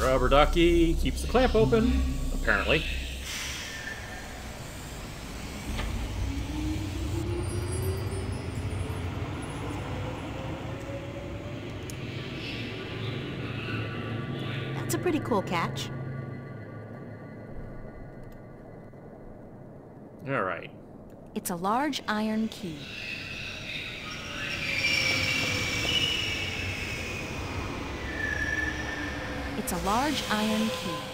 Rubber ducky keeps the clamp open, apparently. Pretty cool catch. Alright. It's a large iron key. It's a large iron key.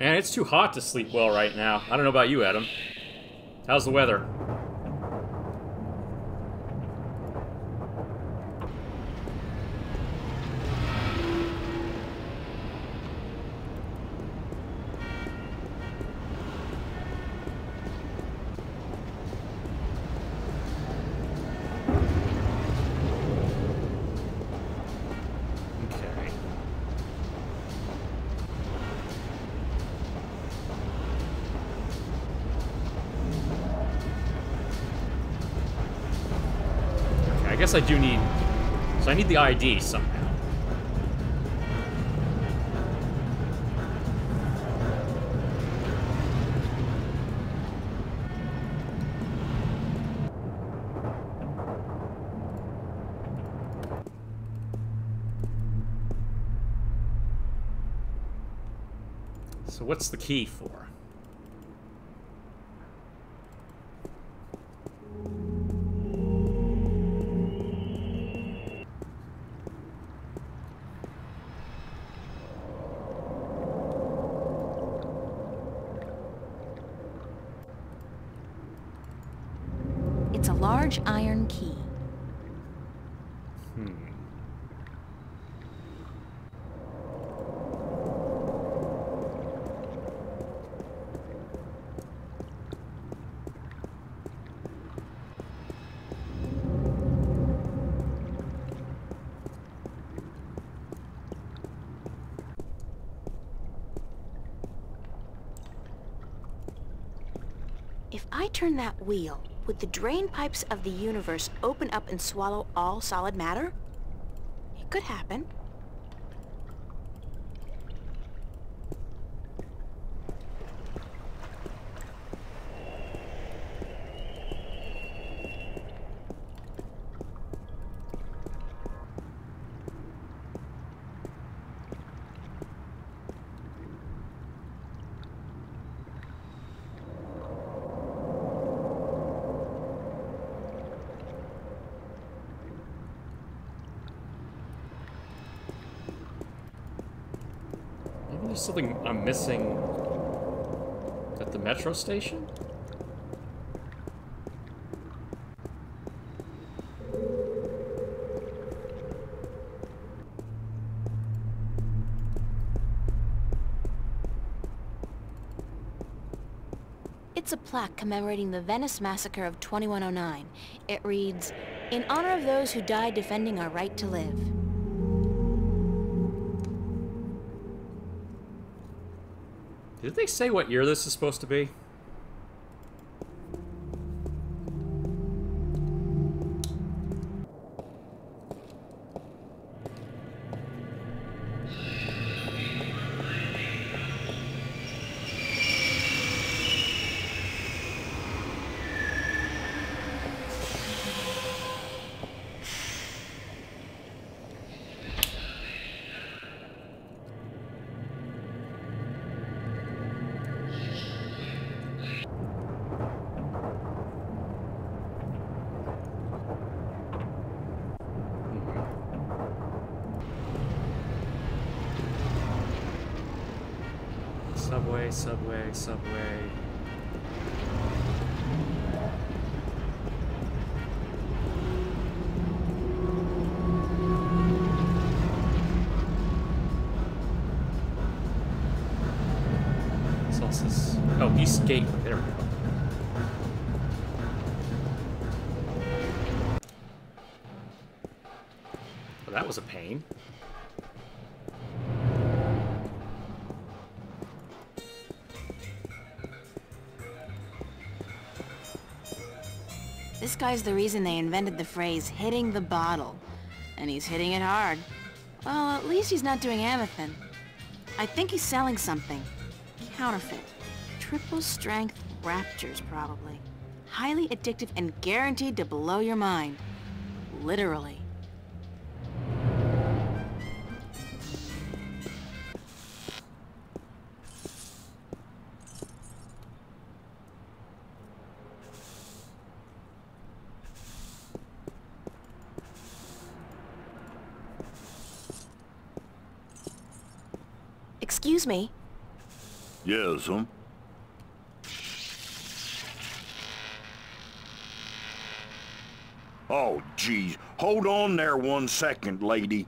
Man, it's too hot to sleep well right now. I don't know about you, Adam. How's the weather? Guess I do need... So I need the ID somehow. So what's the key for? Key. Hmm. If I turn that wheel, would the drain pipes of the universe open up and swallow all solid matter? It could happen. Maybe there's something I'm missing at the metro station? It's a plaque commemorating the Venice massacre of 2109. It reads, In honor of those who died defending our right to live. Did they say what year this is supposed to be? Subway, guy's the reason they invented the phrase hitting the bottle. And he's hitting it hard. Well, at least he's not doing Amethyst. I think he's selling something. Counterfeit. Triple strength raptures, probably. Highly addictive and guaranteed to blow your mind. Literally. Excuse me. Yes, um. Oh, geez. Hold on there one second, lady.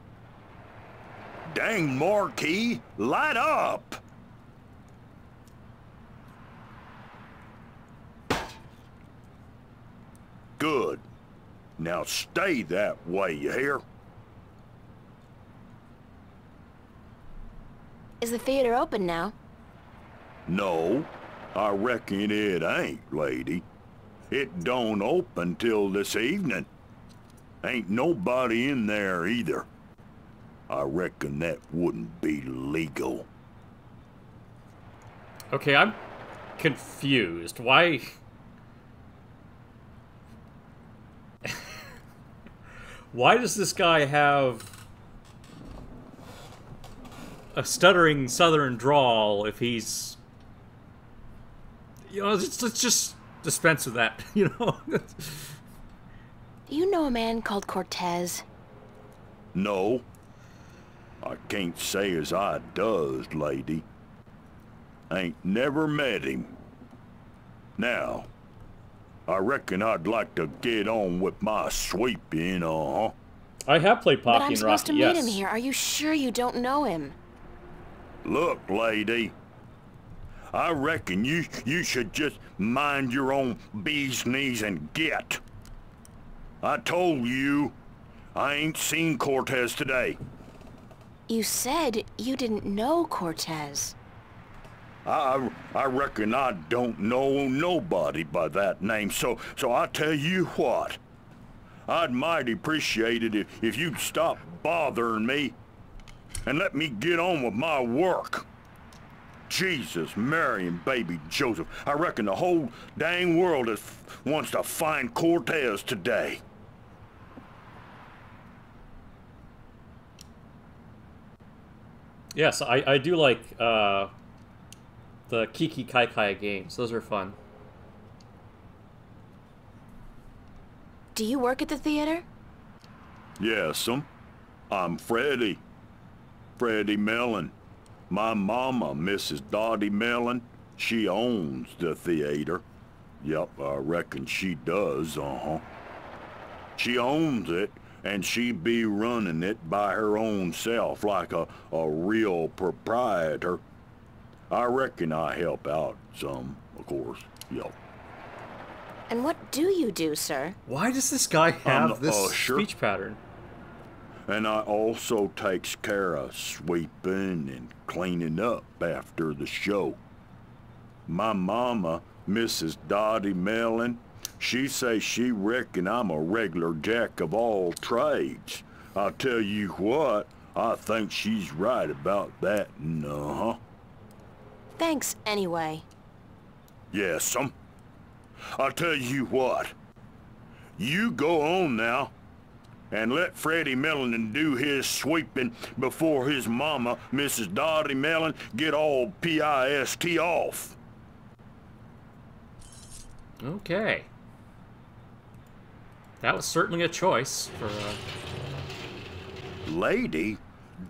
Dang, marquee, light up! Good. Now stay that way, you hear? Is the theater open now? No, I reckon it ain't, lady. It don't open till this evening. Ain't nobody in there either. I reckon that wouldn't be legal. Okay, I'm confused. Why? Why does this guy have a stuttering southern drawl if he's you know let's, let's just dispense with that you know Do you know a man called Cortez? No. I can't say as I does, lady. Ain't never met him. Now, I reckon I'd like to get on with my sweeping, uh-huh. I have played but Poppy I'm supposed Rocky, to meet yes. him here. Are you sure you don't know him? Look, lady. I reckon you you should just mind your own bee's knees and get. I told you, I ain't seen Cortez today. You said you didn't know Cortez. I I reckon I don't know nobody by that name, so so I tell you what. I'd mighty appreciate it if, if you'd stop bothering me and let me get on with my work. Jesus, Mary and baby Joseph. I reckon the whole dang world is, wants to find Cortez today. Yes, I, I do like uh, the Kiki Kai Kai games. Those are fun. Do you work at the theater? Yes, um, I'm Freddie. Freddie Mellon. My mama, Mrs. Dottie Mellon, she owns the theater. Yep, I reckon she does, uh-huh. She owns it, and she be running it by her own self like a, a real proprietor. I reckon I help out some, of course, yep. And what do you do, sir? Why does this guy I'm have the this usher. speech pattern? And I also takes care of sweeping and cleaning up after the show. My mama, Mrs. Dottie Mellon, she say she reckon I'm a regular jack of all trades. I tell you what, I think she's right about that, uh-huh. Thanks anyway. Yes'm. I tell you what, you go on now and let Freddie Mellon do his sweeping before his mama, Mrs. Dottie Mellon, get all P-I-S-T off. Okay. That was certainly a choice for. A... Lady,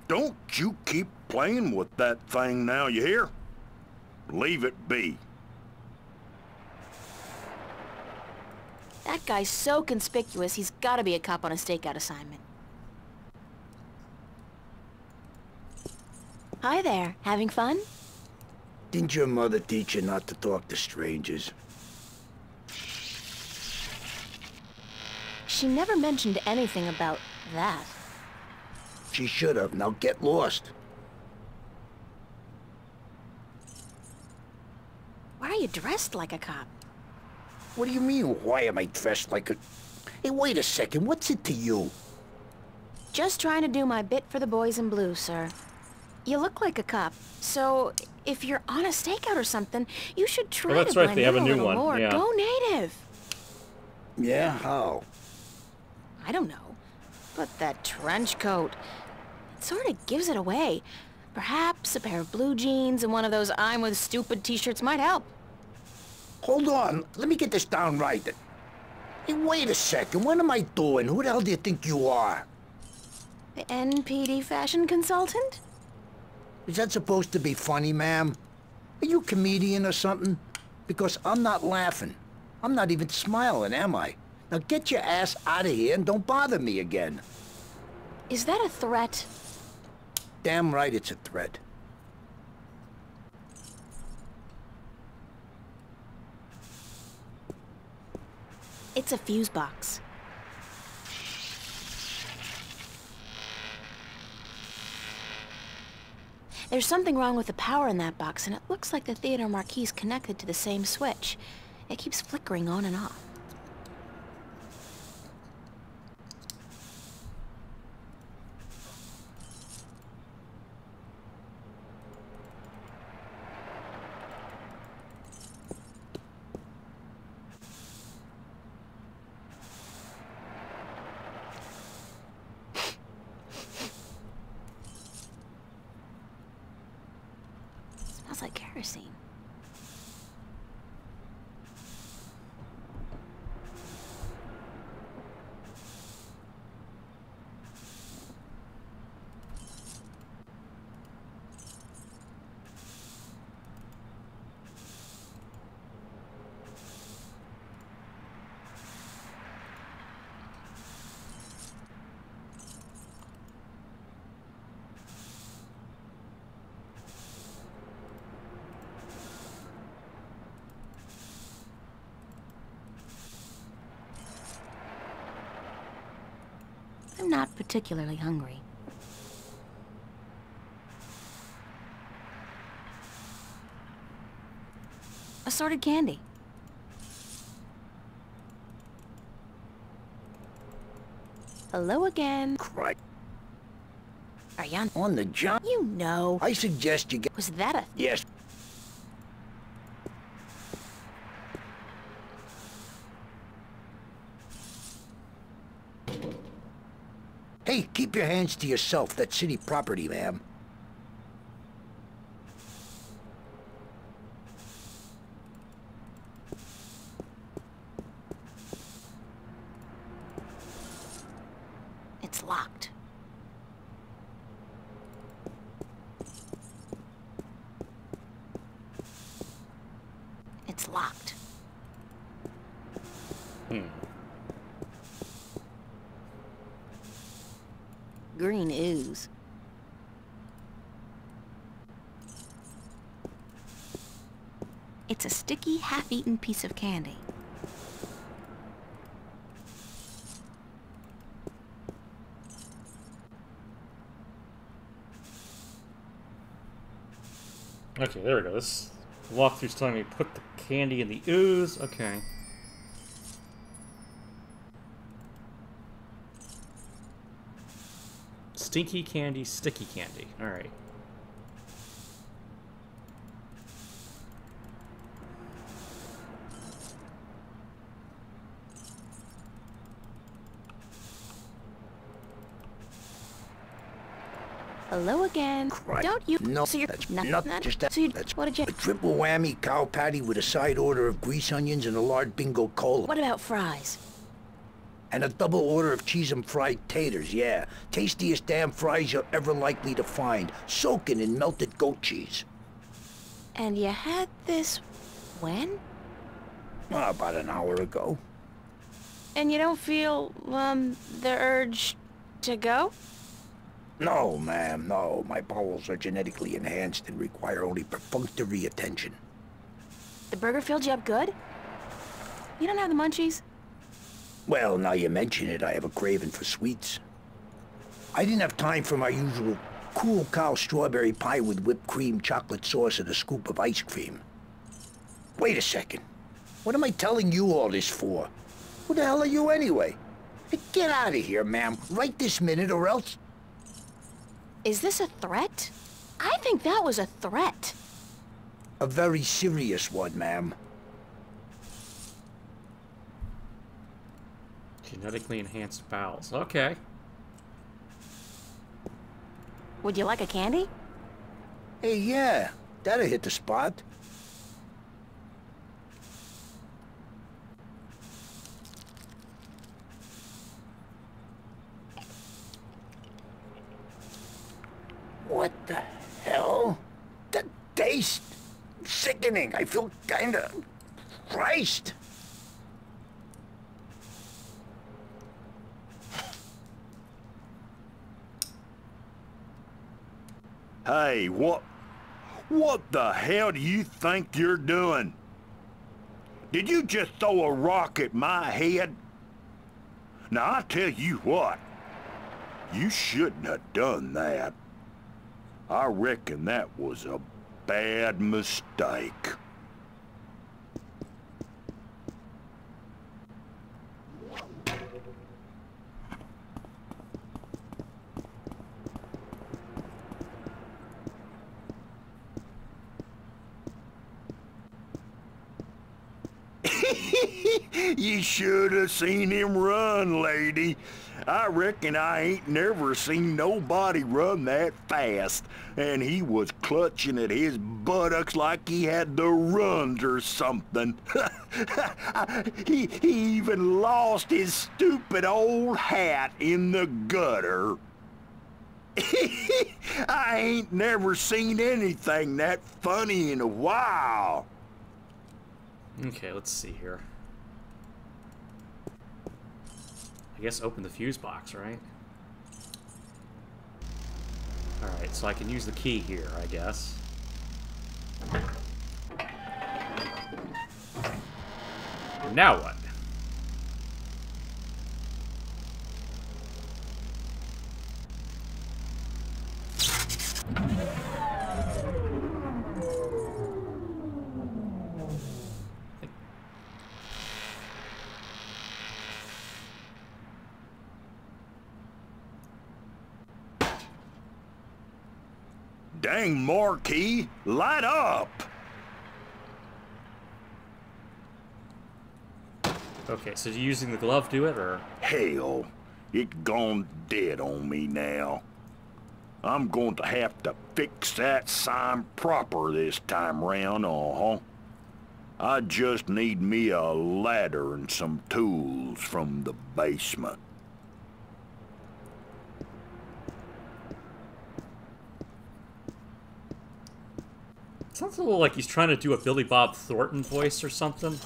don't you keep playing with that thing now, you hear? Leave it be. That guy's so conspicuous, he's gotta be a cop on a stakeout assignment. Hi there, having fun? Didn't your mother teach you not to talk to strangers? She never mentioned anything about that. She should have. Now get lost. Why are you dressed like a cop? What do you mean, why am I dressed like a... Hey, wait a second, what's it to you? Just trying to do my bit for the boys in blue, sir. You look like a cop, so if you're on a stakeout or something, you should try Oh, that's to right, blend they have in a new little one, more. yeah. Go native. Yeah, how? I don't know, but that trench coat, it sort of gives it away. Perhaps a pair of blue jeans and one of those I'm with stupid t-shirts might help. Hold on, let me get this down right. Hey, wait a second, what am I doing? Who the hell do you think you are? The NPD fashion consultant? Is that supposed to be funny, ma'am? Are you a comedian or something? Because I'm not laughing. I'm not even smiling, am I? Now get your ass out of here and don't bother me again. Is that a threat? Damn right it's a threat. It's a fuse box. There's something wrong with the power in that box, and it looks like the theater marquee's connected to the same switch. It keeps flickering on and off. Particularly hungry. Assorted candy. Hello again. Christ. Are you on, On the job? You know. I suggest you get... Was that a... Yes. Hey, keep your hands to yourself. That's city property, ma'am. It's locked. It's locked. Hmm. Green ooze. It's a sticky, half-eaten piece of candy. Okay, there we go. This walkthrough's telling me put the candy in the ooze. Okay. Stinky candy, sticky candy. Alright. Hello again. Christ. Don't you? No, so you're that's not, not, not- just that. So you, that's what did you? a triple whammy cow patty with a side order of grease onions and a large bingo cola. What about fries? And a double order of cheese and fried taters, yeah. Tastiest damn fries you're ever likely to find, soaking in melted goat cheese. And you had this when? Oh, about an hour ago. And you don't feel um the urge to go? No, ma'am, no. My bowels are genetically enhanced and require only perfunctory attention. The burger filled you up good? You don't have the munchies? Well, now you mention it, I have a craving for sweets. I didn't have time for my usual cool cow strawberry pie with whipped cream, chocolate sauce, and a scoop of ice cream. Wait a second. What am I telling you all this for? Who the hell are you anyway? Hey, Get out of here, ma'am, right this minute, or else... Is this a threat? I think that was a threat. A very serious one, ma'am. Genetically enhanced bowels. Okay. Would you like a candy? Hey, yeah, that'll hit the spot. What the hell? The taste? Sickening. I feel kinda... Christ. Hey, what... What the hell do you think you're doing? Did you just throw a rock at my head? Now, I tell you what. You shouldn't have done that. I reckon that was a bad mistake. you should have seen him run, lady. I reckon I ain't never seen nobody run that fast. And he was clutching at his buttocks like he had the runs or something. he, he even lost his stupid old hat in the gutter. I ain't never seen anything that funny in a while. Okay, let's see here. I guess open the fuse box, right? Alright, so I can use the key here, I guess. Now what? Dang, marquee, light up! Okay, so you using the glove do it, or? Hell, it gone dead on me now. I'm going to have to fix that sign proper this time round, uh-huh. I just need me a ladder and some tools from the basement. Sounds a little like he's trying to do a Billy Bob Thornton voice or something.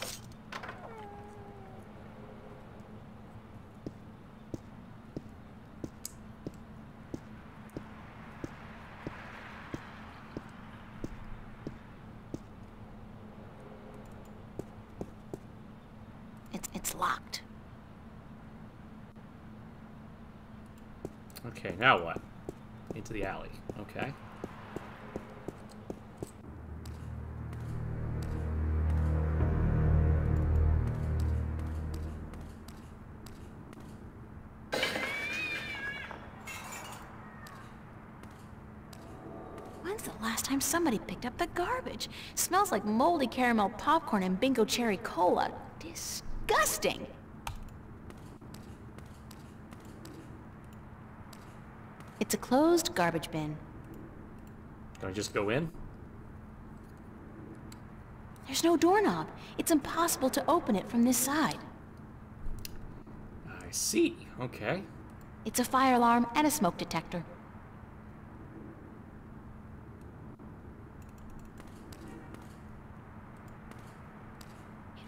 It's, it's locked. Okay, now what? Into the alley. Okay. Time somebody picked up the garbage? Smells like moldy caramel popcorn and bingo cherry cola. Disgusting! It's a closed garbage bin. Can I just go in? There's no doorknob. It's impossible to open it from this side. I see. Okay. It's a fire alarm and a smoke detector.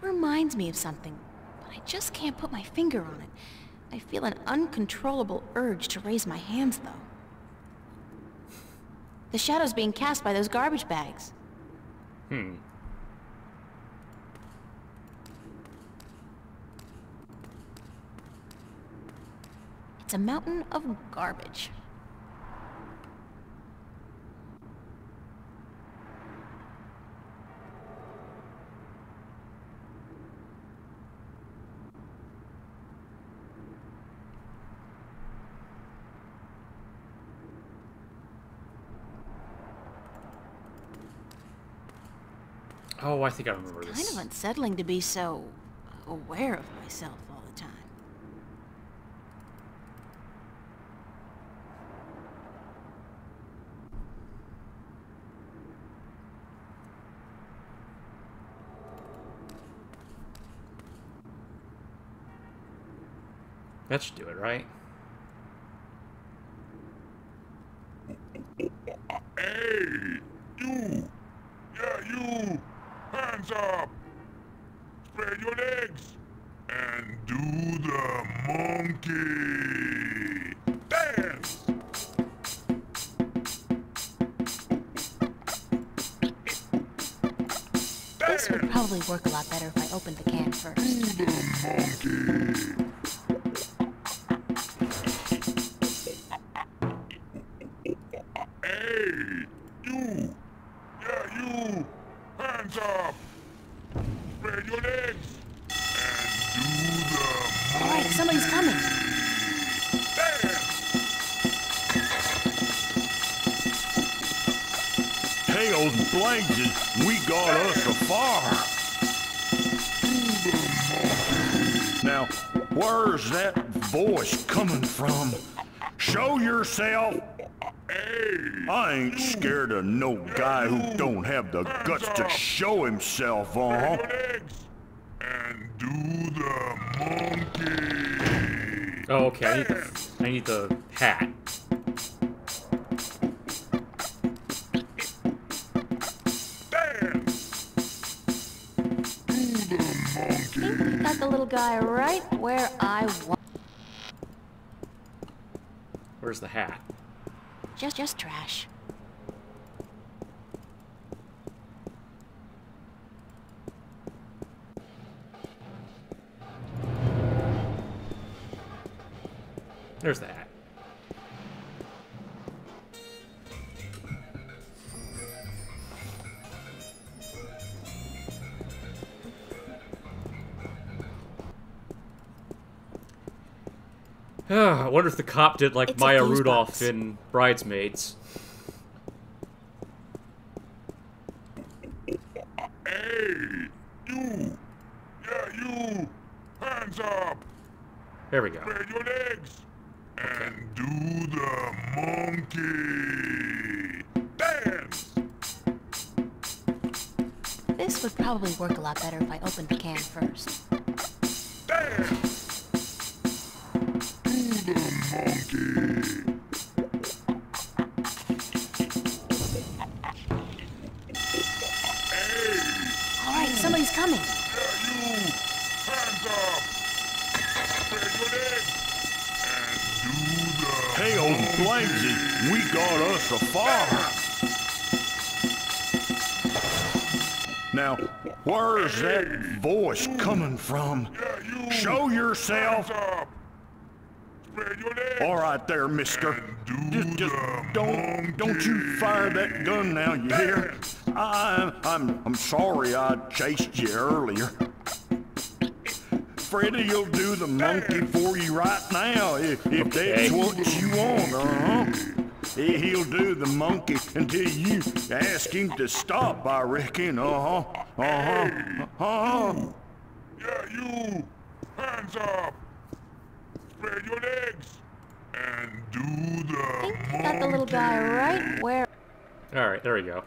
Reminds me of something, but I just can't put my finger on it. I feel an uncontrollable urge to raise my hands, though. The shadow's being cast by those garbage bags. Hmm. It's a mountain of garbage. Oh, I think I remember Kind this. Kind of unsettling to be so aware of myself all the time. That should do it, right? Hey! You! Yeah, you! Hands up! Spread your legs! And do the monkey! Dance! This would probably work a lot better if I opened the can first. Monkey! I ain't scared of no guy who don't have the guts to show himself, uh-huh. And do the monkey. Oh, okay. I need the, I need the hat. Got the little guy right where I want. Where's the hat? Just, just trash. There's the Ah, I wonder if the cop did like It's Maya Rudolph box. in Bridesmaids. Hey, you. Yeah, you. Hands up. There we go. Spread your legs. And do the monkey. Dance. This would probably work a lot better if I opened the can first. Somebody's coming. Hands up. Hey, old Blamesy, we got us a fire. Now, where's that voice coming from? Show yourself. All right there, mister. Just, just don't, don't you fire that gun now, you hear? I, I'm, I'm sorry I chased you earlier. Freddy will do the monkey for you right now if, if that's what you want, uh-huh. He- He'll do the monkey until you ask him to stop, I reckon, uh-huh, uh-huh, uh-huh. Yeah, you. Hands up. Spread your legs. And do the Got the little guy right where. Alright, there we go.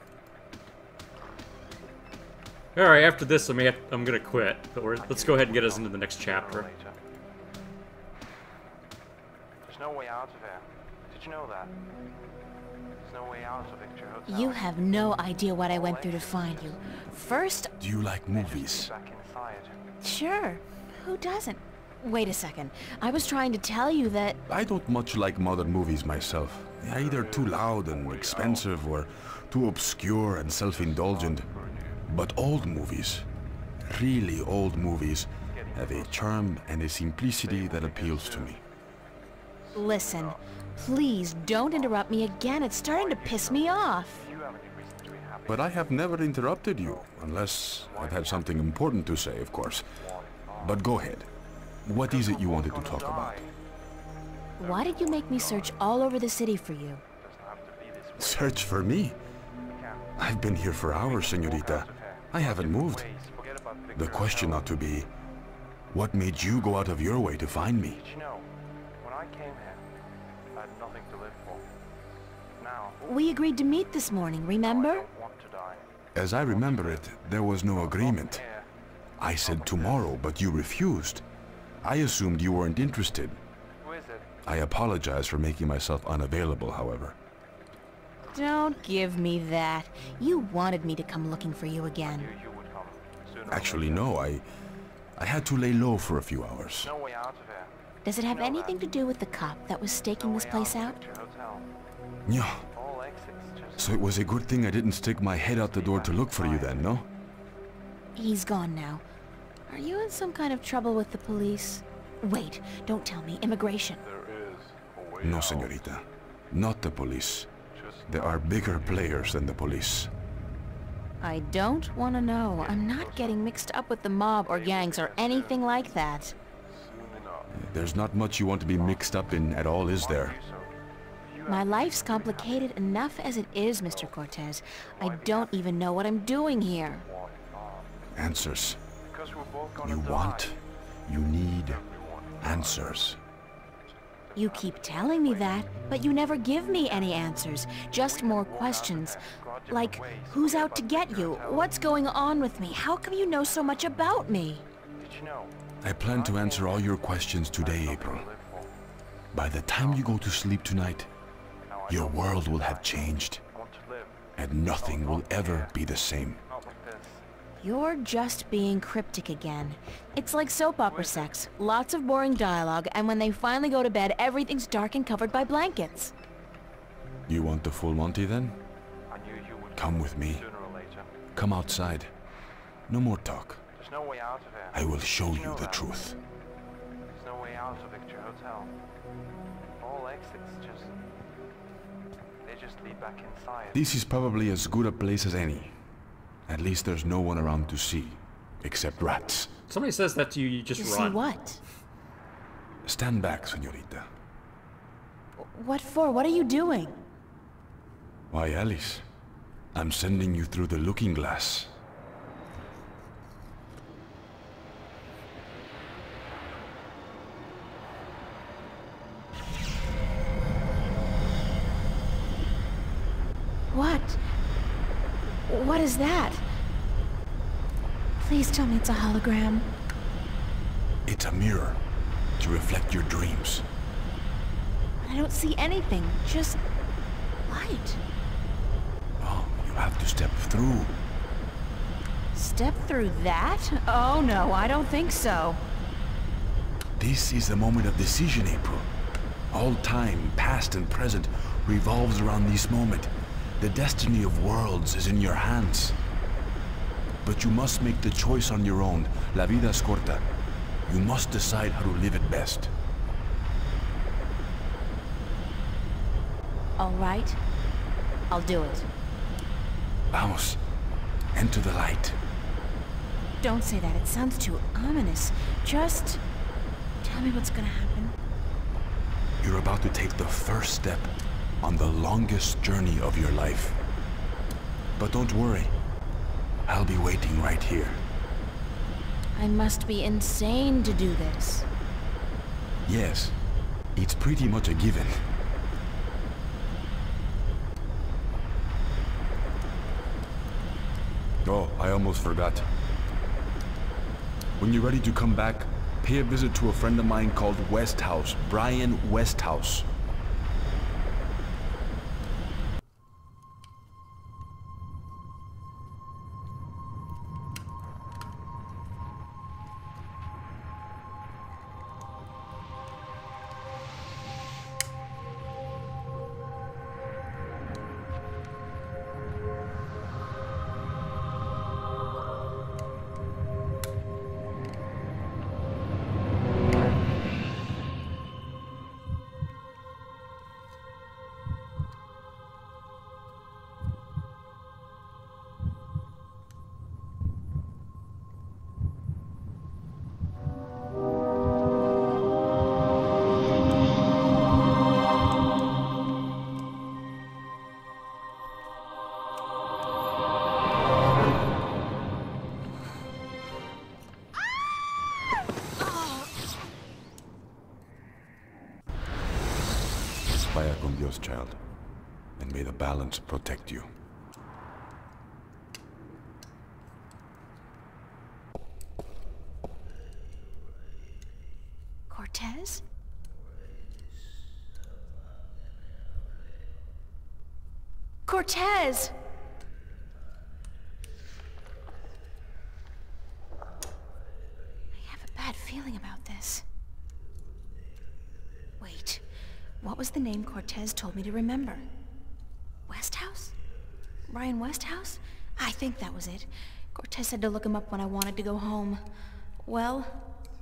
Alright, after this I may have, I'm gonna quit, but we're, let's go ahead and get us into the next chapter. There's no way out of here. Did you know that? There's no way out of Victor Hotel. You have no idea what I went through to find you. First, Do you like movies? Sure. Who doesn't? Wait a second. I was trying to tell you that. I don't much like modern movies myself. They're either too loud and expensive or too obscure and self-indulgent. But old movies, really old movies, have a charm and a simplicity that appeals to me. Listen, please don't interrupt me again. It's starting to piss me off. But I have never interrupted you, unless I've had something important to say, of course. But go ahead. What is it you wanted to talk about? Why did you make me search all over the city for you? Search for me? I've been here for hours, senorita. I haven't moved. The question ought to be, what made you go out of your way to find me? Did you know? When I came here, I had nothing to live for. Now, We agreed to meet this morning, remember? As I remember it, there was no agreement. I said tomorrow, but you refused. I assumed you weren't interested. who is it? I apologize for making myself unavailable, however. Don't give me that. You wanted me to come looking for you again. Actually, no, I... I had to lay low for a few hours. No way out of here. Does it have anything to do with the cop that was staking this place out? Hotel. Yeah. All exits just So it was a good thing I didn't stick my head out the door to look for you then, no? He's gone now. Are you in some kind of trouble with the police? Wait, don't tell me. Immigration. No, senorita. Not the police. There are bigger players than the police. I don't want to know. I'm not getting mixed up with the mob or gangs or anything like that. There's not much you want to be mixed up in at all, is there? My life's complicated enough as it is, Mr. Cortez. I don't even know what I'm doing here. Answers. You want, you need answers. You keep telling me that, but you never give me any answers. Just more questions. Like, who's out to get you? What's going on with me? How come you know so much about me? I plan to answer all your questions today, April. By the time you go to sleep tonight, your world will have changed. And nothing will ever be the same. You're just being cryptic again. It's like soap opera sex. Lots of boring dialogue, and when they finally go to bed, everything's dark and covered by blankets. You want the full Monty then? Come with me. Come outside. No more talk. There's no way out of here. I will show Did you know the that? truth. There's no way out of Victor Hotel. All exits just... They just lead back inside. This is probably as good a place as any. At least there's no one around to see. Except rats. Somebody says that to you, you just You see run. what? Stand back, señorita. What for? What are you doing? Why, Alice? I'm sending you through the looking glass. What? What is that? Please tell me it's a hologram. It's a mirror to reflect your dreams. I don't see anything, just light. Oh, you have to step through. Step through that? Oh no, I don't think so. This is the moment of decision, April. All time, past and present, revolves around this moment. The destiny of worlds is in your hands. But you must make the choice on your own. La vida es corta. You must decide how to live it best. All right. I'll do it. Vamos. Enter the light. Don't say that. It sounds too ominous. Just tell me what's gonna happen. You're about to take the first step on the longest journey of your life. But don't worry. I'll be waiting right here. I must be insane to do this. Yes, it's pretty much a given. Oh, I almost forgot. When you're ready to come back, pay a visit to a friend of mine called Westhouse, Brian Westhouse. The protect you. Cortez? Cortez! I have a bad feeling about this. Wait, what was the name Cortez told me to remember? Brian Westhouse? I think that was it. Cortez said to look him up when I wanted to go home. Well,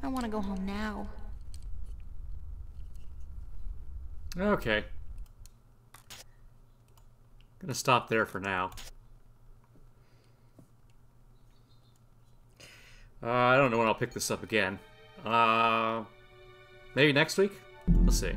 I want to go home now. Okay. Gonna stop there for now. Uh, I don't know when I'll pick this up again. Uh, maybe next week? We'll see.